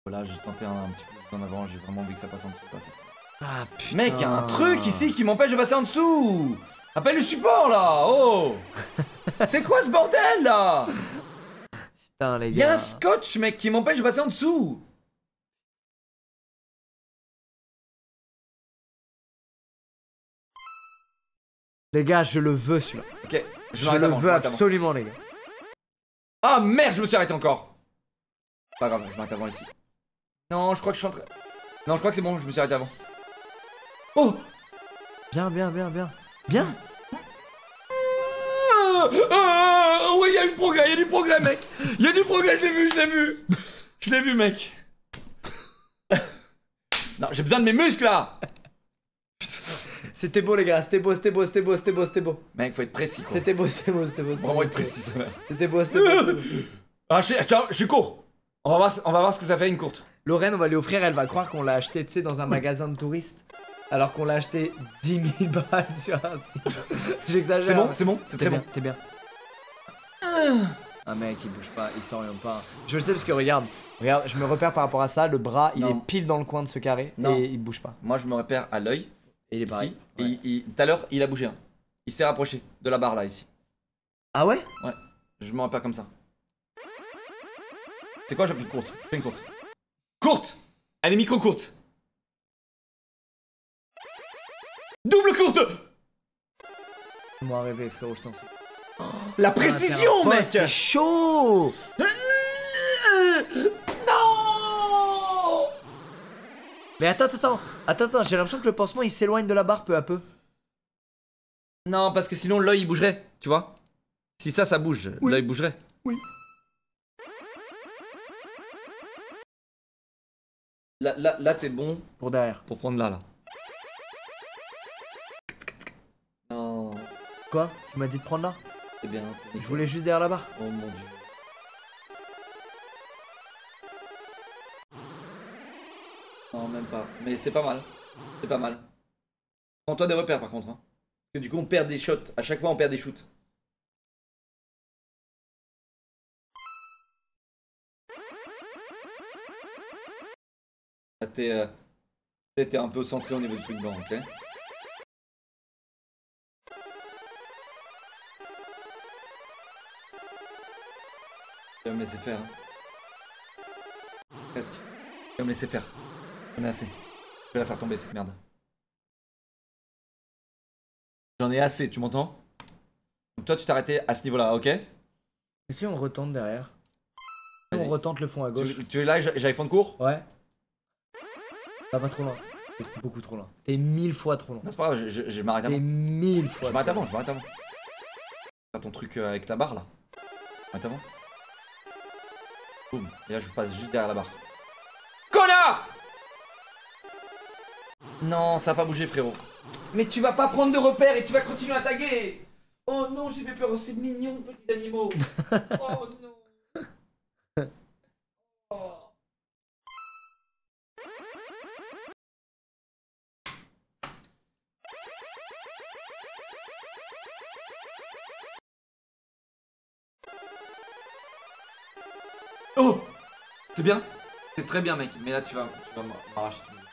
Speaker 2: Voilà, j'ai tenté un, un petit peu en avant, j'ai vraiment envie que ça passe en dessous. Bah,
Speaker 1: Ah, putain.
Speaker 2: Mec, il y a un truc ici qui m'empêche de passer en dessous Appelle le support là Oh [laughs] C'est quoi ce bordel là?
Speaker 1: Putain, les
Speaker 2: Il y a
Speaker 1: gars.
Speaker 2: un scotch, mec, qui m'empêche de passer en dessous
Speaker 1: Les gars, je le veux, celui-là.
Speaker 2: Ok, je
Speaker 1: le
Speaker 2: avant,
Speaker 1: veux absolument, les gars.
Speaker 2: Ah merde, je me suis arrêté encore Pas grave, je m'arrête avant ici. Non, je crois que je suis en train... Non, je crois que c'est bon, je me suis arrêté avant. Oh
Speaker 1: Bien, bien, bien, bien. Bien
Speaker 2: Ah, ah, Ouais, il y a du progrès, il y a du progrès, mec Il y a du progrès, je l'ai vu, je l'ai vu Je l'ai vu, mec [laughs] Non, j'ai besoin de mes muscles, là
Speaker 1: C'était beau, les gars. C'était beau, c'était beau, c'était beau, c'était beau, c'était beau.
Speaker 2: Mec, faut être précis, quoi.
Speaker 1: C'était beau, c'était beau, c'était beau.
Speaker 2: Vraiment être précis, ça.
Speaker 1: C'était beau, c'était beau.
Speaker 2: Ah, je, tiens, je suis court on va, voir, on va voir ce que ça fait une courte.
Speaker 1: Lorraine, on va lui offrir, elle va croire qu'on l'a acheté, tu sais, dans un magasin de touristes. Alors qu'on l'a acheté 10 000 balles sur un site. J'exagère.
Speaker 2: C'est bon, c'est bon, c'est très
Speaker 1: bien,
Speaker 2: bien.
Speaker 1: t'es bien. Un mec, il bouge pas, il s'oriente pas. Je le sais parce que regarde, regarde, je me repère par rapport à ça. Le bras, il est pile dans le coin de ce carré
Speaker 2: Non.
Speaker 1: et il bouge pas.
Speaker 2: Moi, je me repère à l'œil.
Speaker 1: Et il est pareil.
Speaker 2: Tout à l'heure, il a bougé. hein. Il s'est rapproché de la barre là, ici.
Speaker 1: Ah ouais?
Speaker 2: Je me repère comme ça. C'est quoi, j'appuie courte Je fais une courte. Courte Elle est micro courte. Double courte
Speaker 1: Moi rêvé, frérot, je t'en.
Speaker 2: La
Speaker 1: Ah,
Speaker 2: précision,
Speaker 1: un
Speaker 2: mec
Speaker 1: chaud Mais attends, attends, attends, attends, attends, j'ai l'impression que le pansement il s'éloigne de la barre peu à peu.
Speaker 2: Non, parce que sinon l'œil il bougerait, tu vois Si ça, ça bouge,
Speaker 1: Oui.
Speaker 2: l'œil bougerait.
Speaker 1: Oui.
Speaker 2: Là, là, là t'es bon
Speaker 1: Pour derrière.
Speaker 2: pour prendre là, là. Non,
Speaker 1: Quoi? Tu m'as dit de prendre là?
Speaker 2: C'est bien.
Speaker 1: Je voulais juste derrière la barre.
Speaker 2: Oh mon dieu. Non, même pas. Mais c'est pas mal. C'est pas mal. Prends-toi des repères par contre. hein. Parce que du coup, on perd des shots. À chaque fois, on perd des shoots. Là, T'es euh, un peu centré au niveau du truc blanc, ok Tu vas me laisser faire. hein. Presque. Tu vas me laisser faire. J'en ai assez. Je vais la faire tomber cette merde. J'en ai assez, tu m'entends? Donc toi tu t'es arrêté à ce niveau-là, ok?
Speaker 1: Et si on retente derrière? On retente le fond à gauche.
Speaker 2: tu, tu es là, j'avais fond de cours
Speaker 1: Ouais. Va pas trop loin. T'es beaucoup trop loin. T'es mille fois trop loin.
Speaker 2: Non, c'est pas grave, je, je- je m'arrête
Speaker 1: T'es
Speaker 2: avant.
Speaker 1: mille fois
Speaker 2: Je m'arrête
Speaker 1: trop
Speaker 2: avant, je m'arrête avant. Faire ton truc euh, avec la barre là. Je m'arrête avant. Boum. Et là je passe juste derrière la barre. Non, ça a pas bougé frérot. Mais tu vas pas prendre de repères et tu vas continuer à taguer Oh non, j'ai fait peur aux ces mignons petits animaux [laughs] Oh non Oh. Oh C'est bien? C'est très bien mec, mais là tu vas, tu vas m'arracher tout.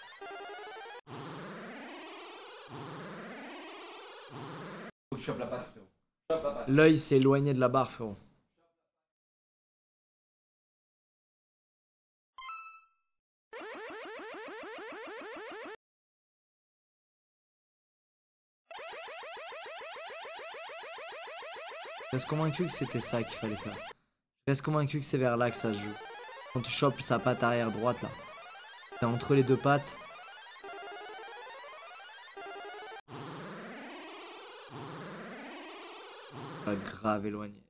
Speaker 2: Chope la patte frérot.
Speaker 1: L'œil s'est éloigné de la barre, frérot. Je reste convaincu que c'était ça qu'il fallait faire. Je reste convaincu que c'est vers là que ça se joue. Quand tu chopes sa patte arrière droite là. T'es entre les deux pattes. Grave éloigné.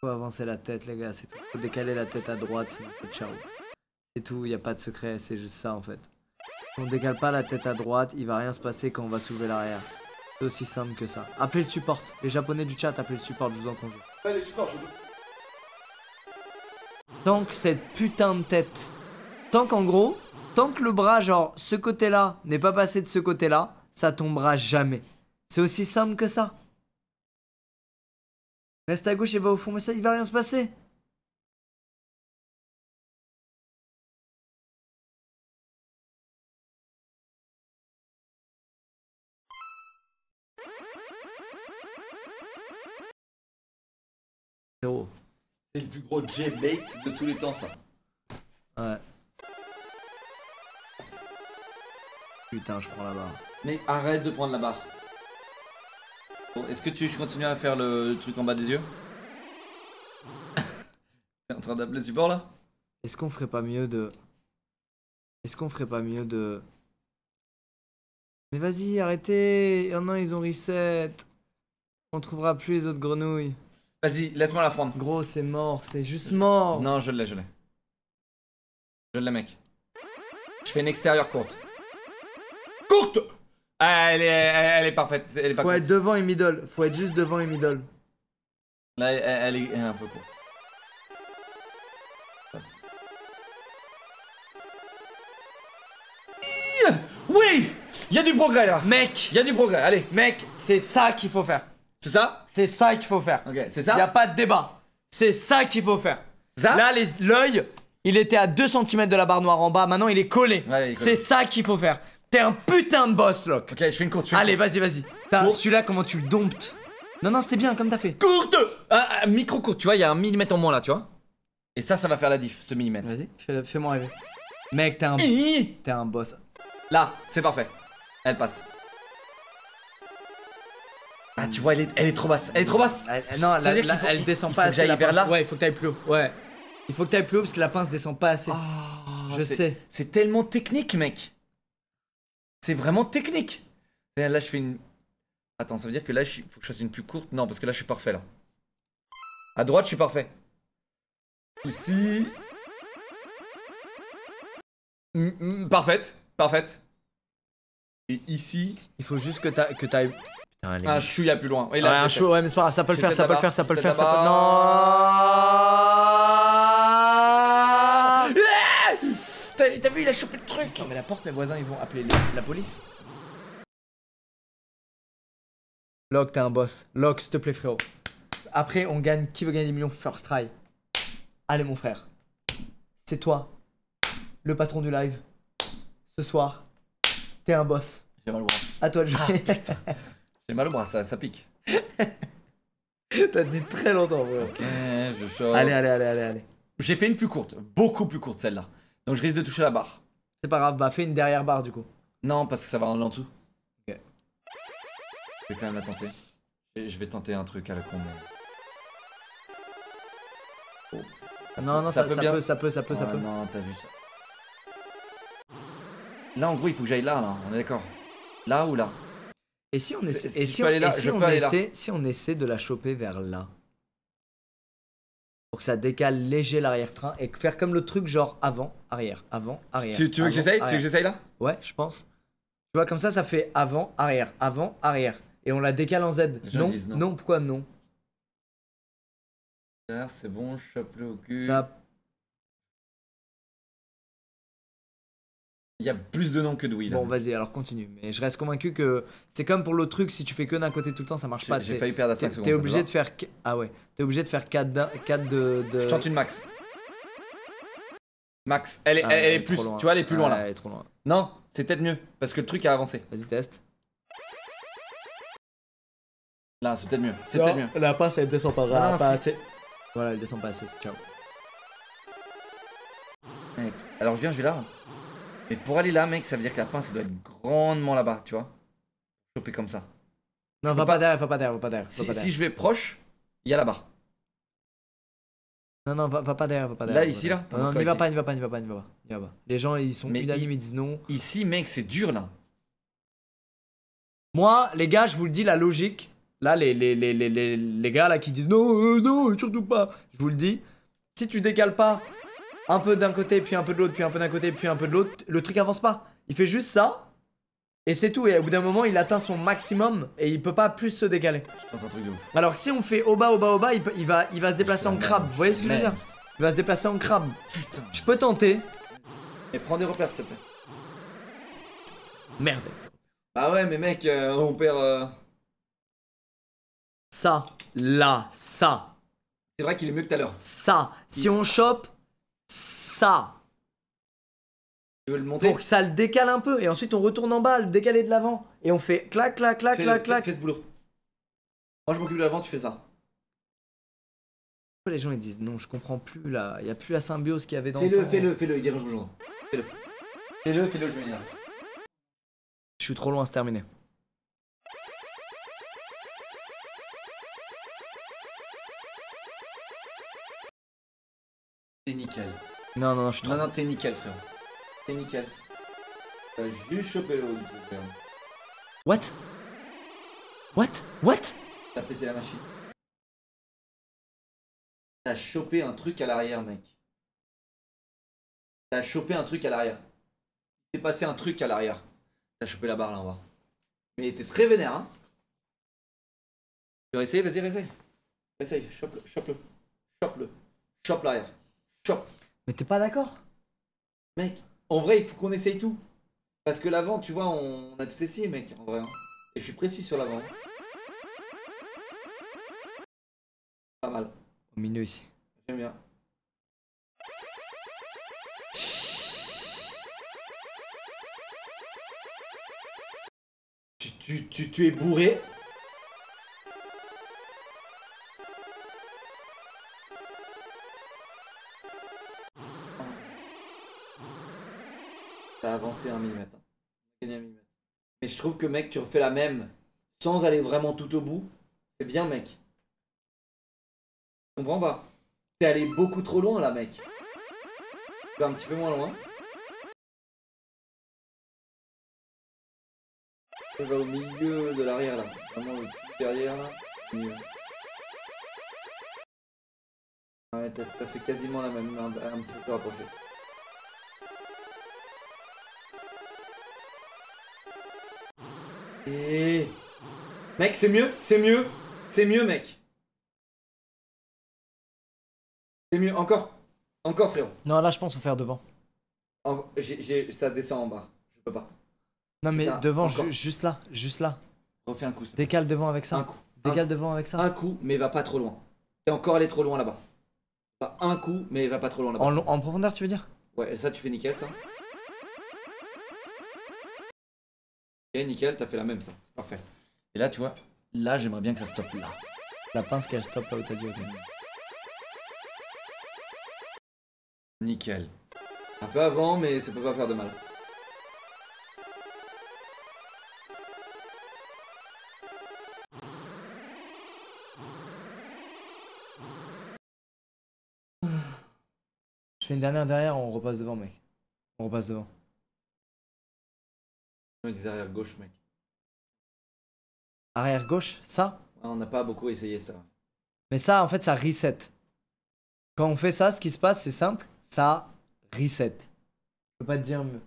Speaker 1: Faut avancer la tête, les gars, c'est tout. Faut décaler la tête à droite, sinon c'est ciao. C'est tout, y a pas de secret, c'est juste ça en fait. On décale pas la tête à droite, il va rien se passer quand on va soulever l'arrière. C'est aussi simple que ça. Appelez le support. Les japonais du chat, appelez le support, je vous en conjure.
Speaker 2: Ouais, les supports, je
Speaker 1: Tant que cette putain de tête, tant qu'en gros, tant que le bras, genre, ce côté-là n'est pas passé de ce côté-là, ça tombera jamais. C'est aussi simple que ça. Reste à gauche et va au fond, mais ça, il va rien se passer.
Speaker 2: Gros J-bait de tous les temps ça.
Speaker 1: Ouais. Putain, je prends la barre.
Speaker 2: Mais arrête de prendre la barre. Bon, Est-ce que tu continues à faire le truc en bas des yeux? [laughs] T'es en train d'appeler le support là?
Speaker 1: Est-ce qu'on ferait pas mieux de. Est-ce qu'on ferait pas mieux de. Mais vas-y, arrêtez Oh non, ils ont reset On trouvera plus les autres grenouilles.
Speaker 2: Vas-y, laisse-moi la prendre.
Speaker 1: Gros, c'est mort, c'est juste mort
Speaker 2: Non, je l'ai, je l'ai. Je l'ai, mec. Je fais une extérieure courte. Courte Ah, elle, est, elle, elle est parfaite. Elle est pas
Speaker 1: Faut
Speaker 2: courte.
Speaker 1: être devant et middle. Faut être juste devant et middle.
Speaker 2: Là, elle, elle est, elle est un peu courte. Passe. Oui Il y a du progrès là
Speaker 1: Mec,
Speaker 2: Il y a du progrès, allez
Speaker 1: mec, c'est ça qu'il faut faire.
Speaker 2: C'est ça
Speaker 1: C'est ça qu'il faut faire.
Speaker 2: Ok, c'est
Speaker 1: Y a
Speaker 2: ça
Speaker 1: pas de débat. C'est ça qu'il faut faire.
Speaker 2: Ça
Speaker 1: Là, l'œil, il était à 2 cm de la barre noire en bas. Maintenant, il est collé.
Speaker 2: Ouais, il est collé.
Speaker 1: c'est ça qu'il faut faire. T'es un putain de boss, Locke.
Speaker 2: Ok, je fais une courte. fais
Speaker 1: Allez, vas-y, vas-y. Celui-là, comment tu le domptes Non, non, c'était bien comme t'as fait.
Speaker 2: Courte ah, ah, Micro courte, tu vois, il y a un millimètre en moins là, tu vois Et ça, ça va faire la diff, ce millimètre.
Speaker 1: Vas-y, fais- fais-moi rêver. Mec, t'es un, t'es un boss.
Speaker 2: Là, c'est parfait. Elle passe. Ah, tu vois, elle est, elle est trop basse. Elle est trop basse
Speaker 1: Elle- non, la- la-
Speaker 2: faut-
Speaker 1: elle
Speaker 2: il-
Speaker 1: descend
Speaker 2: il
Speaker 1: pas
Speaker 2: faut
Speaker 1: assez. la
Speaker 2: vers
Speaker 1: pince.
Speaker 2: là
Speaker 1: Ouais, il faut que t'ailles plus haut. Ouais. Il faut que t'ailles plus haut parce que la pince descend pas assez.
Speaker 2: Ah,
Speaker 1: Je
Speaker 2: c'est-
Speaker 1: sais.
Speaker 2: C'est tellement technique, mec. C'est vraiment technique. Là, je fais une. Attends, ça veut dire que là, il faut que je fasse une plus courte? Non, parce que là, je suis parfait là. À droite, je suis parfait. Ici. Mm, mm, parfaite, parfaite. Et ici,
Speaker 1: Il faut juste que t'ailles. Que t'ailles... Putain, elle est
Speaker 2: un chouïa plus loin.
Speaker 1: Ouais, un chaud, ouais, mais c'est pas grave, ça peut le faire, ça peut le faire, ça peut le faire, ça peut. Non
Speaker 2: fait. T'as t'as vu, il a chopé le truc.
Speaker 1: Non, mais la porte, mes voisins, ils vont appeler la police. Locke, t'es un boss. Locke, s'il te plaît, frérot. Après, on gagne. Qui veut gagner des millions First try? Allez, mon frère. C'est toi, le patron du live. Ce soir, t'es un boss.
Speaker 2: J'ai mal.
Speaker 1: À toi de jouer. [laughs]
Speaker 2: J'ai mal au bras, ça, ça pique. [laughs]
Speaker 1: T'as dit très longtemps, frérot.
Speaker 2: Ok, je chope.
Speaker 1: Allez, allez, allez, allez, allez.
Speaker 2: J'ai fait une plus courte, beaucoup plus courte celle-là. Donc je risque de toucher la barre.
Speaker 1: C'est pas grave, bah fais une derrière barre du coup.
Speaker 2: Non, parce que ça va en dessous.
Speaker 1: Ok.
Speaker 2: Je vais quand même la tenter. Je vais tenter un truc à la con, mais. Oh.
Speaker 1: Non, non, ça, ça peut, ça peut, ça peut, ça
Speaker 2: Ouais,
Speaker 1: peut.
Speaker 2: Non, t'as vu ça. Là, en gros, il faut que j'aille là, là. On est d'accord. Là ou là?
Speaker 1: Et si on essaie,
Speaker 2: si
Speaker 1: et on,
Speaker 2: aller là,
Speaker 1: et si on essaie, si on essaie de la choper vers là, pour que ça décale léger l'arrière-train et faire comme le truc genre avant, arrière, avant, arrière.
Speaker 2: tu, tu veux que j'essaye? Tu veux que j'essaye là?
Speaker 1: Ouais, je pense. Tu vois comme ça, ça fait avant, arrière, avant, arrière, et on la décale en Z. Non,
Speaker 2: non.
Speaker 1: non, pourquoi non?
Speaker 2: C'est bon, je chope le au cul.
Speaker 1: Ça,
Speaker 2: Il y a plus de noms que de oui là.
Speaker 1: bon, vas-y, alors continue. Mais je reste convaincu que c'est comme pour l'autre truc, si tu fais que d'un côté tout le temps, ça marche pas.
Speaker 2: j'ai failli perdre à
Speaker 1: T'es
Speaker 2: 5 secondes.
Speaker 1: t'es obligé de faire. Ah ouais. T'es obligé de faire 4 de. de...
Speaker 2: Je tente une max. Max. Elle est,
Speaker 1: Ah,
Speaker 2: elle, elle est plus.
Speaker 1: loin.
Speaker 2: Tu vois, elle est plus loin là.
Speaker 1: Elle est trop loin.
Speaker 2: Non, c'est peut-être mieux. Parce que le truc a avancé.
Speaker 1: Vas-y, teste.
Speaker 2: Là, c'est peut-être mieux. C'est peut-être mieux.
Speaker 1: La passe, elle descend pas,
Speaker 2: Non,
Speaker 1: pas assez. Voilà, elle descend pas assez, c'est ciao.
Speaker 2: Mec, alors je viens, je vais là. Mais pour aller là, mec, ça veut dire que la pince, ça doit être grandement là-bas, tu vois. Choper comme ça.
Speaker 1: Non, va
Speaker 2: pas-
Speaker 1: pas derrière, va pas derrière, va pas derrière.
Speaker 2: Si, si je vais proche, il y a la barre.
Speaker 1: Non, non, va, va pas derrière, va pas
Speaker 2: Là,
Speaker 1: derrière. va
Speaker 2: ici, là
Speaker 1: Non, non, n'y va pas, n'y va pas, n'y va pas, n'y va pas. Les gens, ils sont
Speaker 2: Mais
Speaker 1: unanimes,
Speaker 2: il-
Speaker 1: ils disent non.
Speaker 2: Ici, mec, c'est dur là.
Speaker 1: Moi, les gars, je vous le dis, la logique. Là, les, les, les, les, les, les gars là qui disent non, euh, non, surtout pas. Je vous le dis. Si tu décales pas un peu d'un côté, puis un peu de l'autre, puis un peu d'un côté, puis un peu de l'autre, le truc avance pas. Il fait juste ça. Et c'est tout. Et au bout d'un moment, il atteint son maximum et il peut pas plus se décaler.
Speaker 2: Je tente un truc de ouf.
Speaker 1: Alors que si on fait au bas, au bas, au bas, il, peut- il va, il va se déplacer en
Speaker 2: Merde.
Speaker 1: crabe. Vous voyez ce que je veux dire? Il va se déplacer en crabe.
Speaker 2: Putain.
Speaker 1: Je peux tenter.
Speaker 2: Mais prends des repères, s'il te plaît.
Speaker 1: Merde.
Speaker 2: Bah ouais, mais mec, euh, on perd. euh,
Speaker 1: Ça, là, ça,
Speaker 2: C'est vrai qu'il est mieux que tout à l'heure.
Speaker 1: ça. Si on chope ça.
Speaker 2: Tu veux le monter
Speaker 1: pour que ça le décale un peu et ensuite on retourne en bas, le décaler de l'avant et on fait clac clac clac
Speaker 2: Fais-
Speaker 1: clac
Speaker 2: fais-
Speaker 1: clac.
Speaker 2: Fais ce boulot. Moi, je m'occupe de l'avant, tu fais ça.
Speaker 1: Pourquoi les gens ils disent non, je comprends plus là, il y a plus la symbiose qu'il y avait dans
Speaker 2: Fais-le,
Speaker 1: le
Speaker 2: fais-le, fais-le, il je. Fais-le. Fais-le, fais-le, je vais venir.
Speaker 1: Je suis trop loin, c'est terminé.
Speaker 2: T'es nickel.
Speaker 1: Non non non, je suis trop
Speaker 2: Non, non, t'es nickel, frère. T'es nickel. T'as juste chopé le haut du truc, frère.
Speaker 1: What? What? What?
Speaker 2: T'as pété la machine. T'as chopé un truc à l'arrière, mec. T'as chopé un truc à l'arrière. s'est passé un truc à l'arrière. T'as chopé la barre là en bas. Mais t'es très vénère, hein. Tu vas essayer, vas-y, essaye. Essaye, chope-le, chope-le. Chope-le. Chope l'arrière. Chope.
Speaker 1: Mais t'es pas d'accord?
Speaker 2: Mec, en vrai, il faut qu'on essaye tout. Parce que l'avant, tu vois, on, a tout essayé, mec, en vrai. hein. Et je suis précis sur l'avant. hein. Pas mal,
Speaker 1: Au milieu ici.
Speaker 2: j'aime bien. Tu, tu, tu, tu es bourré Avancé un millimètre. Mais je trouve que mec, tu refais la même sans aller vraiment tout au bout. C'est bien, mec. Je comprends pas. T'es allé beaucoup trop loin là, mec. Tu vas un petit peu moins loin. Ça va au milieu de l'arrière là. Vraiment tout derrière là. Au. Ouais, t'as fait quasiment la même, un, un petit peu plus rapproché. Et... Mec, c'est mieux, c'est mieux, c'est mieux, mec. C'est mieux, encore. Encore, frérot.
Speaker 1: Non, là, je pense au faire devant.
Speaker 2: En- ça descend en bas. Je peux pas.
Speaker 1: Non, mais
Speaker 2: Ça,
Speaker 1: devant, ju- juste là, juste là.
Speaker 2: Refais un coup.
Speaker 1: Décale devant avec ça.
Speaker 2: Un coup.
Speaker 1: Décale devant avec ça.
Speaker 2: Un coup, mais va pas trop loin. T'es encore allé trop loin là-bas. Un coup, mais va pas trop loin là-bas.
Speaker 1: En, en profondeur, tu veux dire?
Speaker 2: Ouais, ça, tu fais nickel, ça. Ok, nickel, t'as fait la même, ça. C'est parfait. Et là, tu vois, là, j'aimerais bien que ça stoppe là.
Speaker 1: La pince qu'elle stoppe là où t'as dit, ok.
Speaker 2: Nickel. Un peu avant, mais ça peut pas faire de mal.
Speaker 1: Je fais une dernière derrière, on repasse devant, mec. On repasse devant.
Speaker 2: Arrière gauche, mec.
Speaker 1: Arrière gauche, ça?
Speaker 2: Ah, on n'a pas beaucoup essayé ça.
Speaker 1: Mais ça, en fait, ça reset. Quand on fait ça, ce qui se passe, c'est simple, ça reset. Je peux pas te dire mieux.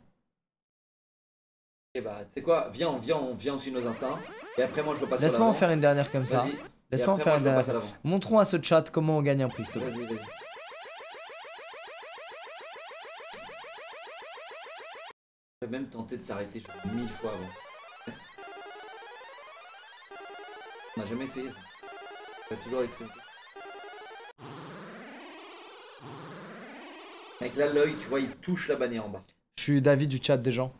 Speaker 2: Et bah, tu sais quoi, viens, on viens, on vient on suit nos instincts. Et après, moi, je repasse sur
Speaker 1: Laisse-moi en faire une dernière comme ça. Laisse-moi en faire
Speaker 2: moi,
Speaker 1: une dernière. Montrons à ce chat comment on gagne un prix, s'il te plaît.
Speaker 2: Vas-y, vas-y. Même tenté de t'arrêter mille fois avant. On n'a jamais essayé ça. T'as toujours l'extrémité. Mec, là, l'œil, tu vois, il touche la bannière en bas.
Speaker 1: Je suis David du chat des gens.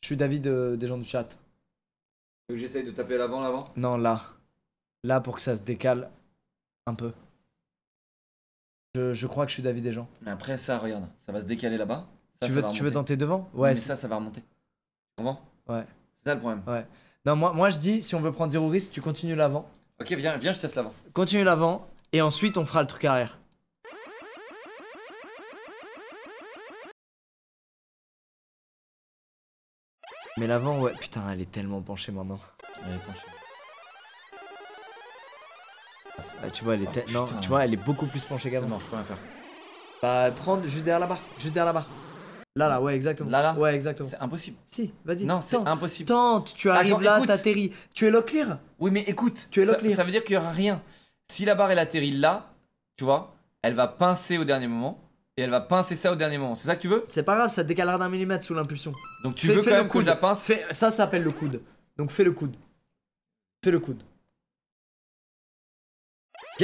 Speaker 1: Je suis David euh, des gens du chat.
Speaker 2: Tu veux que j'essaye de taper l'avant, l'avant
Speaker 1: Non, là. Là, pour que ça se décale un peu. Je, je crois que je suis David des gens.
Speaker 2: Mais après, ça, regarde, ça va se décaler là-bas. Ça,
Speaker 1: Tu
Speaker 2: ça
Speaker 1: veux, tu veux tenter devant?
Speaker 2: Ouais,
Speaker 1: Ouais,
Speaker 2: mais
Speaker 1: c'est-
Speaker 2: ça, ça va remonter. Tu comprends
Speaker 1: ouais.
Speaker 2: C'est ça le problème.
Speaker 1: Non, moi, moi je dis, si on veut prendre zéro risque, tu continues l'avant.
Speaker 2: Ok, viens, viens, je teste l'avant.
Speaker 1: Continue l'avant, et ensuite on fera le truc arrière. Mais l'avant, ouais, putain, elle est tellement penchée maintenant.
Speaker 2: Allez, penche. Ah, c'est-
Speaker 1: Bah, tu vois, elle est,
Speaker 2: Oh,
Speaker 1: non, tu vois, elle est beaucoup plus penchée
Speaker 2: C'est
Speaker 1: qu'avant.
Speaker 2: mort, je peux rien faire.
Speaker 1: Bah, prendre juste derrière la barre, juste derrière la barre. Là, là, ouais, exactement.
Speaker 2: Là, là
Speaker 1: Ouais, exactement.
Speaker 2: C'est impossible.
Speaker 1: Si, vas-y.
Speaker 2: Non, c'est impossible.
Speaker 1: Tente, tu arrives
Speaker 2: Attends,
Speaker 1: là, t'atterris. Tu es lock clear
Speaker 2: Oui, mais écoute,
Speaker 1: Tu es
Speaker 2: ça, ça veut dire qu'il y aura rien. Si la barre elle atterrit là, tu vois, elle va pincer au dernier moment et elle va pincer ça au dernier moment. C'est ça que tu veux?
Speaker 1: C'est pas grave, ça décalera d'un millimètre sous l'impulsion.
Speaker 2: Donc tu
Speaker 1: Fais-
Speaker 2: veux
Speaker 1: fais
Speaker 2: quand
Speaker 1: le
Speaker 2: même que je la pince?
Speaker 1: Fais- ça, ça s'appelle le coude. Donc fais le coude. Fais le coude.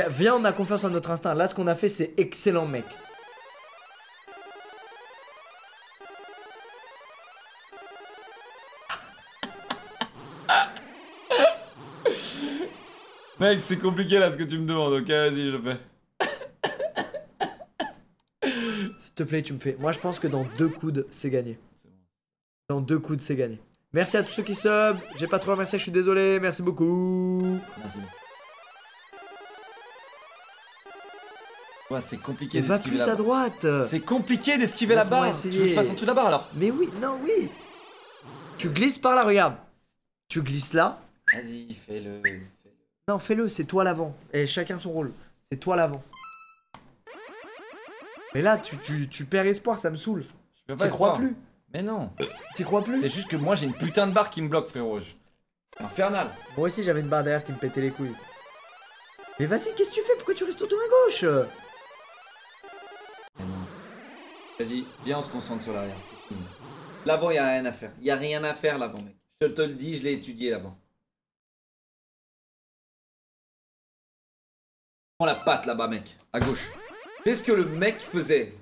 Speaker 1: Viens, on a confiance en notre instinct. Là, ce qu'on a fait, c'est excellent, mec.
Speaker 2: Mec, c'est compliqué là ce que tu me demandes. Ok, vas-y, je le fais.
Speaker 1: S'il te plaît, tu me fais. Moi, je pense que dans deux coudes, c'est gagné.
Speaker 2: C'est bon.
Speaker 1: Dans deux coudes, c'est gagné. Merci à tous ceux qui sub. J'ai pas trop remercié, je suis désolé. Merci beaucoup.
Speaker 2: Merci. Ouais, c'est compliqué
Speaker 1: Et va
Speaker 2: d'esquiver
Speaker 1: plus
Speaker 2: la
Speaker 1: à droite.
Speaker 2: C'est compliqué d'esquiver la barre. Tu veux que je fasse en dessous de la barre alors
Speaker 1: Mais oui, non, oui. Tu glisses par là, regarde. Tu glisses là.
Speaker 2: Vas-y, fais-le.
Speaker 1: Non, fais-le, c'est toi l'avant. Et chacun son rôle. C'est toi l'avant. Mais là, tu, tu, tu perds espoir, ça me saule.
Speaker 2: Je peux
Speaker 1: Tu
Speaker 2: pas
Speaker 1: crois plus
Speaker 2: Mais non.
Speaker 1: T'y crois plus
Speaker 2: C'est juste que moi j'ai une putain de barre qui me bloque, frérot. Infernal.
Speaker 1: Moi aussi j'avais une barre derrière qui me pétait les couilles. Mais vas-y, qu'est-ce que tu fais? Pourquoi tu restes autant à gauche?
Speaker 2: Vas-y, viens, on se concentre sur l'arrière, c'est fini. L'avant, y a rien à faire. Y a rien à faire l'avant, mec. Je te le dis, je l'ai étudié l'avant. Prends la patte là-bas, mec, à gauche. Qu'est-ce que le mec faisait?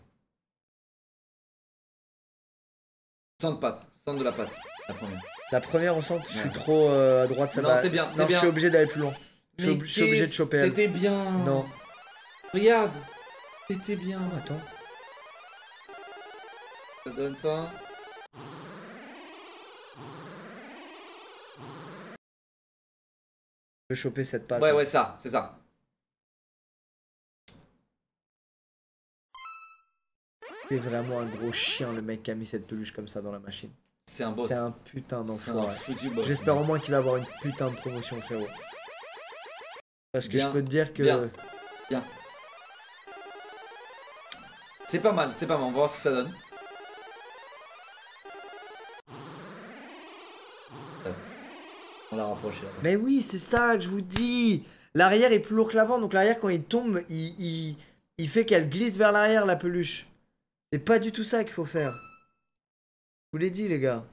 Speaker 2: Centre patte, centre de la patte, la première.
Speaker 1: La première, on sent que je suis trop euh, à droite, ça
Speaker 2: Non,
Speaker 1: va.
Speaker 2: t'es bien,
Speaker 1: non, je suis obligé d'aller plus loin. Je suis, ob- obligé de choper.
Speaker 2: T'étais bien.
Speaker 1: Non.
Speaker 2: Regarde. T'étais bien.
Speaker 1: Oh, attends.
Speaker 2: Ça donne ça.
Speaker 1: Je peux choper cette patte.
Speaker 2: Ouais, ouais, ça, c'est ça.
Speaker 1: C'est vraiment un gros chien le mec qui a mis cette peluche comme ça dans la machine.
Speaker 2: C'est un boss.
Speaker 1: C'est un putain d'enfoiré. J'espère au moins qu'il va avoir une putain de promotion, frérot. Parce que
Speaker 2: Bien,
Speaker 1: je peux te dire que.
Speaker 2: bien. Bien. C'est pas mal, c'est pas mal. On va voir ce que ça donne. On l'a rapproché. là.
Speaker 1: Mais oui, c'est ça que je vous dis. L'arrière est plus lourd que l'avant, donc l'arrière quand il tombe, il, il, il fait qu'elle glisse vers l'arrière la peluche. C'est pas du tout ça qu'il faut faire. Je vous l'ai dit les gars.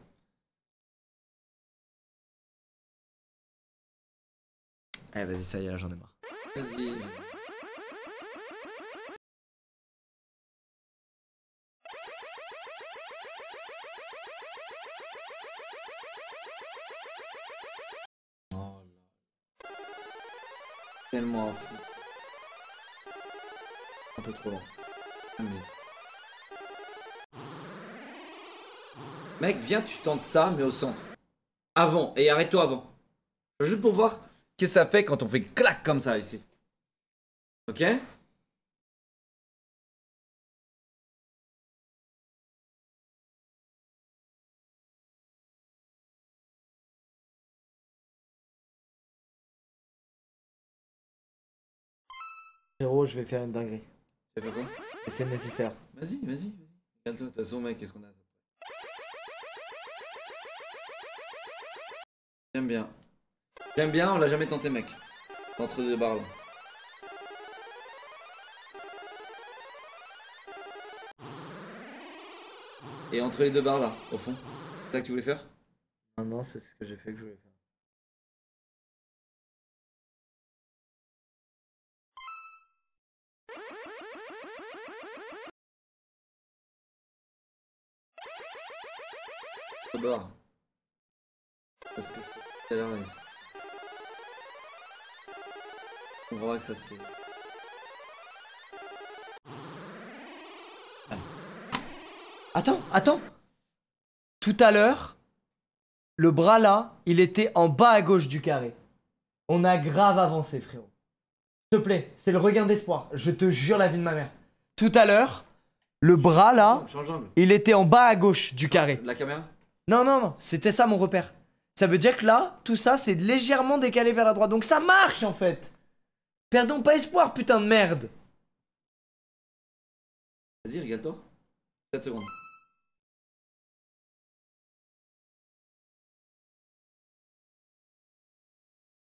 Speaker 1: Eh vas-y, ça y est, là j'en ai marre.
Speaker 2: Vas-y. Oh là. Tellement fou.
Speaker 1: Un peu trop long.
Speaker 2: Mais... Mec, viens, tu tentes ça, mais au centre. Avant, et arrête-toi avant. Juste pour voir qu'est-ce que ça fait quand on fait clac comme ça ici. Ok?
Speaker 1: Frérot, je vais faire une dinguerie.
Speaker 2: Tu vas faire quoi?
Speaker 1: C'est nécessaire.
Speaker 2: Vas-y, vas-y, vas-y. Regarde-toi, de toute façon, mec, qu'est-ce qu'on a? J'aime bien. J'aime bien, on l'a jamais tenté, mec. Entre deux barres là. Et entre les deux barres là, au fond. C'est ça que tu voulais faire?
Speaker 1: Non, non, c'est ce que j'ai fait que je voulais faire.
Speaker 2: Deux barres. Parce que je fais tout à l'heure, et c'est- On verra que ça c'est.
Speaker 1: Attends, attends Tout à l'heure, le bras là, il était en bas à gauche du carré. On a grave avancé, frérot. S'il te plaît, c'est le regain d'espoir. Je te jure la vie de ma mère. Tout à l'heure, le bras là, il était en bas à gauche du carré.
Speaker 2: La caméra?
Speaker 1: Non, non, non, c'était ça mon repère. Ça veut dire que là, tout ça, c'est légèrement décalé vers la droite. Donc ça marche en fait. Perdons pas espoir, putain de merde.
Speaker 2: Vas-y, regarde-toi. 7 secondes.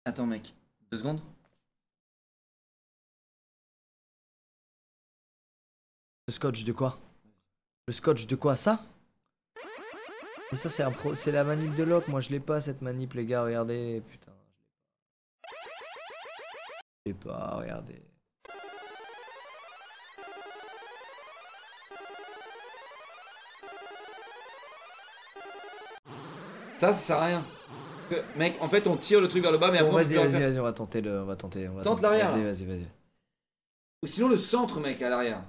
Speaker 2: Attends, mec. Deux secondes
Speaker 1: Le scotch de quoi? Le scotch de quoi Ça? Mais ça c'est un pro... c'est la manip de lock, moi je l'ai pas cette manip les gars, regardez, putain. Je l'ai pas, regardez.
Speaker 2: Ça, ça sert à rien. Mec, en fait, on tire le truc vers le bas, mais
Speaker 1: Bon,
Speaker 2: après,
Speaker 1: vas-y, vas-y, vas-y, on va tenter le... On va tenter, on va
Speaker 2: Tente l'arrière,
Speaker 1: Vas-y, vas-y, vas-y.
Speaker 2: Ou sinon, le centre, mec, à l'arrière.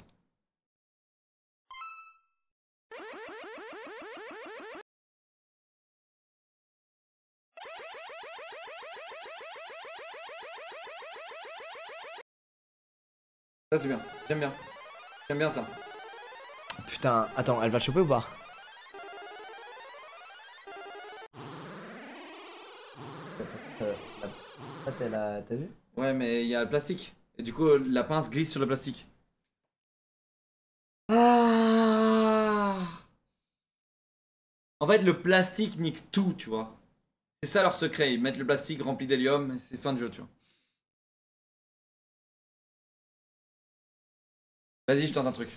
Speaker 2: Ça, c'est bien. J'aime bien. J'aime bien ça.
Speaker 1: Putain, attends, elle va le choper ou pas T'as vu
Speaker 2: Ouais, mais il y a le plastique. Et du coup, la pince glisse sur le plastique.
Speaker 1: Ah
Speaker 2: En fait, le plastique nique tout, tu vois. C'est ça leur secret. Ils mettent le plastique rempli d'hélium et c'est fin de jeu, tu vois. Vas-y, je tente un truc.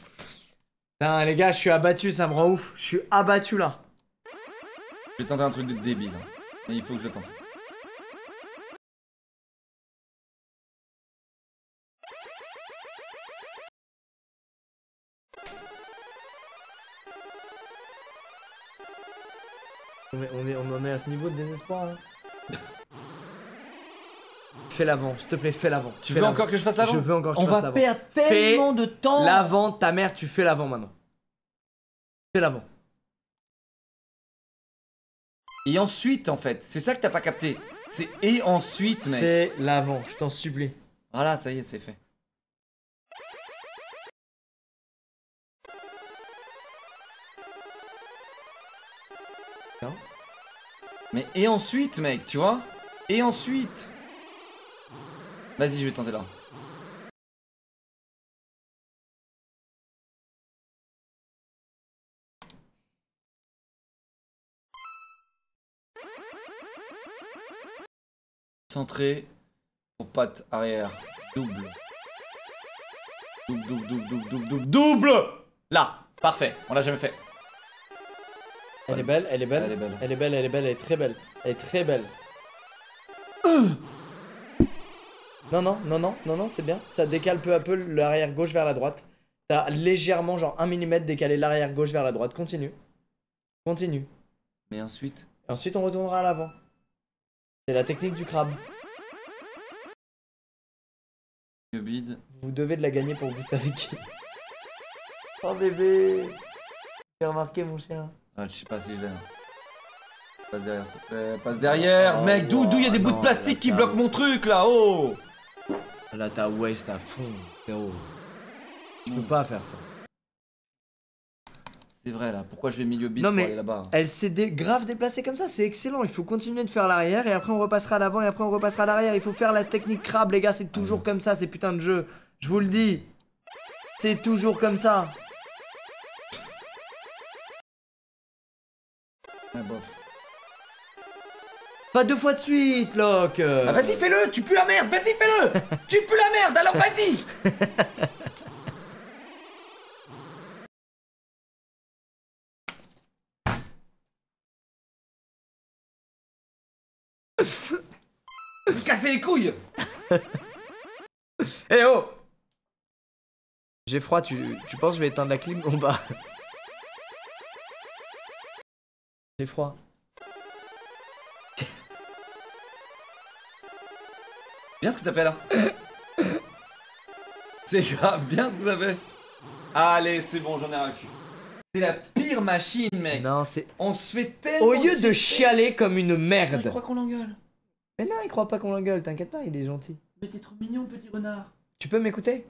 Speaker 1: Putain, les gars, je suis abattu, ça me rend ouf. Je suis abattu là.
Speaker 2: Je vais tenter un truc de débile. hein. Mais il faut que je tente.
Speaker 1: On, est- on est- on en est à ce niveau de désespoir. hein. Fais l'avant, s'il te plaît, fais l'avant.
Speaker 2: Tu
Speaker 1: Fais
Speaker 2: veux encore que je fasse l'avant
Speaker 1: Je veux encore que
Speaker 2: On
Speaker 1: tu fasses
Speaker 2: va
Speaker 1: l'avant.
Speaker 2: perdre tellement de temps
Speaker 1: L'avant, ta mère, tu fais l'avant maintenant. Fais l'avant.
Speaker 2: Et ensuite, en fait, c'est ça que t'as pas capté. C'est et ensuite, mec.
Speaker 1: Fais l'avant, je t'en supplie.
Speaker 2: Voilà, ça y est, c'est fait. Mais et ensuite, mec, tu vois? Et ensuite Vas-y, je vais tenter là. Centré pour patte arrière. Double. Double, double, double, double, double, double, double Là, parfait, on l'a jamais fait.
Speaker 1: Elle est belle, elle est belle.
Speaker 2: Elle est belle.
Speaker 1: Elle est belle, elle est belle, elle est très belle. Elle est très belle. Non, non, non, non, non, non, c'est bien. Ça décale peu à peu l'arrière gauche vers la droite. T'as légèrement, genre 1 mm décalé l'arrière gauche vers la droite. Continue. Continue.
Speaker 2: Mais ensuite,
Speaker 1: Et ensuite, on retournera à l'avant. C'est la technique du crabe.
Speaker 2: le bide.
Speaker 1: Vous devez de la gagner pour vous savez qui. Oh bébé J'ai remarqué mon chien.
Speaker 2: Ah, je sais pas si je l'ai. là. Passe derrière, s'il te plaît. Passe derrière.
Speaker 1: Oh,
Speaker 2: Mec, d'où d'où il y a des
Speaker 1: wow,
Speaker 2: bouts de plastique qui bloquent mon truc là? Oh
Speaker 1: Là, t'as waste à fond, frérot. Tu peux pas faire ça.
Speaker 2: C'est vrai là. Pourquoi je vais milieu bide
Speaker 1: Non,
Speaker 2: pour
Speaker 1: mais-
Speaker 2: aller là-bas?
Speaker 1: Elle s'est dé- grave déplacée comme ça, c'est excellent. Il faut continuer de faire l'arrière et après on repassera à l'avant et après on repassera à l'arrière. Il faut faire la technique crabe, les gars. C'est toujours comme ça, ces putains de jeux. Je vous le dis. C'est toujours comme ça.
Speaker 2: Ah, bof.
Speaker 1: Pas deux fois de suite, Locke.
Speaker 2: Ah, vas-y, fais-le Tu pues la merde Vas-y, fais-le. [laughs] Tu pues la merde Alors vas-y. [laughs] Casser les couilles. [laughs]
Speaker 1: Eh oh. J'ai froid, tu, tu penses que je vais éteindre la clim en bas J'ai froid.
Speaker 2: Bien ce que t'as fait là. C'est grave, bien ce que t'as fait. Allez, c'est bon, j'en ai le cul. C'est la pire machine, mec.
Speaker 1: Non, c'est...
Speaker 2: On se fait tellement.
Speaker 1: Au lieu de chialer comme une
Speaker 2: Il
Speaker 1: merde.
Speaker 2: croit qu'on l'engueule.
Speaker 1: Mais non, il croit pas qu'on l'engueule, t'inquiète pas, il est gentil.
Speaker 2: Mais t'es trop mignon, petit renard.
Speaker 1: Tu peux m'écouter?